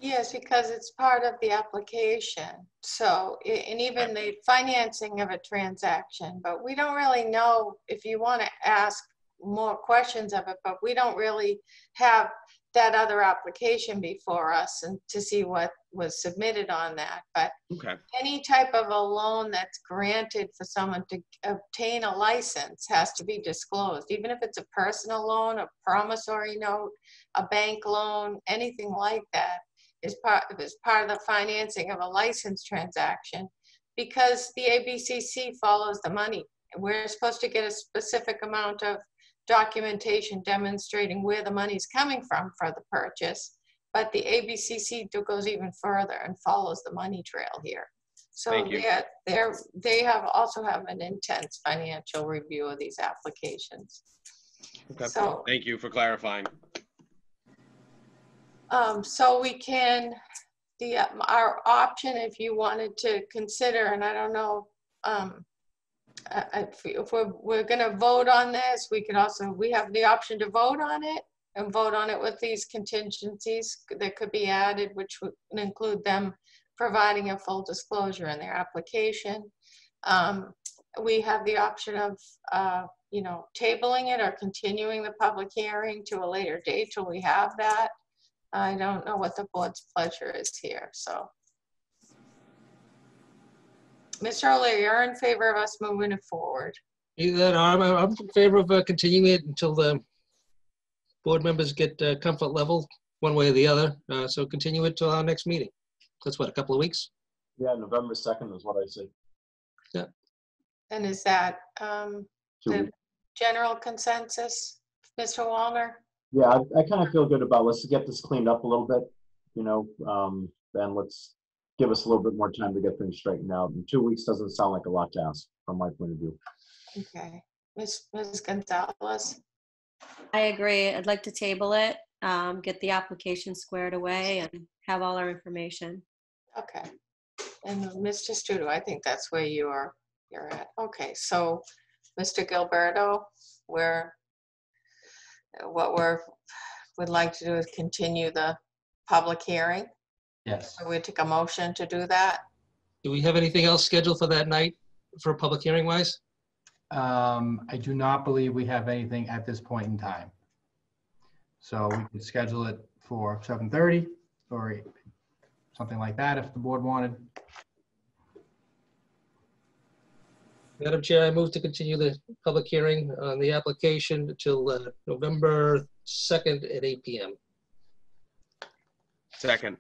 Yes, because it's part of the application. So, and even the financing of a transaction, but we don't really know if you want to ask more questions of it, but we don't really have that other application before us and to see what was submitted on that. But Okay. any type of a loan that's granted for someone to obtain a license has to be disclosed, even if it's a personal loan, a promissory note, a bank loan, anything like that is part, is part of the financing of a license transaction because the ABCC follows the money. We're supposed to get a specific amount of documentation demonstrating where the money's coming from for the purchase. But the ABCC goes even further and follows the money trail here. So they're, they're, they have, also have an intense financial review of these applications. Okay. So- Thank you for clarifying. Um, so we can, the, um, our option, if you wanted to consider, and I don't know, um, I- I- if we- if we're, we're gonna vote on this, we could also, we have the option to vote on it and vote on it with these contingencies that could be added, which would include them providing a full disclosure in their application. Um, we have the option of, uh, you know, tabling it or continuing the public hearing to a later date till we have that. I don't know what the board's pleasure is here, so. Mr. O'Leary, you're in favor of us moving it forward. Either that, or I'm, I'm in favor of uh, continuing it until the board members get uh, comfort level, one way or the other. Uh, So continue it till our next meeting. That's what, a couple of weeks? Yeah, November 2nd is what I say. Yeah and is that um, Two the weeks. general consensus, Mr. Wallner? Yeah, I, I kind of feel good about, let's get this cleaned up a little bit, you know, um, then let's give us a little bit more time to get things straightened out. And two weeks doesn't sound like a lot to ask from my point of view. Okay, Ms. Ms. Gonzalez? I agree. I'd like to table it, um, get the application squared away and have all our information. Okay. And Mr. Stuto, I think that's where you are, you're at. Okay, so Mr. Gilleberto, we're, what we're, would like to do is continue the public hearing. Yes. So we take a motion to do that. Do we have anything else scheduled for that night for public hearing wise? Um, I do not believe we have anything at this point in time. So we could schedule it for 7:30 or something like that if the board wanted. Madam Chair, I move to continue the public hearing on the application until uh, November 2nd at 8 PM. Second.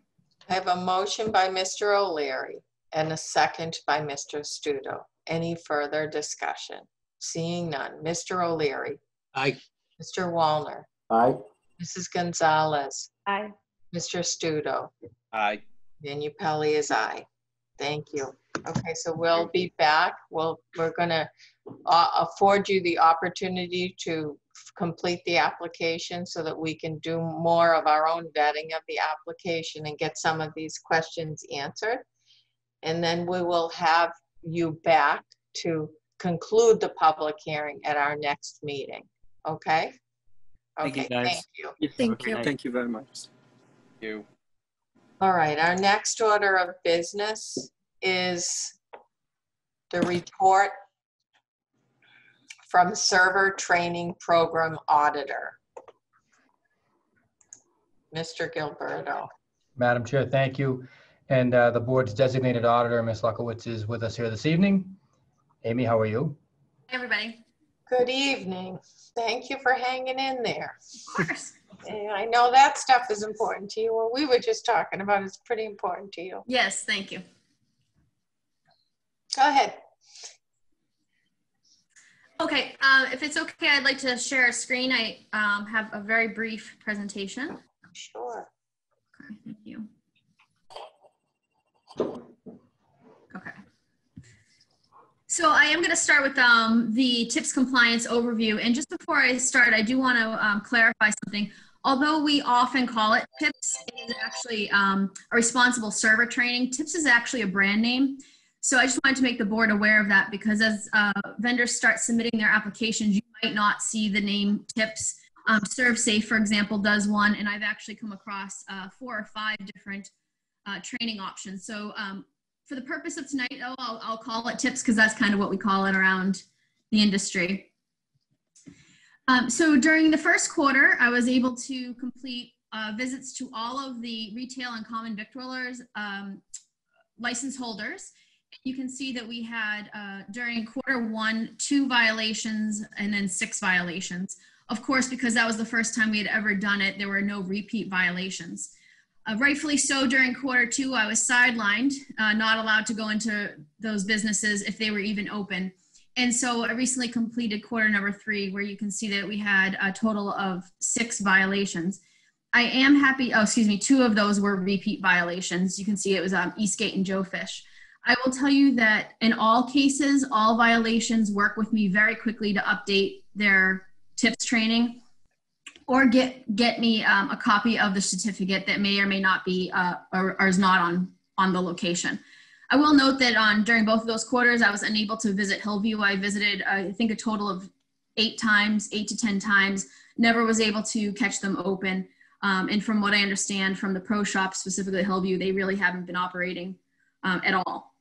I have a motion by Mr. O'Leary and a second by Mr. Stuto. Any further discussion? Seeing none. Mr. O'Leary, Aye. Mr. Wallner, Aye, Mrs. Gonzalez, Aye. Mr. Stuto, Aye. Manu Pelley is aye. Thank you. Okay, so we'll be back. We'll, we're gonna uh, afford you the opportunity to complete the application so that we can do more of our own vetting of the application and get some of these questions answered. And then we will have you back to conclude the public hearing at our next meeting, okay? Thank you, Okay, guys. thank you. Thank you. Thank you very much. You. All right, our next order of business is the report from Server Training Program Auditor. Mr. Gilleberto. Madam Chair, thank you. And uh, the board's designated auditor, Ms. Luckowitz, is with us here this evening. Amy, how are you? Hey, everybody. Good evening. Thank you for hanging in there. Of course. I know that stuff is important to you. What we were just talking about is pretty important to you. Yes, thank you. Go ahead. Okay, uh, if it's okay, I'd like to share a screen. I um, have a very brief presentation. Sure. Okay, thank you. Okay. So I am going to start with um, the TIPS compliance overview. And just before I start, I do want to um, clarify something. Although we often call it TIPS, it is actually um, a responsible server training. TIPS is actually a brand name. So I just wanted to make the board aware of that because as uh, vendors start submitting their applications, you might not see the name TIPS. Um, ServSafe, for example, does one, and I've actually come across uh, four or five different uh, training options. So um, for the purpose of tonight, oh, I'll, I'll call it TIPS because that's kind of what we call it around the industry. Um, so during the first quarter, I was able to complete uh, visits to all of the retail and common victualers um, license holders. You can see that we had uh, during quarter one, two violations and then six violations. Of course, because that was the first time we had ever done it, there were no repeat violations. Uh, rightfully so, during quarter two, I was sidelined, uh, not allowed to go into those businesses if they were even open. And so I recently completed quarter number three, where you can see that we had a total of six violations. I am happy, oh, excuse me, two of those were repeat violations. You can see it was um, Eastgate and Joe Fish. I will tell you that in all cases, all violations work with me very quickly to update their tips training or get get me um, a copy of the certificate that may or may not be uh, or, or, is not on on the location. I will note that on during both of those quarters, I was unable to visit Hillview. I visited, I think, a total of eight times, eight to ten times. Never was able to catch them open. Um, and from what I understand from the pro shop, specifically Hillview, they really haven't been operating um, at all.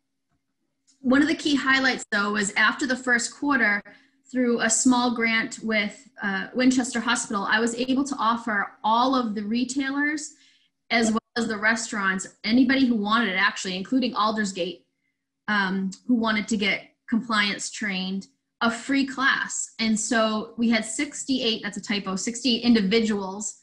One of the key highlights, though, was after the first quarter, through a small grant with uh, Winchester Hospital, I was able to offer all of the retailers as well as the restaurants, anybody who wanted it, actually, including Aldersgate, um, who wanted to get compliance trained, a free class. And so we had 68, that's a typo, 68 individuals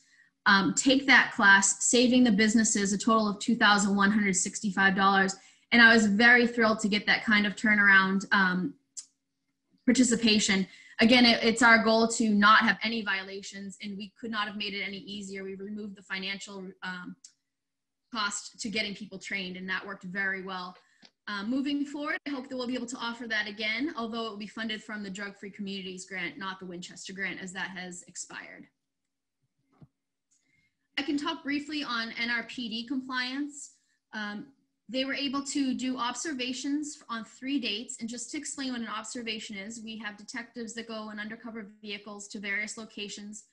um, take that class, saving the businesses a total of $2,165 and I was very thrilled to get that kind of turnaround um, participation. Again, it, it's our goal to not have any violations, and we could not have made it any easier. We removed the financial um, cost to getting people trained, and that worked very well. Um, moving forward, I hope that we'll be able to offer that again, although it will be funded from the Drug Free Communities Grant, not the Winchester Grant, as that has expired. I can talk briefly on NRPD compliance. Um, they were able to do observations on three dates. And just to explain what an observation is, we have detectives that go in undercover vehicles to various locations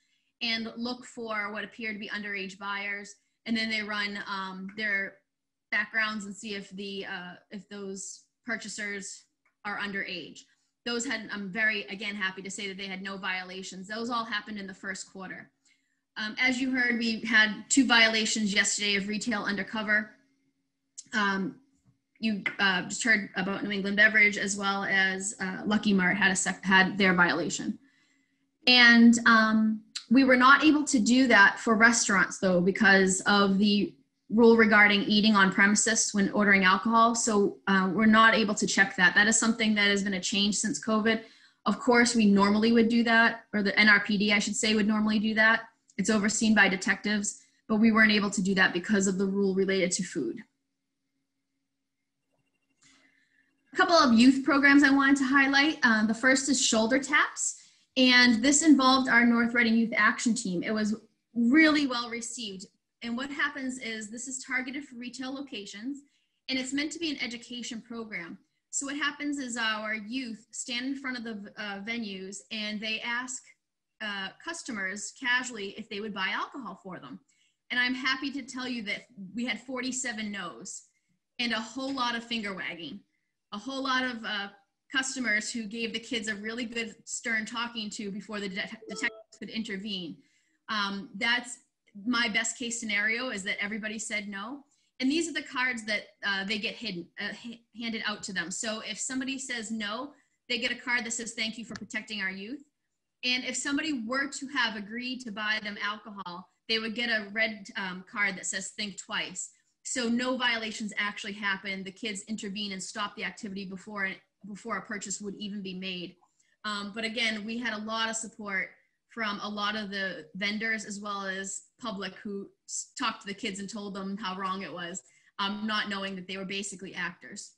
and look for what appear to be underage buyers. And then they run um, their backgrounds and see if the uh, if those purchasers are underage. Those had, I'm very, again, happy to say that they had no violations. Those all happened in the first quarter. Um, as you heard, we had two violations yesterday of retail undercover um, you uh, just heard about New England Beverage as well as uh, Lucky Mart had a had their violation, and um, we were not able to do that for restaurants though because of the rule regarding eating on premises when ordering alcohol. So uh, we're not able to check that. That is something that has been a change since COVID. Of course, we normally would do that, or the NRPD, I should say, would normally do that. It's overseen by detectives, but we weren't able to do that because of the rule related to food. A couple of youth programs I wanted to highlight. Um, the first is Shoulder Taps, and this involved our North Reading Youth Action Team. It was really well received. And what happens is this is targeted for retail locations, and it's meant to be an education program. So what happens is our youth stand in front of the uh, venues and they ask uh, customers casually if they would buy alcohol for them. And I'm happy to tell you that we had 47 no's and a whole lot of finger wagging a whole lot of uh, customers who gave the kids a really good stern talking to before the de- detectives could intervene. Um, that's my best case scenario is that everybody said no. And these are the cards that uh, they get hidden, uh, handed out to them. So if somebody says no, they get a card that says, thank you for protecting our youth. And if somebody were to have agreed to buy them alcohol, they would get a red um, card that says think twice. So no violations actually happen. The kids intervene and stop the activity before before a purchase would even be made. Um, but again, we had a lot of support from a lot of the vendors as well as public who talked to the kids and told them how wrong it was, um, not knowing that they were basically actors.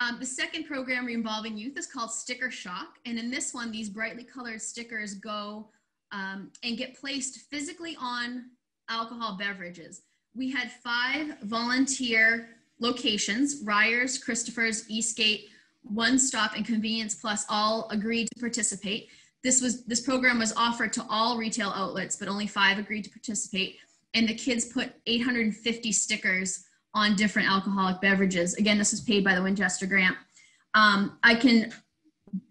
Um, the second program involving youth is called Sticker Shock. And in this one, these brightly colored stickers go um, and get placed physically on alcohol beverages. We had five volunteer locations, Ryers, Christopher's, Eastgate, One Stop, and Convenience Plus all agreed to participate. This was this program was offered to all retail outlets, but only five agreed to participate. And the kids put 850 stickers on different alcoholic beverages. Again, this was paid by the Winchester Grant. Um, I can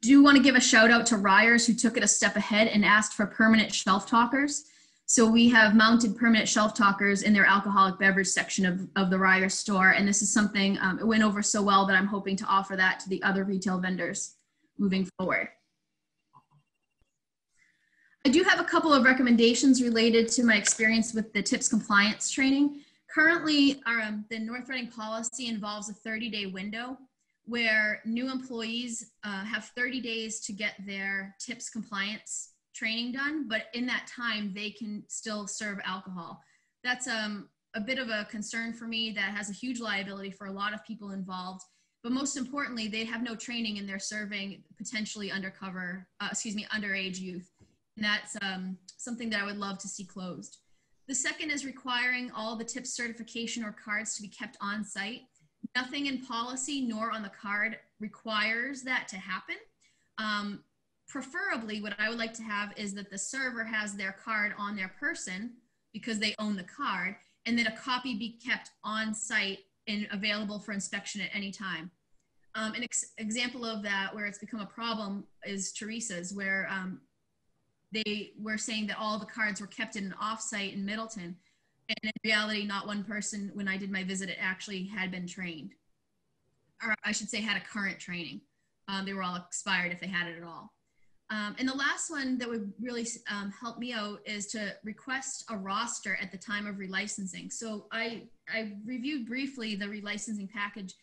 do want to give a shout out to Ryers who took it a step ahead and asked for permanent shelf talkers. So we have mounted permanent shelf talkers in their alcoholic beverage section of, of the Ryers store. And this is something, um, it went over so well that I'm hoping to offer that to the other retail vendors moving forward. I do have a couple of recommendations related to my experience with the TIPS compliance training. Currently, our, um, the North Reading policy involves a 30-day window where new employees uh, have 30 days to get their TIPS compliance training done, but in that time, they can still serve alcohol. That's um, a bit of a concern for me that has a huge liability for a lot of people involved. But most importantly, they have no training and they're serving potentially undercover, uh, excuse me, underage youth. And that's um, something that I would love to see closed. The second is requiring all the TIPS certification or cards to be kept on site. Nothing in policy nor on the card requires that to happen. Um, preferably, what I would like to have is that the server has their card on their person because they own the card, and that a copy be kept on site and available for inspection at any time. Um, an ex- example of that where it's become a problem is Teresa's, where um, they were saying that all the cards were kept in an offsite in Middleton. And in reality, not one person, when I did my visit, it actually had been trained. Or I should say, had a current training. Um, they were all expired if they had it at all. Um, and the last one that would really um, help me out is to request a roster at the time of relicensing. So I, I reviewed briefly the relicensing package,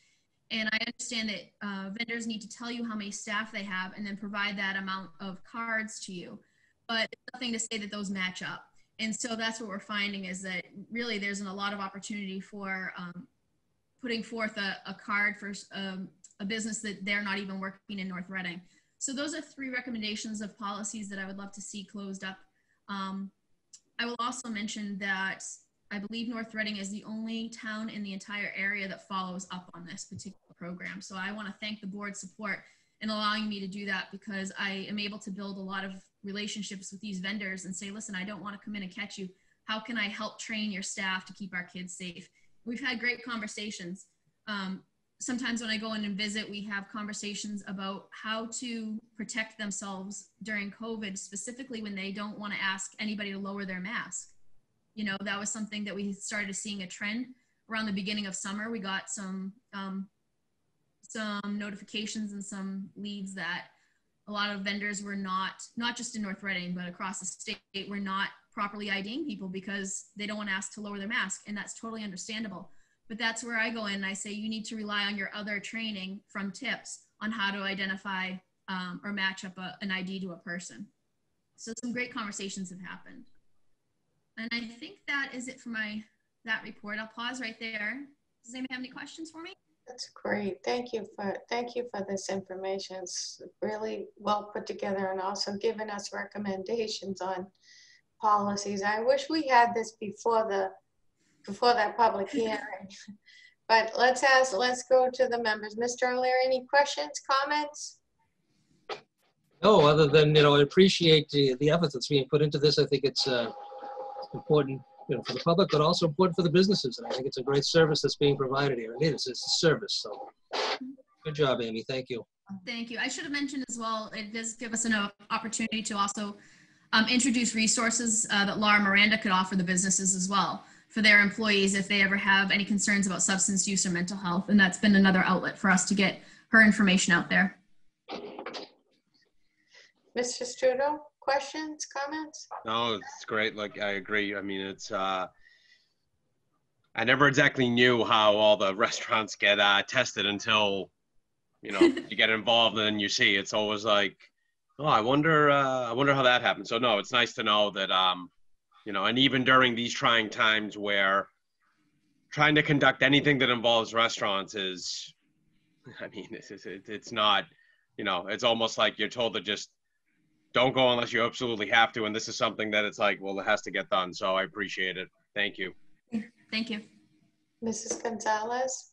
and I understand that uh, vendors need to tell you how many staff they have and then provide that amount of cards to you. But nothing to say that those match up. And so that's what we're finding is that really there's a lot of opportunity for um, putting forth a, a card for um, a business that they're not even working in North Reading. So those are three recommendations of policies that I would love to see closed up. Um, I will also mention that I believe North Reading is the only town in the entire area that follows up on this particular program. So I want to thank the board's support in allowing me to do that because I am able to build a lot of relationships with these vendors and say, listen, I don't want to come in and catch you. How can I help train your staff to keep our kids safe? We've had great conversations. Um, sometimes when I go in and visit, we have conversations about how to protect themselves during COVID, specifically when they don't want to ask anybody to lower their mask. You know, that was something that we started seeing a trend around the beginning of summer. We got some um, some notifications and some leads that a lot of vendors were not not just in North Reading but across the state were not properly IDing people because they don't want to ask to lower their mask, and that's totally understandable. But that's where I go in and I say you need to rely on your other training from tips on how to identify um, or match up a, an ID to a person. So some great conversations have happened. And I think that is it for my that report. I'll pause right there. Does anybody have any questions for me? That's great. Thank you for, thank you for this information. It's really well put together and also giving us recommendations on policies. I wish we had this before the, before that public hearing. But let's ask, let's go to the members. Mr. O'Leary, any questions, comments? No, other than, you know, I appreciate the, the effort that's being put into this. I think it's uh, important, you know, for the public, but also important for the businesses. And I think it's a great service that's being provided here. It is, it's a service. So good job, Amy. Thank you. Thank you. I should have mentioned as well, it does give us an opportunity to also um, introduce resources uh, that Laura Miranda could offer the businesses as well for their employees if they ever have any concerns about substance use or mental health. And that's been another outlet for us to get her information out there. Mr. Stuto? questions, comments? No, it's great. Like, I agree. I mean, it's, uh, I never exactly knew how all the restaurants get, uh, tested until, you know, you get involved and then you see. It's always like, oh, I wonder, uh, I wonder how that happened. So no, it's nice to know that, um, you know, and even during these trying times where trying to conduct anything that involves restaurants is, I mean, it's, it's, it's not, you know, it's almost like you're told to just don't go unless you absolutely have to. And this is something that it's like, well, it has to get done. So I appreciate it. Thank you. Thank you. Mrs. Gonzalez?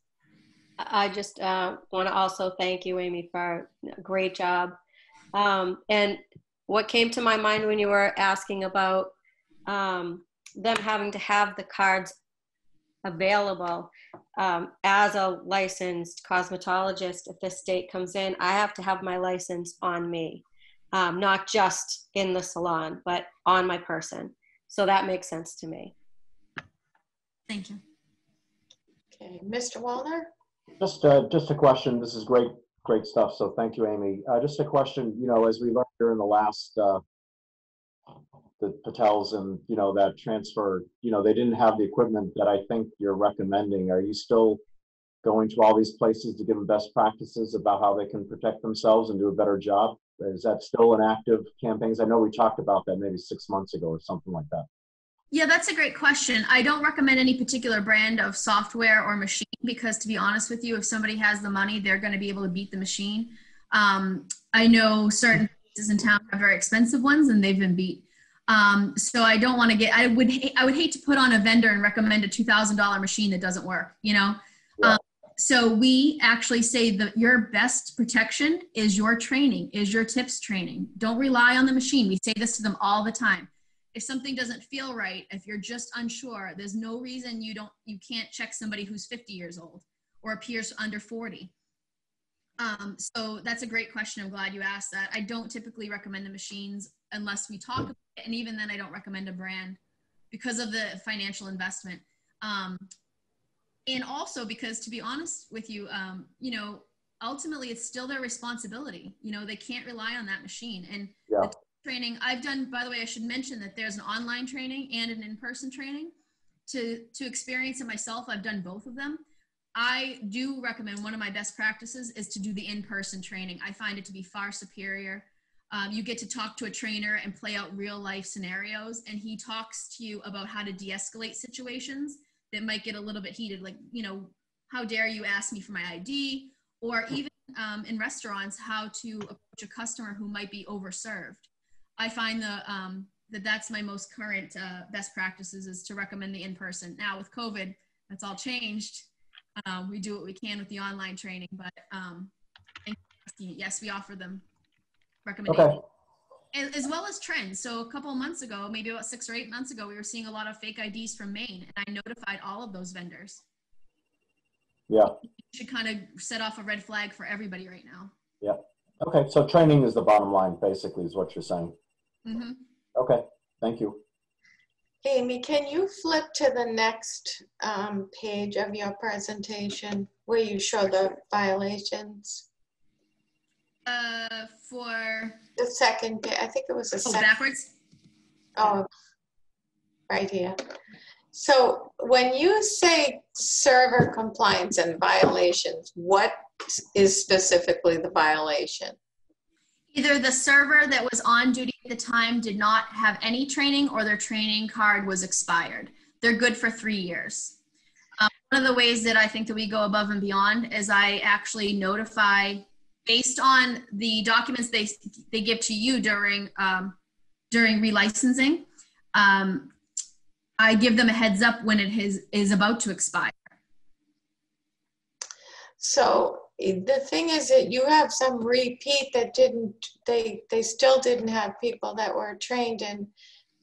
I I just uh, want to also thank you, Amy, for a great job. Um, and what came to my mind when you were asking about um, them having to have the cards available um, as a licensed cosmetologist, if the state comes in, I have to have my license on me, um, not just in the salon, but on my person. So that makes sense to me. Thank you. Okay, Mr. Wallner? Just, uh, just a question. This is great, great stuff. So thank you, Amy. Uh, just a question, you know, as we learned during the last, uh, the Patels and, you know, that transfer, you know, they didn't have the equipment that I think you're recommending. Are you still going to all these places to give them best practices about how they can protect themselves and do a better job? Is that still an active campaigns? I know we talked about that maybe six months ago or something like that. Yeah, that's a great question. I don't recommend any particular brand of software or machine because, to be honest with you, if somebody has the money, they're going to be able to beat the machine. Um, I know certain places in town have very expensive ones, and they've been beat. Um, so I don't want to get. I would. I would hate to put on a vendor and recommend a two thousand dollar machine that doesn't work. You know. Um, so we actually say that your best protection is your training, is your tips training. Don't rely on the machine. We say this to them all the time if something doesn't feel right if you're just unsure there's no reason you don't you can't check somebody who's 50 years old or appears under 40 um, so that's a great question. I'm glad you asked that. I don't typically recommend the machines unless we talk about it and even then i don't recommend a brand because of the financial investment. Um, and also because to be honest with you um, you know ultimately it's still their responsibility. You know they can't rely on that machine. And Yeah. the training i've done by the way i should mention that there's an online training and an in-person training to to experience it myself. I've done both of them i do recommend one of my best practices is to do the in-person training. I find it to be far superior. Um, you get to talk to a trainer and play out real life scenarios and he talks to you about how to de-escalate situations that might get a little bit heated like you know how dare you ask me for my id or even um, in restaurants how to approach a customer who might be overserved. I find the um, that that's my most current uh, best practices is to recommend the in person. Now with COVID, that's all changed. Um, we do what we can with the online training, but um, yes, we offer them recommendations. As, as well as trends. So a couple of months ago, maybe about six or eight months ago, we were seeing a lot of fake IDs from Maine, and I notified all of those vendors. Yeah, You should kind of set off a red flag for everybody right now. yeah. Okay, so training is the bottom line, basically, is what you're saying. hmm Okay, thank you. Amy, can you flip to the next um, page of your presentation where you show the violations? Uh, for The second, I think it was the oh, second. backwards. Oh, right here. So when you say server compliance and violations, what is specifically the violation? Either the server that was on duty at the time did not have any training or their training card was expired. They're good for three years. Um, one of the ways that I think that we go above and beyond is I actually notify based on the documents they, they give to you during, um, during relicensing. Um, I give them a heads up when it is, is about to expire. So the thing is that you have some repeat that didn't, they, they still didn't have people that were trained and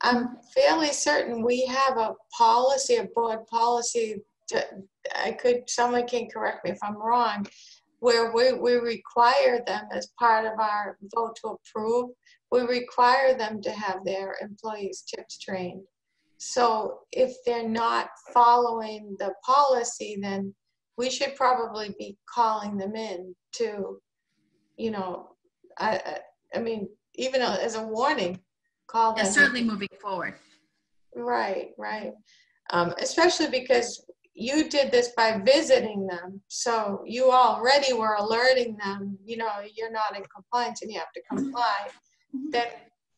I'm fairly certain we have a policy, a board policy, to- I could, someone can correct me if I'm wrong, where we, we require them as part of our vote to approve, we require them to have their employees tips trained. So if they're not following the policy, then we should probably be calling them in to, you know, I, I, I mean, even as a warning, call Yeah, them. certainly moving forward. Right, right. Um, especially because you did this by visiting them. So you already were alerting them, you know, you're not in compliance and you have to comply. Then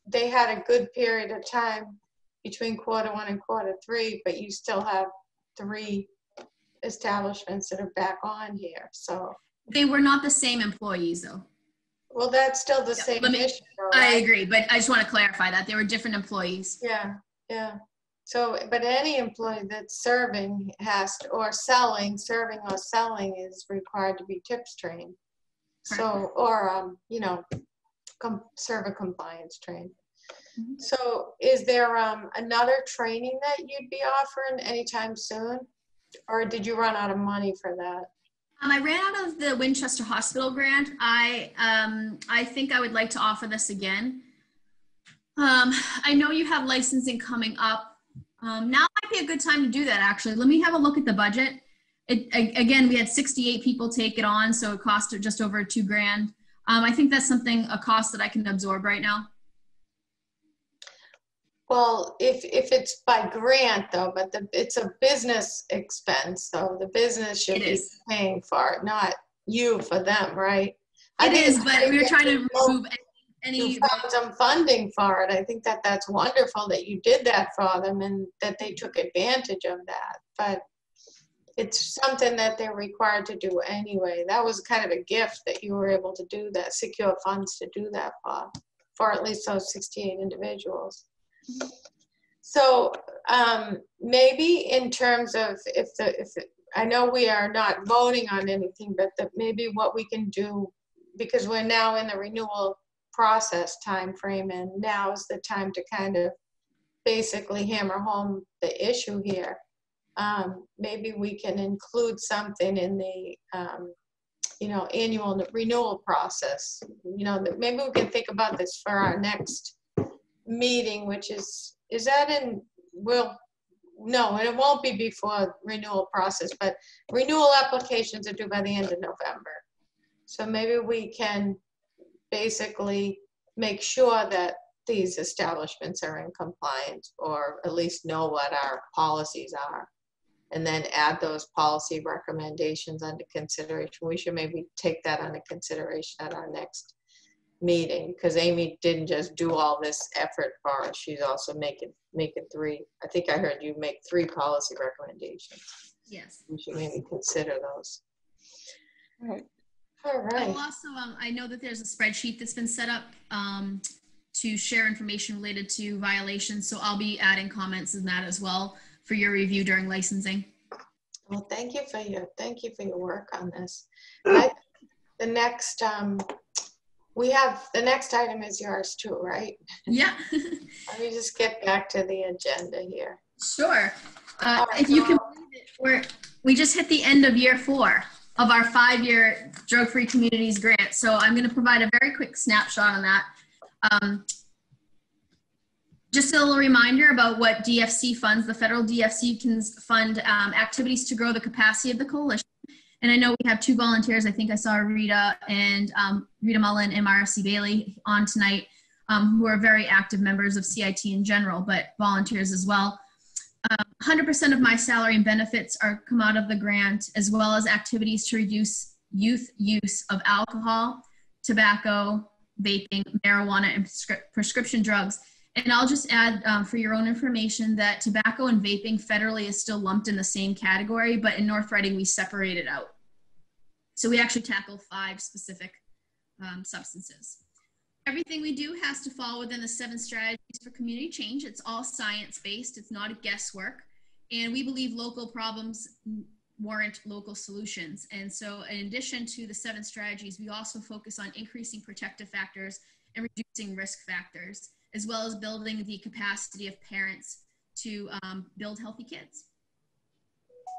they had a good period of time between quarter one and quarter three, but you still have three establishments that are back on here. So, They were not the same employees though. well, that's still the same let me- issue. though, I right? agree, but I just want to clarify that they were different employees. Yeah, yeah. So, but any employee that's serving has, to or selling, serving or selling is required to be tips trained. So, or, um, you know, com, serve a compliance trained. So is there, um, another training that you'd be offering anytime soon? Or did you run out of money for that? Um, I ran out of the Winchester Hospital grant. I um, I think I would like to offer this again. Um, I know you have licensing coming up. Um, now might be a good time to do that. Actually, let me have a look at the budget. It again, we had 68 people take it on, so it cost just over two grand. Um, I think that's something a cost that I can absorb right now. Well, if, if it's by grant though, but the, it's a business expense, so the business should It be is. paying for it, not you for them, right? I It think is, it's but great we were that trying to you- remove any. You found some funding for it. I think that that's wonderful that you did that for them and that they took advantage of that. But it's something that they're required to do anyway. That was kind of a gift that you were able to do that, secure funds to do that for, for at least those 68 individuals. So um, maybe in terms of if the, if, it- I know we are not voting on anything, but that maybe what we can do, because we're now in the renewal process time frame, and now is the time to kind of basically hammer home the issue here. Um, Maybe we can include something in the, um, you know, annual renewal process. You know, that maybe we can think about this for our next meeting, which is, is that in, will, no, and it won't be before renewal process, but renewal applications are due by the end of November. So maybe we can basically make sure that these establishments are in compliance or at least know what our policies are. And then add those policy recommendations under consideration. We should maybe take that under consideration at our next meeting, because Amy didn't just do all this effort for us, she's also making, making three, I think I heard you make three policy recommendations. Yes. We should maybe consider those. Right. All I right. will also, um, I know that there's a spreadsheet that's been set up, um, to share information related to violations, so I'll be adding comments in that as well for your review during licensing. Well, thank you for your, thank you for your work on this. I- The next, um, we have, the next item is yours too, right? Yeah. Let me just get back to the agenda here. Sure. Uh, if you can believe it, we're, we just hit the end of year four of our five-year drug-free communities grant. So I'm going to provide a very quick snapshot on that. Um, just a little reminder about what DFC funds. The federal DFC can fund um, activities to grow the capacity of the coalition. And I know we have two volunteers. I think I saw Rita and um, Rita Mullen and Marcy Bailey on tonight, um, who are very active members of CIT in general, but volunteers as well. Um, 100% of my salary and benefits are come out of the grant, as well as activities to reduce youth use of alcohol, tobacco, vaping, marijuana, and prescri- prescription drugs. And I'll just add um, for your own information that tobacco and vaping federally is still lumped in the same category, but in North Reading, we separate it out. So we actually tackle five specific um, substances. Everything we do has to fall within the seven strategies for community change. It's all science based, it's not a guesswork. And we believe local problems warrant local solutions. And so, in addition to the seven strategies, we also focus on increasing protective factors and reducing risk factors, as well as building the capacity of parents to um, build healthy kids.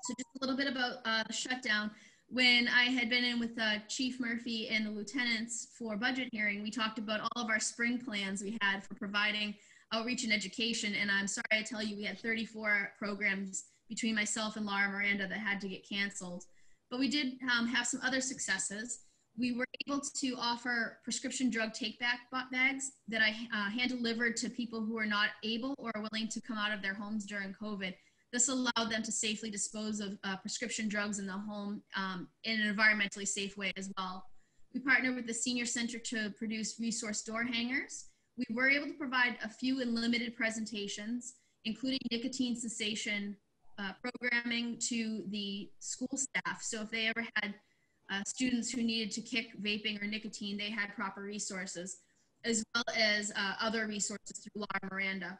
So, just a little bit about uh, the shutdown. When I had been in with uh, Chief Murphy and the lieutenants for budget hearing, we talked about all of our spring plans we had for providing outreach and education. And I'm sorry I tell you, we had 34 programs between myself and Laura Miranda that had to get canceled. But we did um, have some other successes. We were able to offer prescription drug take-back bags that I uh, hand delivered to people who are not able or willing to come out of their homes during COVID. This allowed them to safely dispose of uh, prescription drugs in the home um, in an environmentally safe way as well. We partnered with the Senior Center to produce resource door hangers. We were able to provide a few and limited presentations, including nicotine cessation uh, programming to the school staff. So if they ever had uh, students who needed to kick vaping or nicotine, they had proper resources, as well as uh, other resources through Laura Miranda.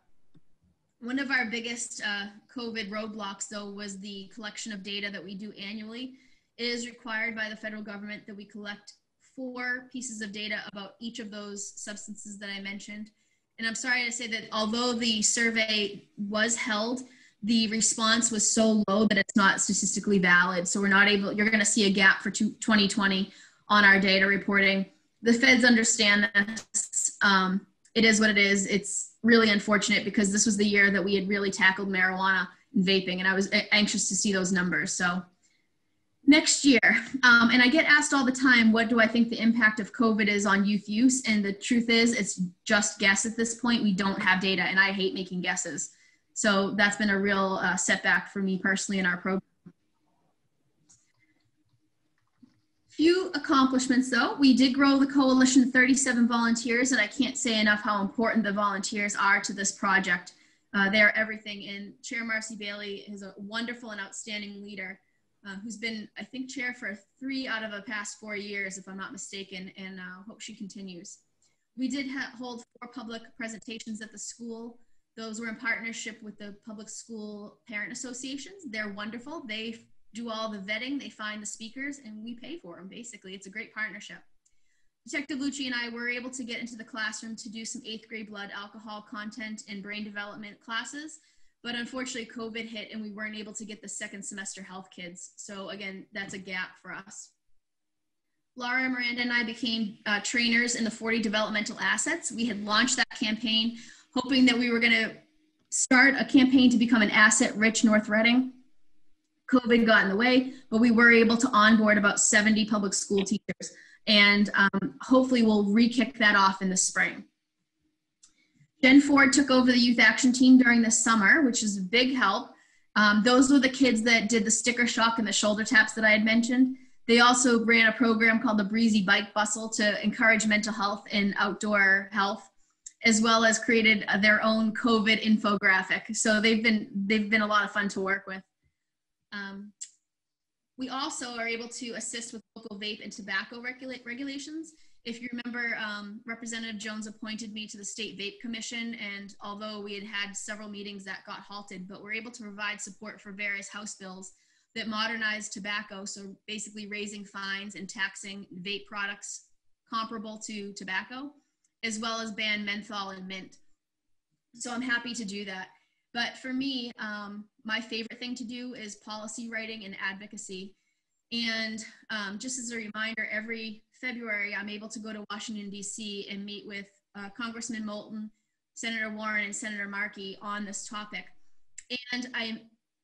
One of our biggest uh, COVID roadblocks, though, was the collection of data that we do annually. It is required by the federal government that we collect four pieces of data about each of those substances that I mentioned. And I'm sorry to say that although the survey was held, the response was so low that it's not statistically valid. So we're not able, you're going to see a gap for 2020 on our data reporting. The feds understand this. Um, it is what it is. It's really unfortunate because this was the year that we had really tackled marijuana and vaping, and I was anxious to see those numbers. So next year, um, and I get asked all the time, what do I think the impact of COVID is on youth use? And the truth is, it's just guess at this point. We don't have data, and I hate making guesses. So that's been a real uh, setback for me personally in our program. Few accomplishments though. We did grow the coalition to 37 volunteers, and I can't say enough how important the volunteers are to this project. Uh, they're everything, and Chair Marcy Bailey is a wonderful and outstanding leader uh, who's been, I think, chair for three out of the past four years, if I'm not mistaken, and uh, hope she continues. We did hold four public presentations at the school. Those were in partnership with the public school parent associations. They're wonderful. They do all the vetting, they find the speakers, and we pay for them, basically. It's a great partnership. Detective Lucci and I were able to get into the classroom to do some eighth grade blood alcohol content and brain development classes. But unfortunately, COVID hit and we weren't able to get the second semester health kids. So, again, that's a gap for us. Laura Miranda and I became uh, trainers in the 40 developmental assets. We had launched that campaign hoping that we were going to start a campaign to become an asset rich North Reading. COVID got in the way, but we were able to onboard about 70 public school teachers. And um, hopefully, we'll re kick that off in the spring. Jen Ford took over the youth action team during the summer, which is a big help. Um, those were the kids that did the sticker shock and the shoulder taps that I had mentioned. They also ran a program called the Breezy Bike Bustle to encourage mental health and outdoor health, as well as created uh, their own COVID infographic. So they've been they've been a lot of fun to work with. Um, we also are able to assist with local vape and tobacco regula- regulations. If you remember, um, Representative Jones appointed me to the State Vape Commission, and although we had had several meetings that got halted, but we're able to provide support for various House bills that modernize tobacco, so basically raising fines and taxing vape products comparable to tobacco, as well as ban menthol and mint. So I'm happy to do that. But for me, um, my favorite thing to do is policy writing and advocacy. And um, just as a reminder, every February, I'm able to go to Washington, D.C. and meet with uh, Congressman Moulton, Senator Warren, and Senator Markey on this topic. And I'm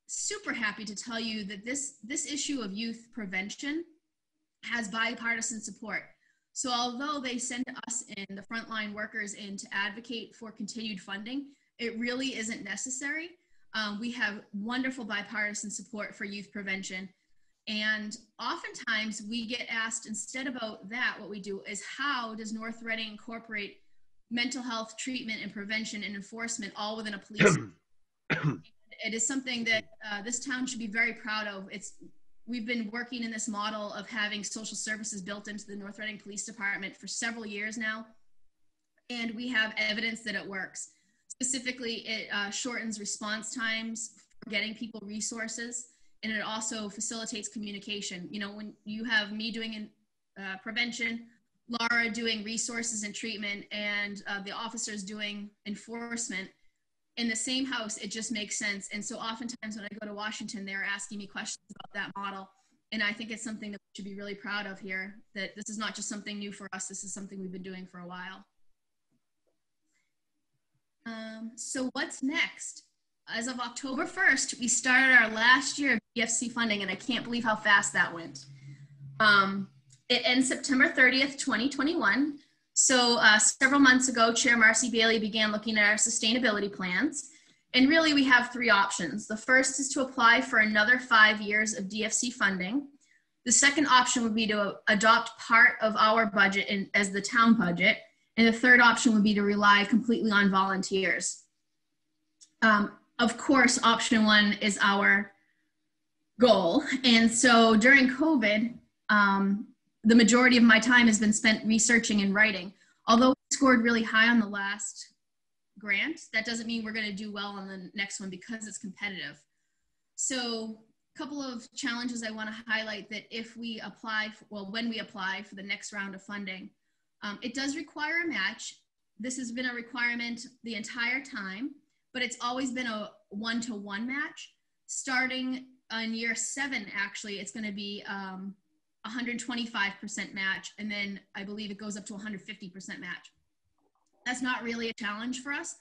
super happy to tell you that this, this issue of youth prevention has bipartisan support. So although they send us in, the frontline workers in to advocate for continued funding, it really isn't necessary. Um, we have wonderful bipartisan support for youth prevention. And oftentimes we get asked instead about that, what we do is how does North Reading incorporate mental health treatment and prevention and enforcement all within a police? it is something that uh, this town should be very proud of. It's we've been working in this model of having social services built into the North Reading Police Department for several years now, and we have evidence that it works. Specifically, it uh, shortens response times for getting people resources, and it also facilitates communication. You know, when you have me doing uh, prevention, Laura doing resources and treatment, and uh, the officers doing enforcement in the same house, it just makes sense. And so oftentimes when I go to Washington, they're asking me questions about that model. And I think it's something that we should be really proud of here, that this is not just something new for us, this is something we've been doing for a while. Um, so what's next? As of October 1st, we started our last year of DFC funding, and I can't believe how fast that went. Um, It ends September 30th, 2021. So uh, several months ago, Chair Marcy Bailey began looking at our sustainability plans. And really, we have three options. The first is to apply for another five years of DFC funding. The second option would be to adopt part of our budget in, as the town budget. And the third option would be to rely completely on volunteers. Um, of course, option one is our goal. And so during COVID, um, the majority of my time has been spent researching and writing. Although we scored really high on the last grant, that doesn't mean we're going to do well on the next one because it's competitive. So a couple of challenges I want to highlight that if we apply, for, well, when we apply for the next round of funding, um, it does require a match. This has been a requirement the entire time, but it's always been a one-to-one match. Starting on year seven, actually, it's going to be um, 125% match, and then I believe it goes up to 150% match. That's not really a challenge for us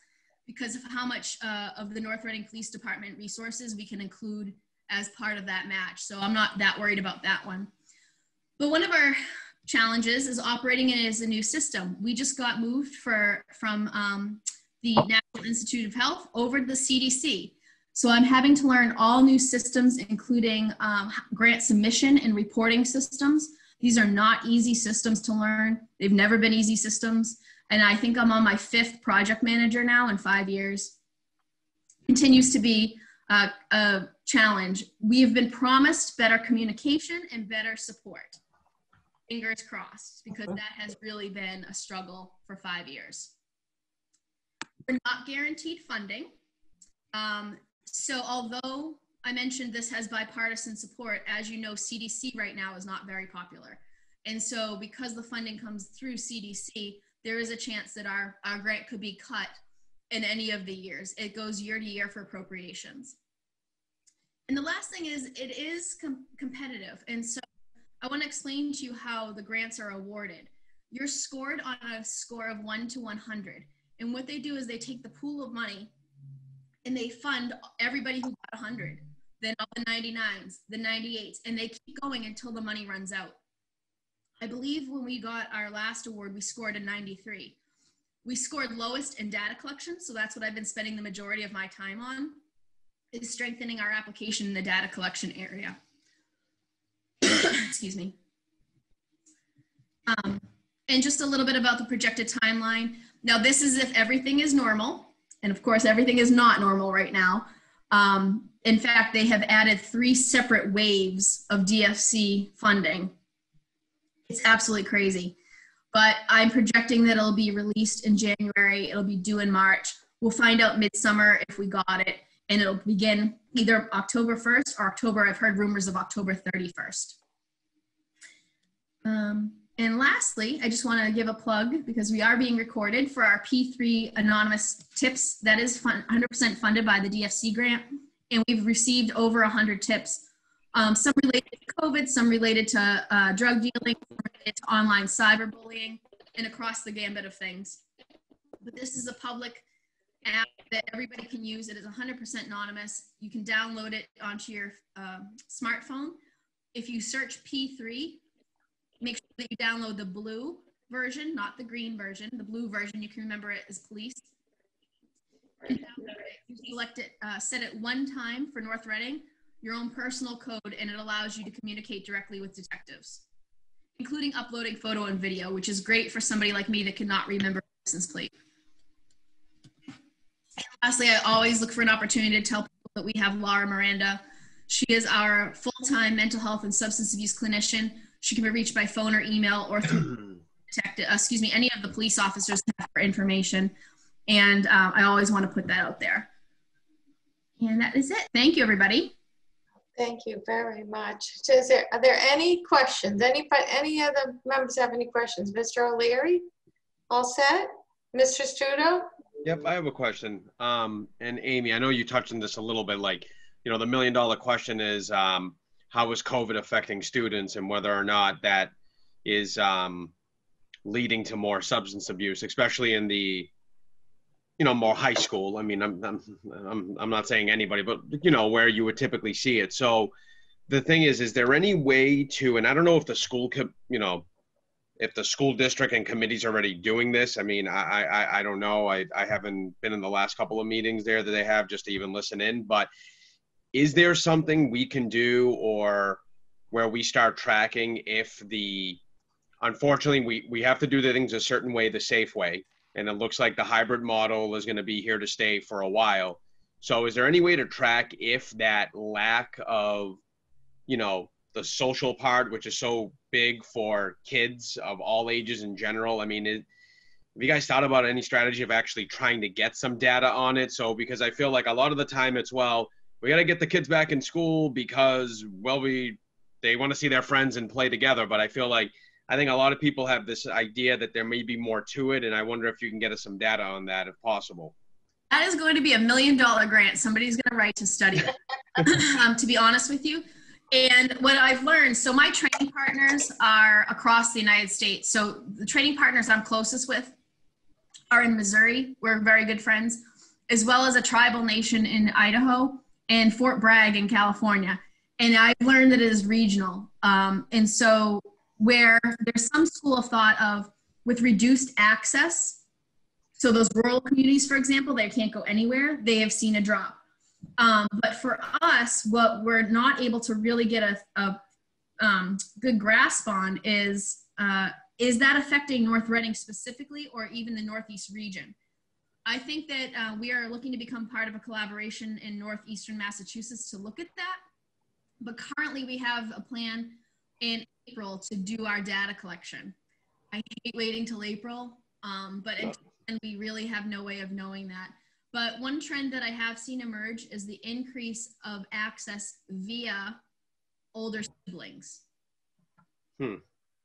because of how much uh, of the North Reading Police Department resources we can include as part of that match. So I'm not that worried about that one. But one of our challenges is operating it as a new system. We just got moved for from um, the National Institute of Health over to the CDC. So I'm having to learn all new systems, including um, grant submission and reporting systems. These are not easy systems to learn. They've never been easy systems. And I think I'm on my fifth project manager now in five years. Continues to be uh, a challenge. We have been promised better communication and better support. Fingers crossed, because that has really been a struggle for five years. We're not guaranteed funding. Um, so although I mentioned this has bipartisan support, as you know, CDC right now is not very popular. And so because the funding comes through CDC, there is a chance that our, our grant could be cut in any of the years. It goes year to year for appropriations. And the last thing is it is com competitive. And so I want to explain to you how the grants are awarded. You're scored on a score of 1 to 100. And what they do is they take the pool of money and they fund everybody who got 100, then all the 99s, the 98s, and they keep going until the money runs out. I believe when we got our last award, we scored a 93. We scored lowest in data collection, so that's what I've been spending the majority of my time on, is strengthening our application in the data collection area. Excuse me. Um, and just a little bit about the projected timeline. Now, this is if everything is normal. And of course, everything is not normal right now. Um, in fact, they have added three separate waves of DFC funding. It's absolutely crazy. But I'm projecting that it'll be released in January, it'll be due in March. We'll find out midsummer if we got it, and it'll begin either October 1st or October. I've heard rumors of October 31st. Um, and lastly, I just want to give a plug because we are being recorded for our P3 anonymous tips that is 100% funded by the DFC grant. And we've received over 100 tips, um, some related to COVID, some related to uh, drug dealing, related to online cyberbullying, and across the gambit of things. But this is a public app that everybody can use. It is 100% anonymous. You can download it onto your um, smartphone. If you search P3, make sure that you download the blue version, not the green version. The blue version, you can remember it as police. You select it, uh, set it one time for North Reading, your own personal code, and it allows you to communicate directly with detectives, including uploading photo and video, which is great for somebody like me that cannot remember license plate. Lastly, I always look for an opportunity to tell people that we have Laura Miranda. She is our full-time mental health and substance abuse clinician she can be reached by phone or email or through detective, uh, excuse me, any of the police officers have her information. And uh, I always want to put that out there. And that is it. Thank you, everybody. Thank you very much. So is there, are there any questions? Any, any other members have any questions? Mr. O'Leary? All set? Mr. Stuto? Yep, I have a question. Um, and Amy, I know you touched on this a little bit, like, you know, the million dollar question is, um, how is COVID affecting students and whether or not that is um, leading to more substance abuse, especially in the you know more high school. I mean, I'm I'm I'm, I'm not saying anybody, but you know where you would typically see it. So the thing is, is there any way to, and I don't know if the school could, you know, if the school district and committees already doing this. I mean, I, I, I don't know. I, I haven't been in the last couple of meetings there that they have just to even listen in, but is there something we can do or where we start tracking if the, unfortunately, we, we have to do the things a certain way, the safe way. And it looks like the hybrid model is going to be here to stay for a while. So is there any way to track if that lack of, you know, the social part, which is so big for kids of all ages in general? I mean, it, have you guys thought about any strategy of actually trying to get some data on it? So because I feel like a lot of the time it's well, we got to get the kids back in school because well we they want to see their friends and play together. But I feel like I think a lot of people have this idea that there may be more to it, and I wonder if you can get us some data on that if possible. That is going to be a million dollar grant. Somebody's going to write to study um, to be honest with you. And what I've learned, so my training partners are across the United States. So the training partners I'm closest with are in Missouri. We're very good friends, as well as a tribal nation in Idaho and Fort Bragg in California. And I've learned that it is regional. Um, and so where there's some school of thought of with reduced access, so those rural communities, for example, they can't go anywhere, they have seen a drop. Um, but for us, what we're not able to really get a, a um, good grasp on is uh, is that affecting North Reading specifically or even the Northeast region? I think that uh, we are looking to become part of a collaboration in Northeastern Massachusetts to look at that. But currently, we have a plan in April to do our data collection. I hate waiting till April, um, but and we really have no way of knowing that. But one trend that I have seen emerge is the increase of access via older siblings. Hmm.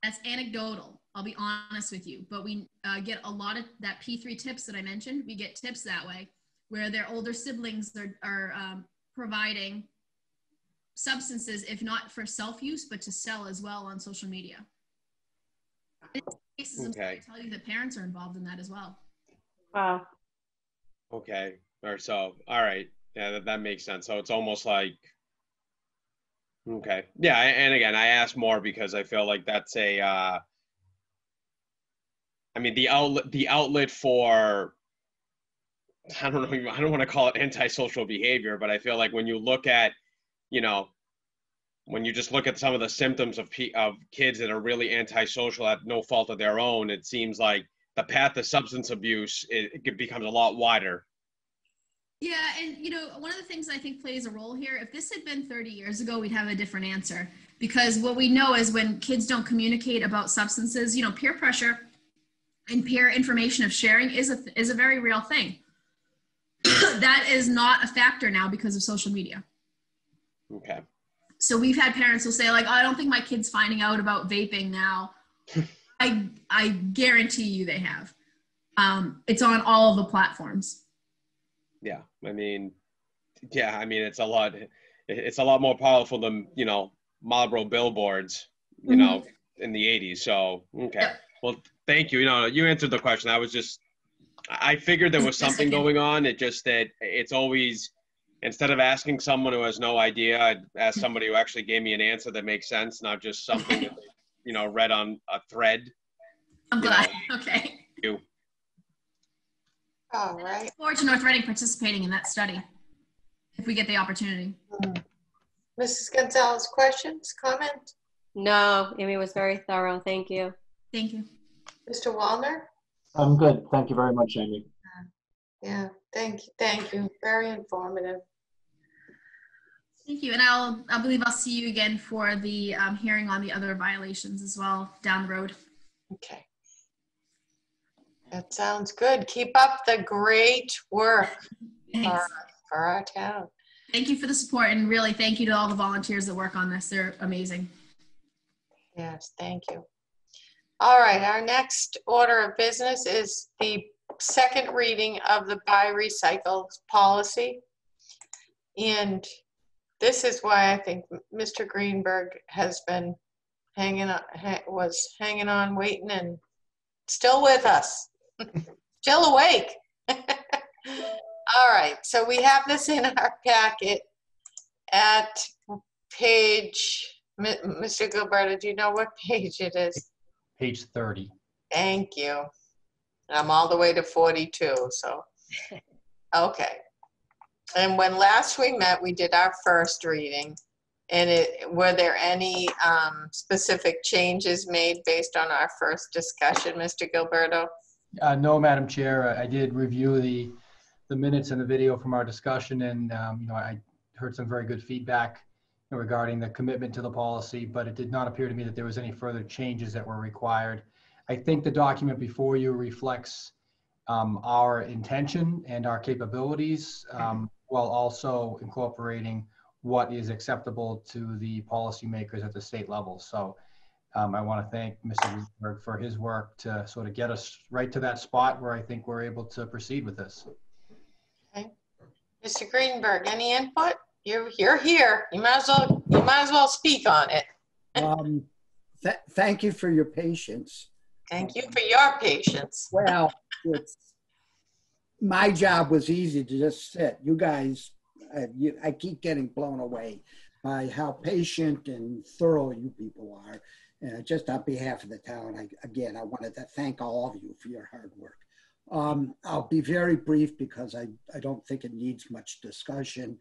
That's anecdotal. I'll be honest with you, but we uh, get a lot of that P3 tips that I mentioned. We get tips that way where their older siblings are, are um, providing substances, if not for self use, but to sell as well on social media. Okay. I tell you that parents are involved in that as well. Wow. Okay. Or so, all right. Yeah, that, that makes sense. So it's almost like, okay. Yeah. And again, I ask more because I feel like that's a, uh, I mean, the outlet, the outlet for, I don't know, I don't want to call it antisocial behavior, but I feel like when you look at, you know, when you just look at some of the symptoms of of kids that are really antisocial at no fault of their own, it seems like the path to substance abuse it, it becomes a lot wider. Yeah, and you know, one of the things I think plays a role here, if this had been 30 years ago, we'd have a different answer. Because what we know is when kids don't communicate about substances, you know, peer pressure and peer information of sharing is a is a very real thing. that is not a factor now because of social media. Okay. So we've had parents who say like, oh, I don't think my kid's finding out about vaping now. I I guarantee you they have. Um, it's on all of the platforms. Yeah, I mean, yeah, I mean it's a lot. It's a lot more powerful than you know Marlboro billboards, you mm-hmm. know, in the '80s. So okay, yep. well, thank you. You know, you answered the question. I was just, I figured there was something going on. It just that it's always instead of asking someone who has no idea, I'd ask somebody who actually gave me an answer that makes sense, not just something that you know read on a thread. I'm glad. Know. Okay. You. All right. look forward to North Reading participating in that study if we get the opportunity. Mm. Mrs. Gonzalez, questions, comment? No, Amy was very thorough. Thank you. Thank you. Mr. Wallner? I'm good. Thank you very much, Amy. Yeah, thank you, thank you. Very informative. Thank you, and I'll, I believe I'll see you again for the um, hearing on the other violations as well down the road. Okay. That sounds good. Keep up the great work for, for our town. Thank you for the support, and really thank you to all the volunteers that work on this. They're amazing. Yes, thank you. All right, our next order of business is the second reading of the buy recycle policy. And this is why I think Mr. Greenberg has been hanging on, was hanging on, waiting, and still with us, still awake. All right, so we have this in our packet at page, Mr. Gilleberto, do you know what page it is? Page 30. Thank you. I'm all the way to 42, so, okay. And when last we met, we did our first reading. And it, were there any um, specific changes made based on our first discussion, Mr. Gilleberto? Uh, No, Madam Chair, I did review the, the minutes and the video from our discussion, and, um, you know, I heard some very good feedback regarding the commitment to the policy, but it did not appear to me that there was any further changes that were required. I think the document before you reflects um, our intention and our capabilities, um, while also incorporating what is acceptable to the policymakers at the state level. So um, I want to thank Mr. Greenberg for his work to sort of get us right to that spot where I think we're able to proceed with this. Okay. Mr. Greenberg, any input? You're, you're here. You might as well, you might as well speak on it. Um, th- Thank you for your patience. Thank you for your patience. Well, it's, my job was easy to just sit. You guys, uh, you, I keep getting blown away by how patient and thorough you people are. And just on behalf of the town, I, again, I wanted to thank all of you for your hard work. Um, I'll be very brief because I, I don't think it needs much discussion.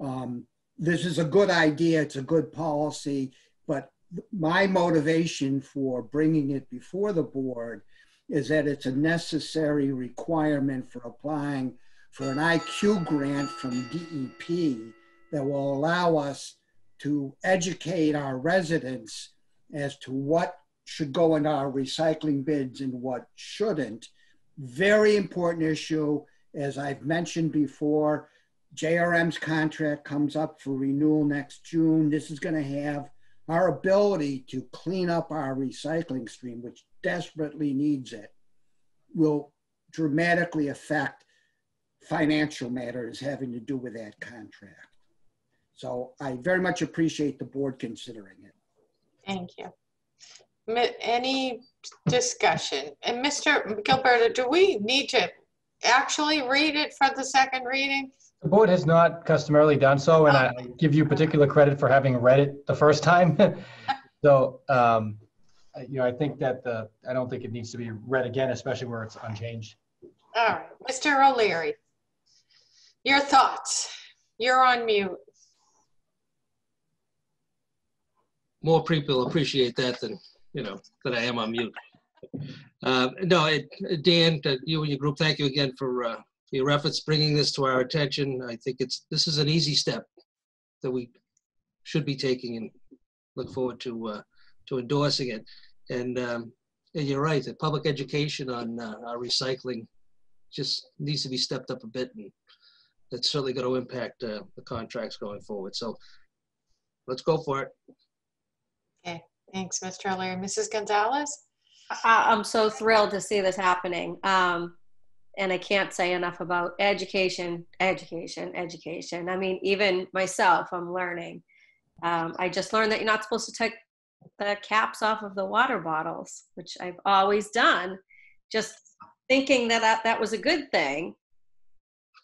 Um, this is a good idea. It's a good policy, but my motivation for bringing it before the board is that it's a necessary requirement for applying for an IQ grant from DEP that will allow us to educate our residents as to what should go in our recycling bins and what shouldn't. Very important issue. As I've mentioned before, JRM's contract comes up for renewal next June. This is going to have our ability to clean up our recycling stream, which desperately needs it, will dramatically affect financial matters having to do with that contract. So I very much appreciate the board considering it. Thank you. Any discussion? And Mr. Gilleberto, do we need to actually read it for the second reading? The board has not customarily done so, and I give you particular credit for having read it the first time. So, um, you know, I think that the, I don't think it needs to be read again, especially where it's unchanged. All right, Mr. O'Leary, your thoughts? You're on mute. more people appreciate that than, you know, that I am on mute. Uh, No, it- Dan, uh, you and your group, thank you again for uh, your efforts bringing this to our attention. I think it's, this is an easy step that we should be taking and look forward to, uh, to endorsing it. And um, and you're right, the public education on uh, our recycling just needs to be stepped up a bit. And that's certainly going to impact uh, the contracts going forward. So let's go for it. Okay, thanks, Mr. O'Leary. Mrs. Gonzalez? I, I'm so thrilled to see this happening. Um, and I can't say enough about education, education, education. I mean, even myself, I'm learning. Um, I just learned that you're not supposed to take the caps off of the water bottles, which I've always done, just thinking that that, that was a good thing.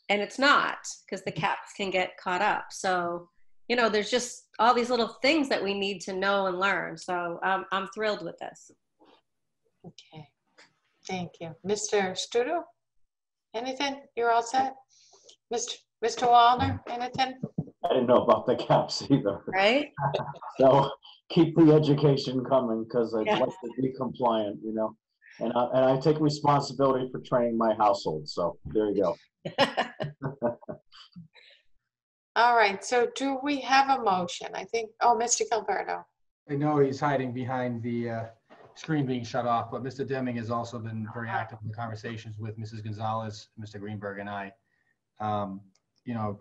And it's not because the caps can get caught up. So, you know, there's just all these little things that we need to know and learn. So um, I'm thrilled with this. Okay, thank you. Mr. Stuto? Anything? You're all set? Mr. Mr. Wallner, anything? I didn't know about the caps either. Right? So keep the education coming because I'd Yeah. like to be compliant, you know? And I, and I take responsibility for training my household, so there you go. All right, so do we have a motion? I think, oh, Mr. Gilleberto. I know he's hiding behind the uh, screen being shut off, but Mr. Deming has also been very active in the conversations with Mrs. Gonzalez, Mr. Greenberg, and I. Um, You know,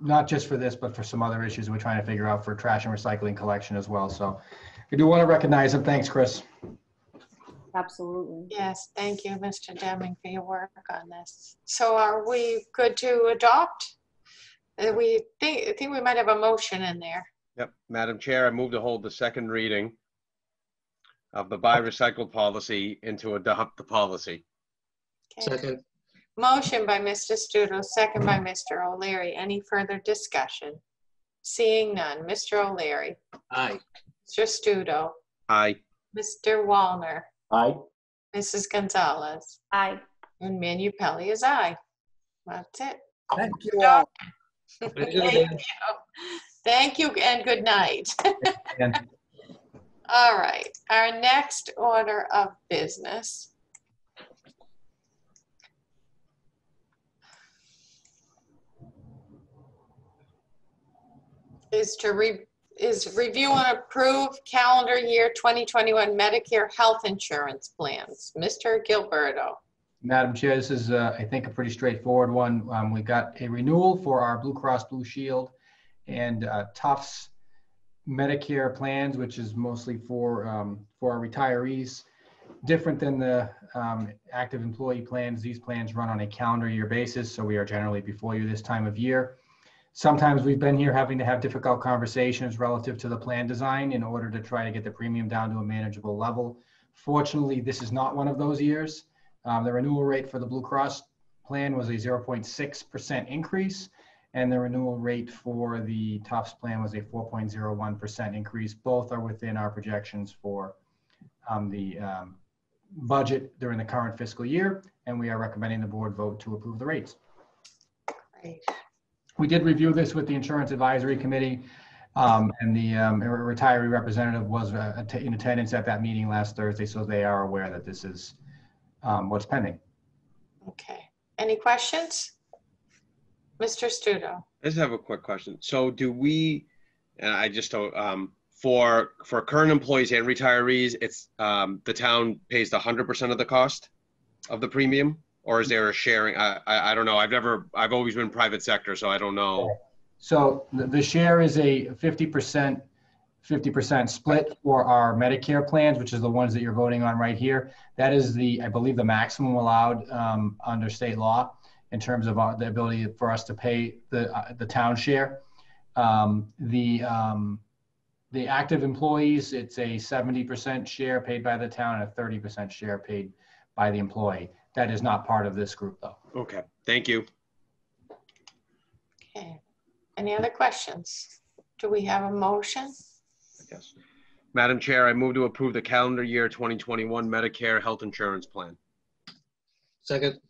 not just for this, but for some other issues we're trying to figure out for trash and recycling collection as well. So I do want to recognize him. Thanks, Chris. Absolutely. Yes, thank you, Mr. Deming, for your work on this. So are we good to adopt? Uh, We think, I think we might have a motion in there. Yep, Madam Chair, I move to hold the second reading of the buy recycle policy and to adopt the policy. Second. Motion by Mr. Stuto, second by Mr. O'Leary. Any further discussion? Seeing none. Mr. O'Leary, Aye. Mr. Stuto, Aye. Mr. Wallner, Aye. Mrs. Gonzalez, Aye. and Manupelli is aye. That's it. Thank you all. Thank you. Thank you and good night. And All right, our next order of business is to re, is review and approve calendar year 2021 Medicare health insurance plans. Mr. Gilleberto. Madam Chair, this is, uh, I think, a pretty straightforward one. Um, We got a renewal for our Blue Cross Blue Shield and uh, Tufts Medicare plans, which is mostly for, um, for our retirees. Different than the um, active employee plans, these plans run on a calendar year basis, so we are generally before you this time of year. Sometimes we've been here having to have difficult conversations relative to the plan design in order to try to get the premium down to a manageable level. Fortunately, this is not one of those years. Um, the renewal rate for the Blue Cross plan was a 0.6% increase, and the renewal rate for the Tufts plan was a 4.01% increase. Both are within our projections for um, the um, budget during the current fiscal year, and we are recommending the board vote to approve the rates. Great. We did review this with the Insurance Advisory Committee, um, and the um, retiree representative was uh, in attendance at that meeting last Thursday, so they are aware that this is um, what's pending. Okay, any questions? Mr. Stuto. I just have a quick question. So do we, and I just don't, um, for, for current employees and retirees, it's, um, the town pays the hundred percent of the cost of the premium? Or is there a sharing? I, I, I don't know. I've never, I've always been private sector, so I don't know. So the, the share is a 50%, 50% split for our Medicare plans, which is the ones that you're voting on right here. That is the, I believe, the maximum allowed um, under state law in terms of uh, the ability for us to pay the, uh, the town share. Um, The, um, the active employees, it's a 70% share paid by the town and a 30% share paid by the employee. That is not part of this group, though. Okay, thank you. Okay, any other questions? Do we have a motion? Yes. Madam Chair, I move to approve the calendar year 2021 Medicare Health Insurance Plan. Second.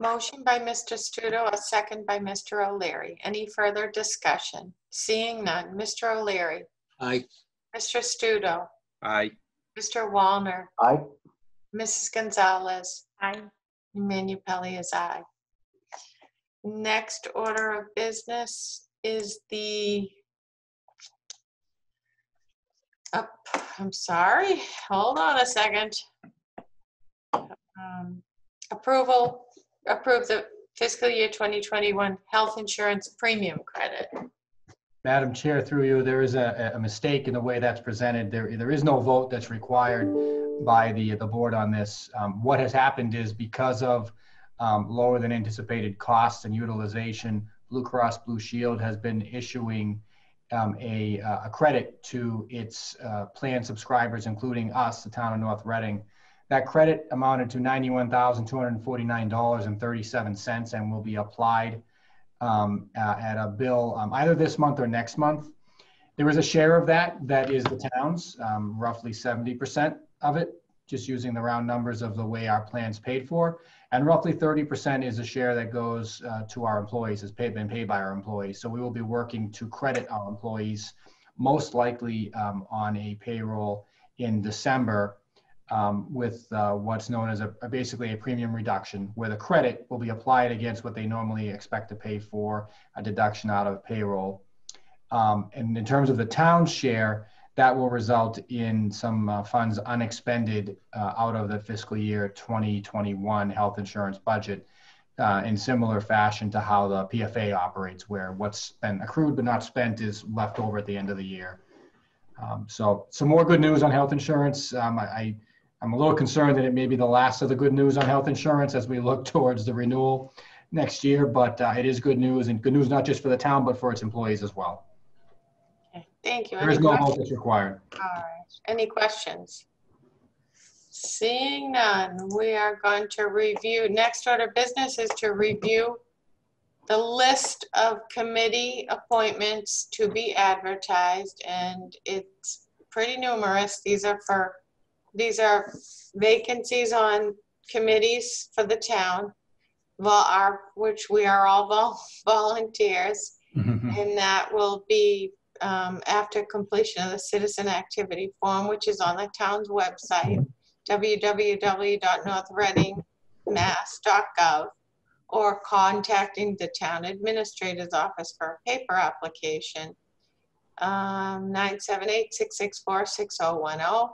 Motion by Mr. Stuto, a second by Mr. O'Leary. Any further discussion? Seeing none. Mr. O'Leary, Aye. Mr. Stuto, Aye. Mr. Wallner, Aye. Mrs. Gonzalez, Aye. Manu Pelley is aye. Next order of business is the up, I'm sorry, hold on a second. Um, Approval, approve the fiscal year 2021 health insurance premium credit. Madam Chair, through you, there is a, a mistake in the way that's presented. There, there is no vote that's required by the, the board on this. Um, What has happened is because of um, lower than anticipated costs and utilization, Blue Cross Blue Shield has been issuing um, a, uh, a credit to its uh, plan subscribers, including us, the town of North Reading. That credit amounted to $91,249.37 and will be applied um, uh, at a bill um, either this month or next month. There is a share of that that is the town's, um, roughly 70% of it, just using the round numbers of the way our plan's paid for. And roughly 30% is a share that goes uh, to our employees, has paid, been paid by our employees. So we will be working to credit our employees, most likely um, on a payroll in December um, with uh, what's known as a, a- basically a premium reduction, where the credit will be applied against what they normally expect to pay for a deduction out of payroll. Um, and in terms of the town's share, that will result in some uh, funds unexpended uh, out of the fiscal year 2021 health insurance budget uh, in similar fashion to how the PFA operates, where what's been accrued but not spent is left over at the end of the year. Um, so some more good news on health insurance. Um, I, I'm a little concerned that it may be the last of the good news on health insurance as we look towards the renewal next year, but uh, it is good news and good news not just for the town, but for its employees as well. Thank you. There is Any no questions? vote that's required. All right, any questions? Seeing none, we are going to review, next order of business is to review the list of committee appointments to be advertised, and it's pretty numerous. These are for, these are vacancies on committees for the town, our, which we are all vol- volunteers. And that will be um, after completion of the citizen activity form, which is on the town's website, www.northreadingmass.gov, or contacting the town administrator's office for a paper application, um, 978-664-6010.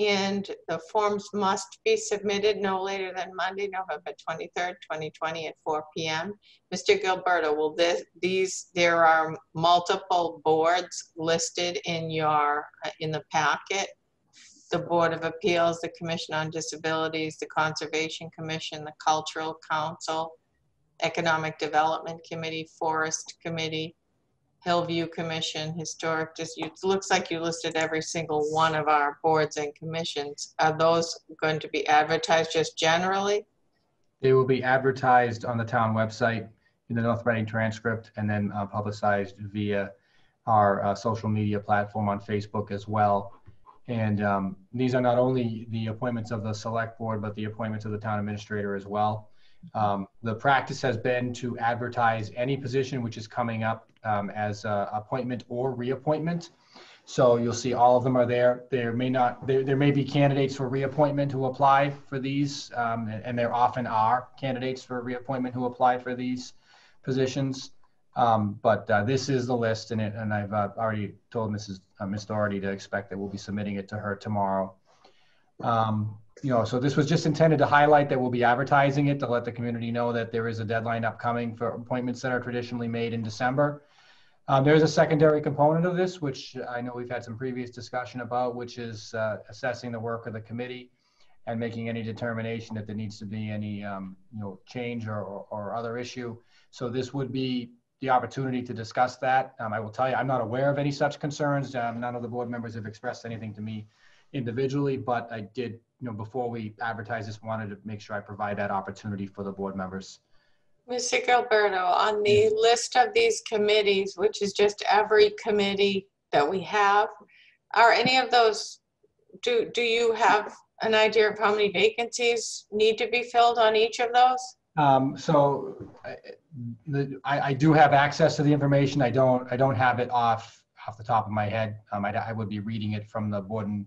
And the forms must be submitted no later than Monday, November 23rd, 2020 at 4 PM. Mr. Gilleberto, will this, these, there are multiple boards listed in your, uh, in the packet. The Board of Appeals, the Commission on Disabilities, the Conservation Commission, the Cultural Council, Economic Development Committee, Forest Committee, Hillview Commission, Historic, just, it looks like you listed every single one of our boards and commissions. Are those going to be advertised just generally? They will be advertised on the town website in the North Reading transcript and then uh, publicized via our uh, social media platform on Facebook as well. And um, these are not only the appointments of the select board, but the appointments of the town administrator as well. Um, The practice has been to advertise any position which is coming up um, as a appointment or reappointment. So you'll see all of them are there. There may not, there, there may be candidates for reappointment who apply for these, um, and, and there often are candidates for reappointment who apply for these positions. Um, but uh, this is the list, and it, and I've uh, already told Mrs. Uh, Ms. Doherty to expect that we'll be submitting it to her tomorrow. Um, you know, so this was just intended to highlight that we'll be advertising it to let the community know that there is a deadline upcoming for appointments that are traditionally made in December. Um, there is a secondary component of this, which I know we've had some previous discussion about, which is uh, assessing the work of the committee and making any determination that there needs to be any, um, you know, change or, or, or other issue. So this would be the opportunity to discuss that. Um, I will tell you, I'm not aware of any such concerns. Um, none of the board members have expressed anything to me individually, but I did, you know, before we advertise this, wanted to make sure I provide that opportunity for the board members. Mr. Gilleberto, on the list of these committees, which is just every committee that we have, are any of those, do, do you have an idea of how many vacancies need to be filled on each of those? Um, so I- the, I, I do have access to the information. I don't, I don't have it off, off the top of my head. Um, I, I would be reading it from the board and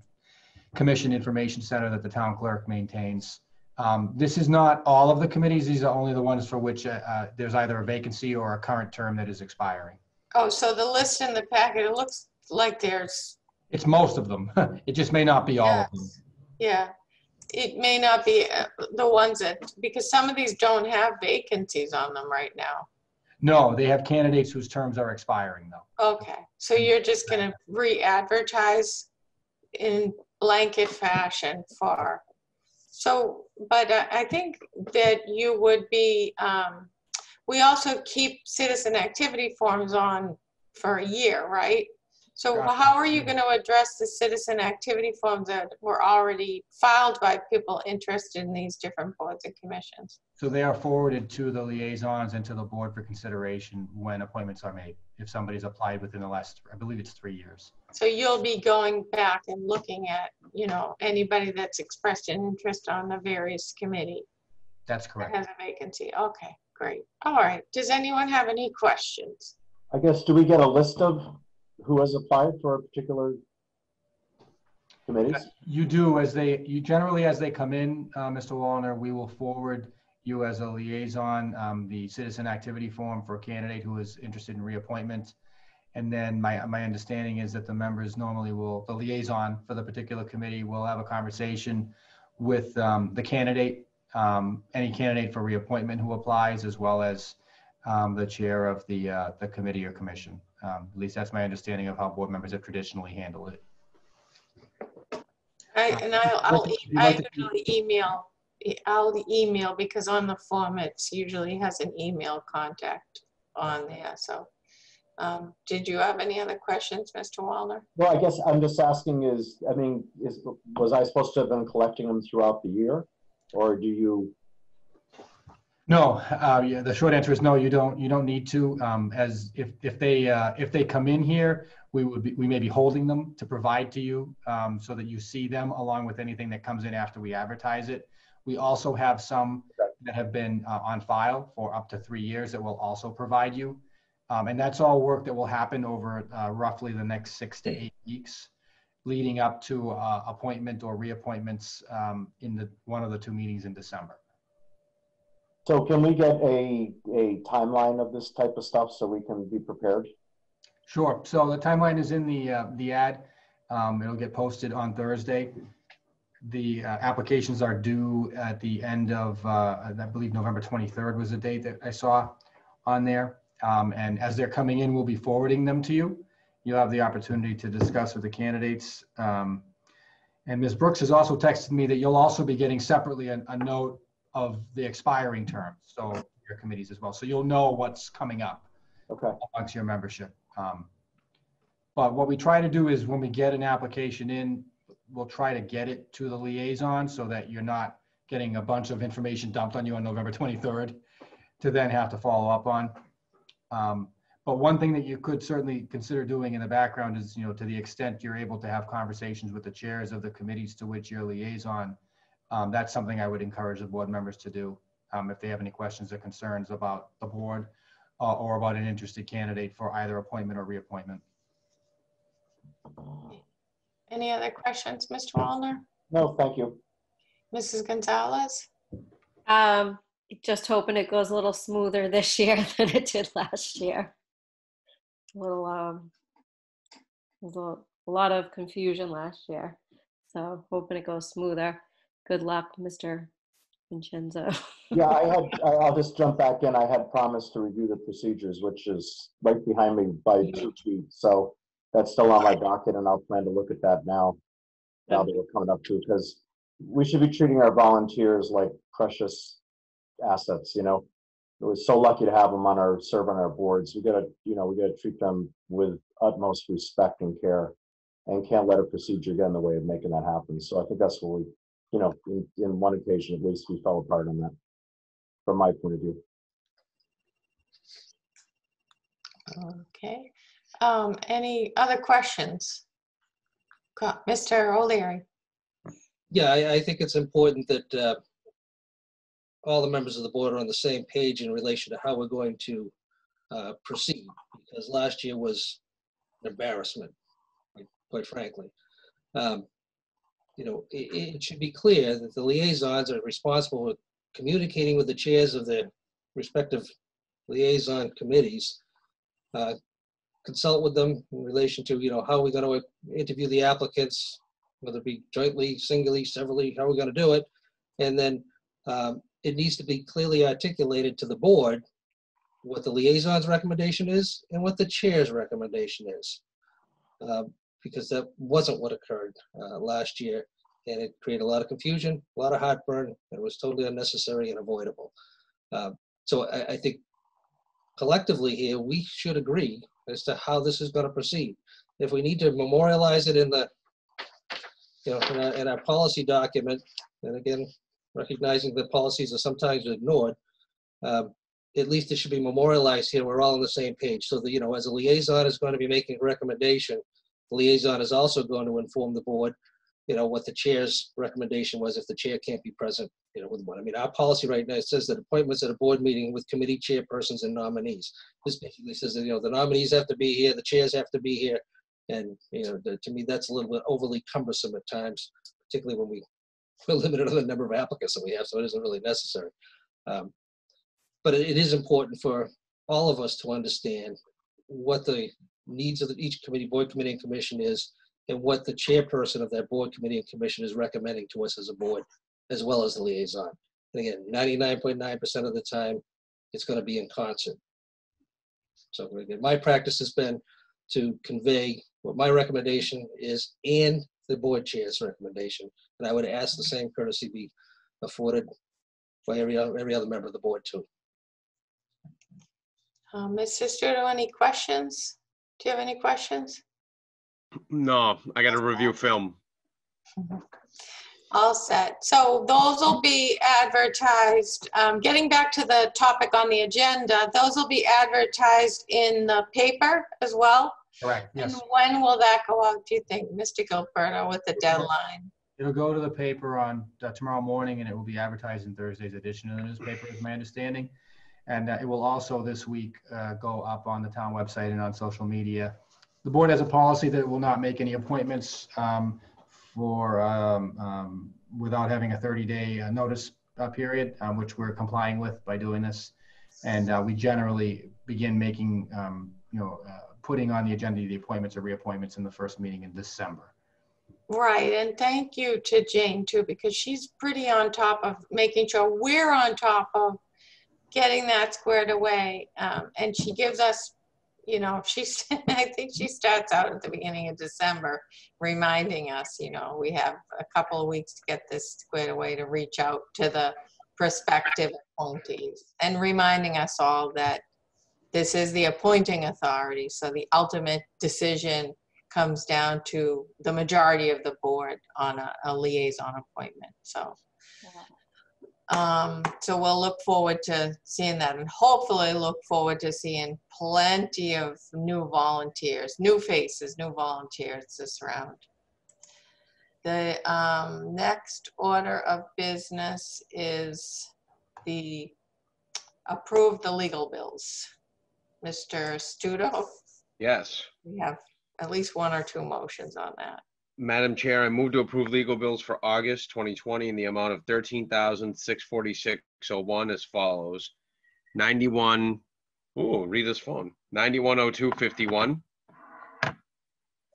commission information center that the town clerk maintains. Um, this is not all of the committees. These are only the ones for which, uh, uh, there's either a vacancy or a current term that is expiring. Oh, so the list in the packet, it looks like there's, It's most of them. It just may not be all of them. yeah. It may not be uh, the ones that, because some of these don't have vacancies on them right now. No, they have candidates whose terms are expiring though. Okay, so you're just gonna re-advertise in blanket fashion for, so, but I think that you would be, um, we also keep citizen activity forms on for a year, right? So Gotcha. how are you gonna address the citizen activity forms that were already filed by people interested in these different boards and commissions? So they are forwarded to the liaisons and to the board for consideration when appointments are made. If somebody's applied within the last, I believe it's three years. So you'll be going back and looking at, you know, anybody that's expressed an interest on the various committee That's that correct. has a vacancy. Okay, great. All right. Does anyone have any questions? I guess, do we get a list of who has applied for a particular committees? You do, as they, you generally, as they come in, uh, Mr. Wallner, we will forward you as a liaison, um, the citizen activity form for a candidate who is interested in reappointment. And then my, my understanding is that the members normally will, the liaison for the particular committee will have a conversation with um, the candidate, um, any candidate for reappointment who applies, as well as um, the chair of the, uh, the committee or commission. Um, At least that's my understanding of how board members have traditionally handled it. I, and I'll, I'll, e- You'd I like usually email, I'll email because on the form it's usually has an email contact on there, so. Um, did you have any other questions, Mr. Wallner? Well, I guess I'm just asking is, I mean, is, was I supposed to have been collecting them throughout the year? Or do you, No, uh, yeah, the short answer is no, you don't, you don't need to. Um, as if, if they, uh, if they come in here, we would be, we may be holding them to provide to you, um, so that you see them along with anything that comes in after we advertise it. We also have some that have been, uh, on file for up to three years that we'll also provide you. Um, and that's all work that will happen over, uh, roughly the next six to eight weeks, leading up to, uh, appointment or reappointments, um, in the, one of the two meetings in December. So can we get a, a timeline of this type of stuff so we can be prepared? Sure. So the timeline is in the, uh, the ad. Um, it'll get posted on Thursday. The, uh, applications are due at the end of, uh, I believe November 23rd was the date that I saw on there. Um, and as they're coming in, we'll be forwarding them to you. You'll have the opportunity to discuss with the candidates. Um, and Ms. Brooks has also texted me that you'll also be getting separately a, a note of the expiring term. So your committees as well. So you'll know what's coming up Okay. amongst your membership. Um, But what we try to do is when we get an application in, we'll try to get it to the liaison so that you're not getting a bunch of information dumped on you on November 23rd to then have to follow up on. Um, But one thing that you could certainly consider doing in the background is, you know, to the extent you're able to have conversations with the chairs of the committees to which you're liaison, um, that's something I would encourage the board members to do um, if they have any questions or concerns about the board uh, or about an interested candidate for either appointment or reappointment. Any other questions, Mr. Wallner? No, thank you. Mrs. Gonzalez? Um, just hoping it goes a little smoother this year than it did last year. A little, um, there's a, a lot of confusion last year, so hoping it goes smoother. Good luck, Mr. Vincenzo. Yeah, I had, I- I'll just jump back in. I had promised to review the procedures, which is right behind me by two tweets. So that's still on my docket and I'll plan to look at that now, now that we're coming up to, because we should be treating our volunteers like precious assets, you know? We're so lucky to have them on our, serve on our boards. We gotta, you know, we gotta treat them with utmost respect and care and can't let a procedure get in the way of making that happen. So I think that's what we, you know, in, in one occasion, at least we fell apart on that, from my point of view. Okay. Um, Any other questions? Co- Mr. O'Leary? Yeah, I, I think it's important that uh, all the members of the board are on the same page in relation to how we're going to uh, proceed, because last year was an embarrassment, quite- quite frankly. Um, You know, it, it should be clear that the liaisons are responsible for communicating with the chairs of their respective liaison committees, uh, consult with them in relation to, you know, how we're going to interview the applicants, whether it be jointly, singly, severally, how we're going to do it. And then um, it needs to be clearly articulated to the board what the liaison's recommendation is and what the chair's recommendation is. Uh, Because that wasn't what occurred uh, last year, and it created a lot of confusion, a lot of heartburn, and it was totally unnecessary and avoidable. Uh, So I, I think collectively here, we should agree as to how this is going to proceed. If we need to memorialize it in the, you know, in our, in our policy document, and again, recognizing that policies are sometimes ignored, um, at least it should be memorialized here. We're all on the same page. So that, you know, as a liaison is going to be making a recommendation, the liaison is also going to inform the board, you know, what the chair's recommendation was if the chair can't be present, you know, with one. I mean, our policy right now says that appointments at a board meeting with committee chairpersons and nominees. This basically says that, you know, the nominees have to be here, the chairs have to be here. And, you know, the- to me, that's a little bit overly cumbersome at times, particularly when we, we're limited on the number of applicants that we have, so it isn't really necessary. Um, But it it is important for all of us to understand what the needs of the- each committee, board committee and commission is, and what the chairperson of that board committee and commission is recommending to us as a board, as well as the liaison. And again, ninety-nine point nine percent of the time, it's gonna be in concert. So again, my practice has been to convey what my recommendation is and the board chair's recommendation. And I would ask the same courtesy be afforded by every other, every other member of the board too. Uh, Ms. Sister, any questions? Do you have any questions? No, I got to review film. All set. So those will be advertised, um, getting back to the topic on the agenda, those will be advertised in the paper as well? Correct, And yes. when will that go out, do you think, Mr. Gilleberto, with the deadline? It'll go to the paper on uh, tomorrow morning and it will be advertised in Thursday's edition of the newspaper, is my understanding. And uh, it will also this week uh, go up on the town website and on social media. The board has a policy that it will not make any appointments um, for, um, um, without having a 30-day notice uh, period, um, which we're complying with by doing this. And uh, we generally begin making, um, you know, uh, putting on the agenda the appointments or reappointments in the first meeting in December. Right, and thank you to Jane too, because she's pretty on top of making sure we're on top of getting that squared away. Um, and she gives us, you know, she's, I think she starts out at the beginning of December, reminding us, you know, we have a couple of weeks to get this squared away to reach out to the prospective appointees and reminding us all that this is the appointing authority, so the ultimate decision comes down to the majority of the board on a, a liaison appointment, so. Um, so we'll look forward to seeing that and hopefully look forward to seeing plenty of new volunteers, new faces, new volunteers this round. The, um, next order of business is the approve the legal bills. Mr. Stuto, Yes. we have at least one or two motions on that. Madam Chair, I move to approve legal bills for August 2020 in the amount of 13646 as follows. 91, ooh, read this phone. 910251,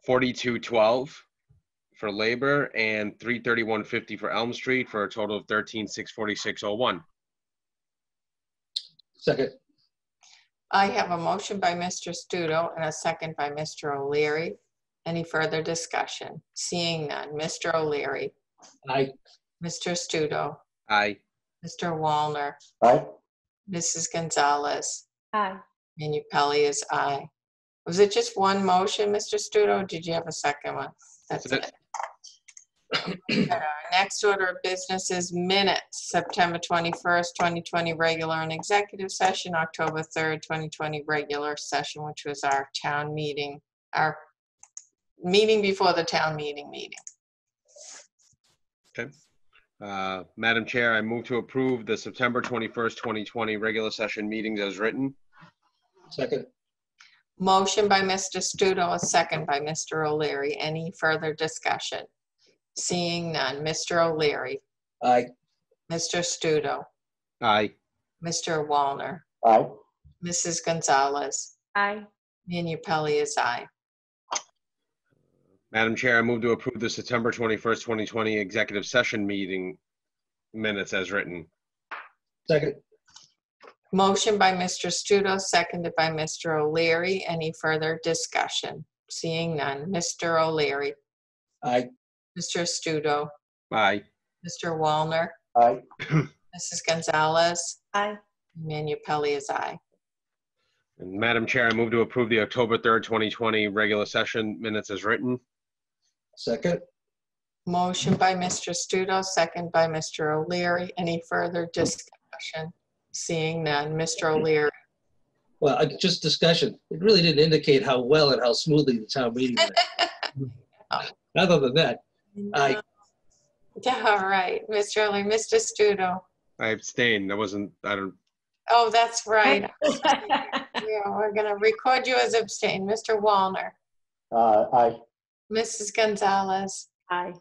4212 for labor, and 33150 for Elm Street for a total of 1364601. Second, I have a motion by Mr. Stuto and a second by Mr. O'Leary. Any further discussion? Seeing none. Mr. O'Leary, aye. Mr. Stuto, Aye. Mr. Wallner, Aye. Mrs. Gonzalez, Aye. Manu Pelley is aye. Was it just one motion, Mr. Stuto? or Did you have a second one? That's That's it. Our Next order of business is minutes, September 21st, 2020, regular and executive session, October 3rd, 2020, regular session, which was our town meeting, our meeting before the town meeting meeting. Okay. Uh, Madam Chair, I move to approve the September 21st, 2020 regular session meetings as written. Second, Motion by Mr. Stuto, a second by Mr. O'Leary. Any further discussion? Seeing none. Mr. O'Leary, aye. Mr. Stuto, Aye. Mr. Wallner, Aye. Mrs. Gonzalez, Aye. Manupelli is aye. Madam Chair, I move to approve the September 21st, 2020 executive session meeting minutes as written. Second, Motion by Mr. Stuto, seconded by Mr. O'Leary. Any further discussion? Seeing none. Mr. O'Leary, aye. Mr. Stuto, Aye. Mr. Wallner, Aye. Mrs. Gonzalez, Aye. Manu Pelley is aye. And Madam Chair, I move to approve the October 3rd, 2020 regular session minutes as written. Second, Motion by Mr. Stuto, second by Mr. O'Leary. Any further discussion? Seeing none. Mr. O'Leary, well, I- just discussion. It really didn't indicate how well and how smoothly the town meeting went. Other than that, aye. all right. Mr. O'Leary, Mr. Stuto. I abstained. I wasn't, I don't, Oh, that's right. Yeah, we're gonna record you as abstain. Mr. Wallner, Uh, aye. Mrs. Gonzalez, Aye.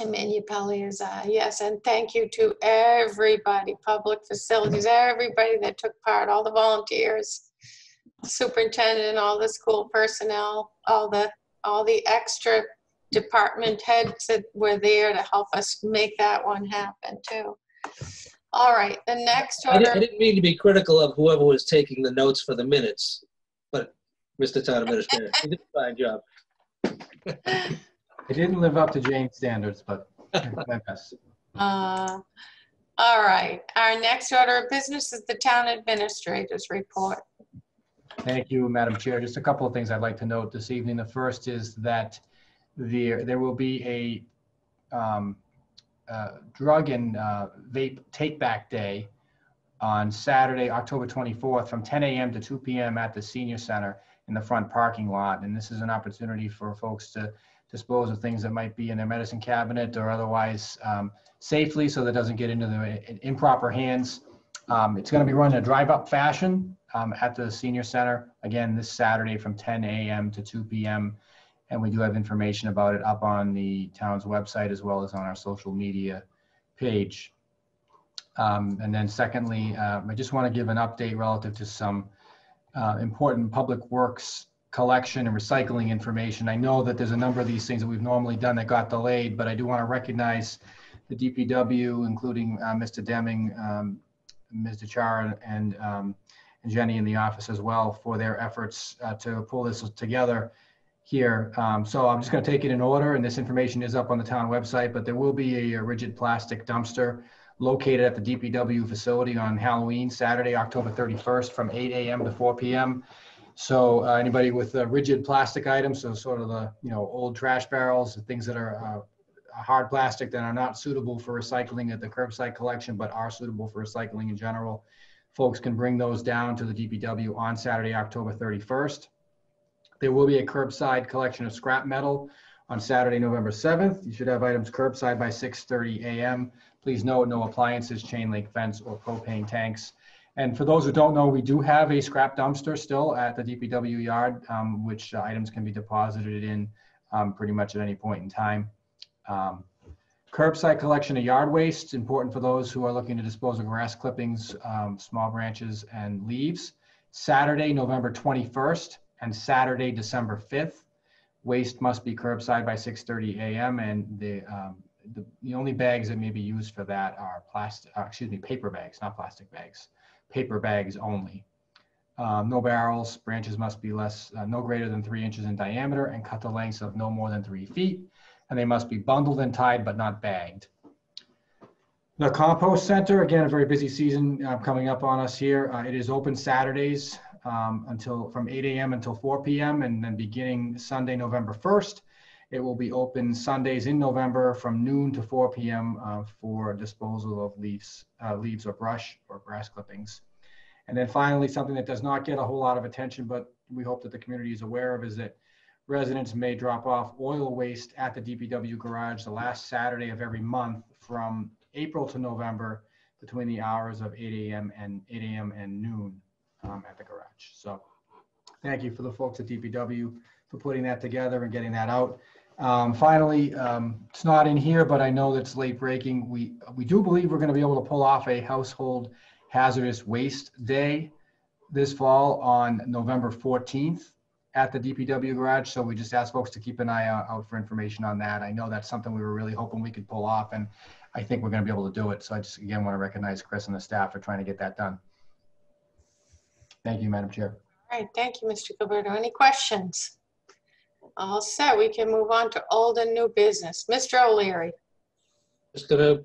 and Manupelli is aye. Yes, and thank you to everybody, public facilities, everybody that took part, all the volunteers, superintendent, all the school personnel, all the, all the extra department heads that were there to help us make that one happen too. All right, the next I didn't, I order, didn't mean to be critical of whoever was taking the notes for the minutes, but Mr. Town Administrator, you did a fine job. It didn't live up to Jane's standards, but my best. uh, all right, our next order of business is the town administrator's report. Thank you, Madam Chair. Just a couple of things I'd like to note this evening. The first is that there, there will be a, um, uh, Drug and uh, Vape Take Back Day on Saturday, October 24th, from 10 a.m. to 2 p.m. at the Senior Center in the front parking lot. And this is an opportunity for folks to dispose of things that might be in their medicine cabinet or otherwise um, safely so that doesn't get into the improper hands. Um, It's going to be run in a drive-up fashion um, at the senior center, again, this Saturday from 10 a.m. to 2 p.m. And we do have information about it up on the town's website as well as on our social media page. Um, And then secondly, um, I just want to give an update relative to some uh, important public works collection and recycling information. I know that there's a number of these things that we've normally done that got delayed, but I do want to recognize the DPW, including uh, Mr. Deming, um, Ms. DeChara, and um, and Jenny in the office as well for their efforts uh, to pull this together here. Um, So I'm just going to take it in order, and this information is up on the town website, but there will be a rigid plastic dumpster located at the DPW facility on Halloween, Saturday, October 31st, from 8 AM to 4 PM. So uh, anybody with uh, rigid plastic items, so sort of the, you know, old trash barrels, the things that are uh, hard plastic that are not suitable for recycling at the curbside collection, but are suitable for recycling in general, folks can bring those down to the DPW on Saturday, October 31st. There will be a curbside collection of scrap metal on Saturday, November 7th. You should have items curbside by 6:30 a.m. Please note, no appliances, chain link fence, or propane tanks. And for those who don't know, we do have a scrap dumpster still at the DPW yard, um, which uh, items can be deposited in um, pretty much at any point in time. Um, Curbside collection of yard waste, important for those who are looking to dispose of grass clippings, um, small branches, and leaves. Saturday, November 21st, and Saturday, December 5th. Waste must be curbside by 6:30 a.m. and the, um, the, the only bags that may be used for that are plastic, uh, excuse me, paper bags, not plastic bags. Paper bags only. Um, no barrels, branches must be less, uh, no greater than three inches in diameter and cut to lengths of no more than three feet and they must be bundled and tied but not bagged. The compost center, again, a very busy season uh, coming up on us here. Uh, it is open Saturdays um, until from 8 a.m. until 4 p.m. and then beginning Sunday, November 1st. It will be open Sundays in November from noon to 4 p.m. Uh, for disposal of leaves, uh, leaves or brush or grass clippings. And then finally, something that does not get a whole lot of attention, but we hope that the community is aware of, is that residents may drop off oil waste at the DPW garage the last Saturday of every month from April to November between the hours of 8 a.m. and 8 a.m. and noon um, at the garage. So thank you for the folks at DPW for putting that together and getting that out. Um, finally, um, it's not in here, but I know that's late breaking. We, we do believe we're going to be able to pull off a household hazardous waste day this fall on November 14th at the DPW garage. So we just ask folks to keep an eye out, out for information on that. I know that's something we were really hoping we could pull off and I think we're going to be able to do it. So I just, again, want to recognize Chris and the staff for trying to get that done. Thank you, Madam Chair. All right, thank you, Mr. Gilleberto. Any questions? All set, we can move on to old and new business. Mr. O'Leary. Just gonna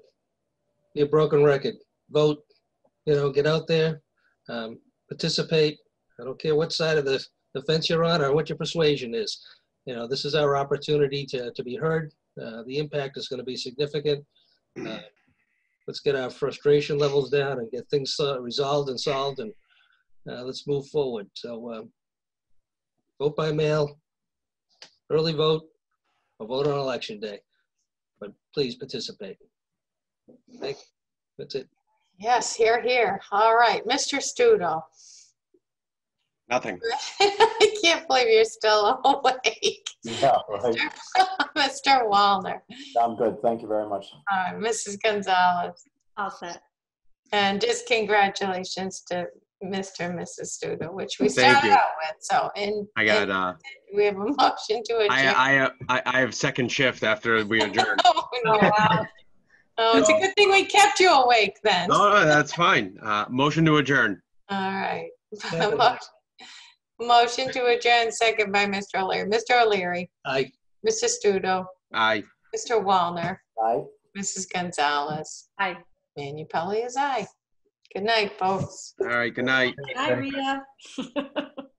be a broken record. Vote, you know, get out there, um, participate. I don't care what side of the the fence you're on or what your persuasion is. You know, this is our opportunity to, to be heard. Uh, the impact is going to be significant. Uh, let's get our frustration levels down and get things uh, resolved and solved and uh, let's move forward. So um, vote by mail, early vote, or vote on election day. But please participate. Thank you. That's it. Yes, here, here. All right, Mr. Stuto. Nothing. I can't believe you're still awake. Yeah, right. Mr. Wallner. I'm good. Thank you very much. All right, Mrs. Gonzalez. All set. And just congratulations to Mr. and Mrs. Stuto, which we Thank started you. out with. So, and I got, uh, we have a motion to adjourn. I, I, I, I have second shift after we adjourn. Oh, wow. Oh, it's a good thing we kept you awake then. No, no, that's fine. Uh, motion to adjourn. All right. Mo- Motion to adjourn, second by Mr. O'Leary. Mr. O'Leary. Aye. Mr. Stuto. Aye. Mr. Wallner. Aye. Mrs. Gonzalez. Aye. Manupelli is aye. Good night, folks. All right, good night. Hi, Rita.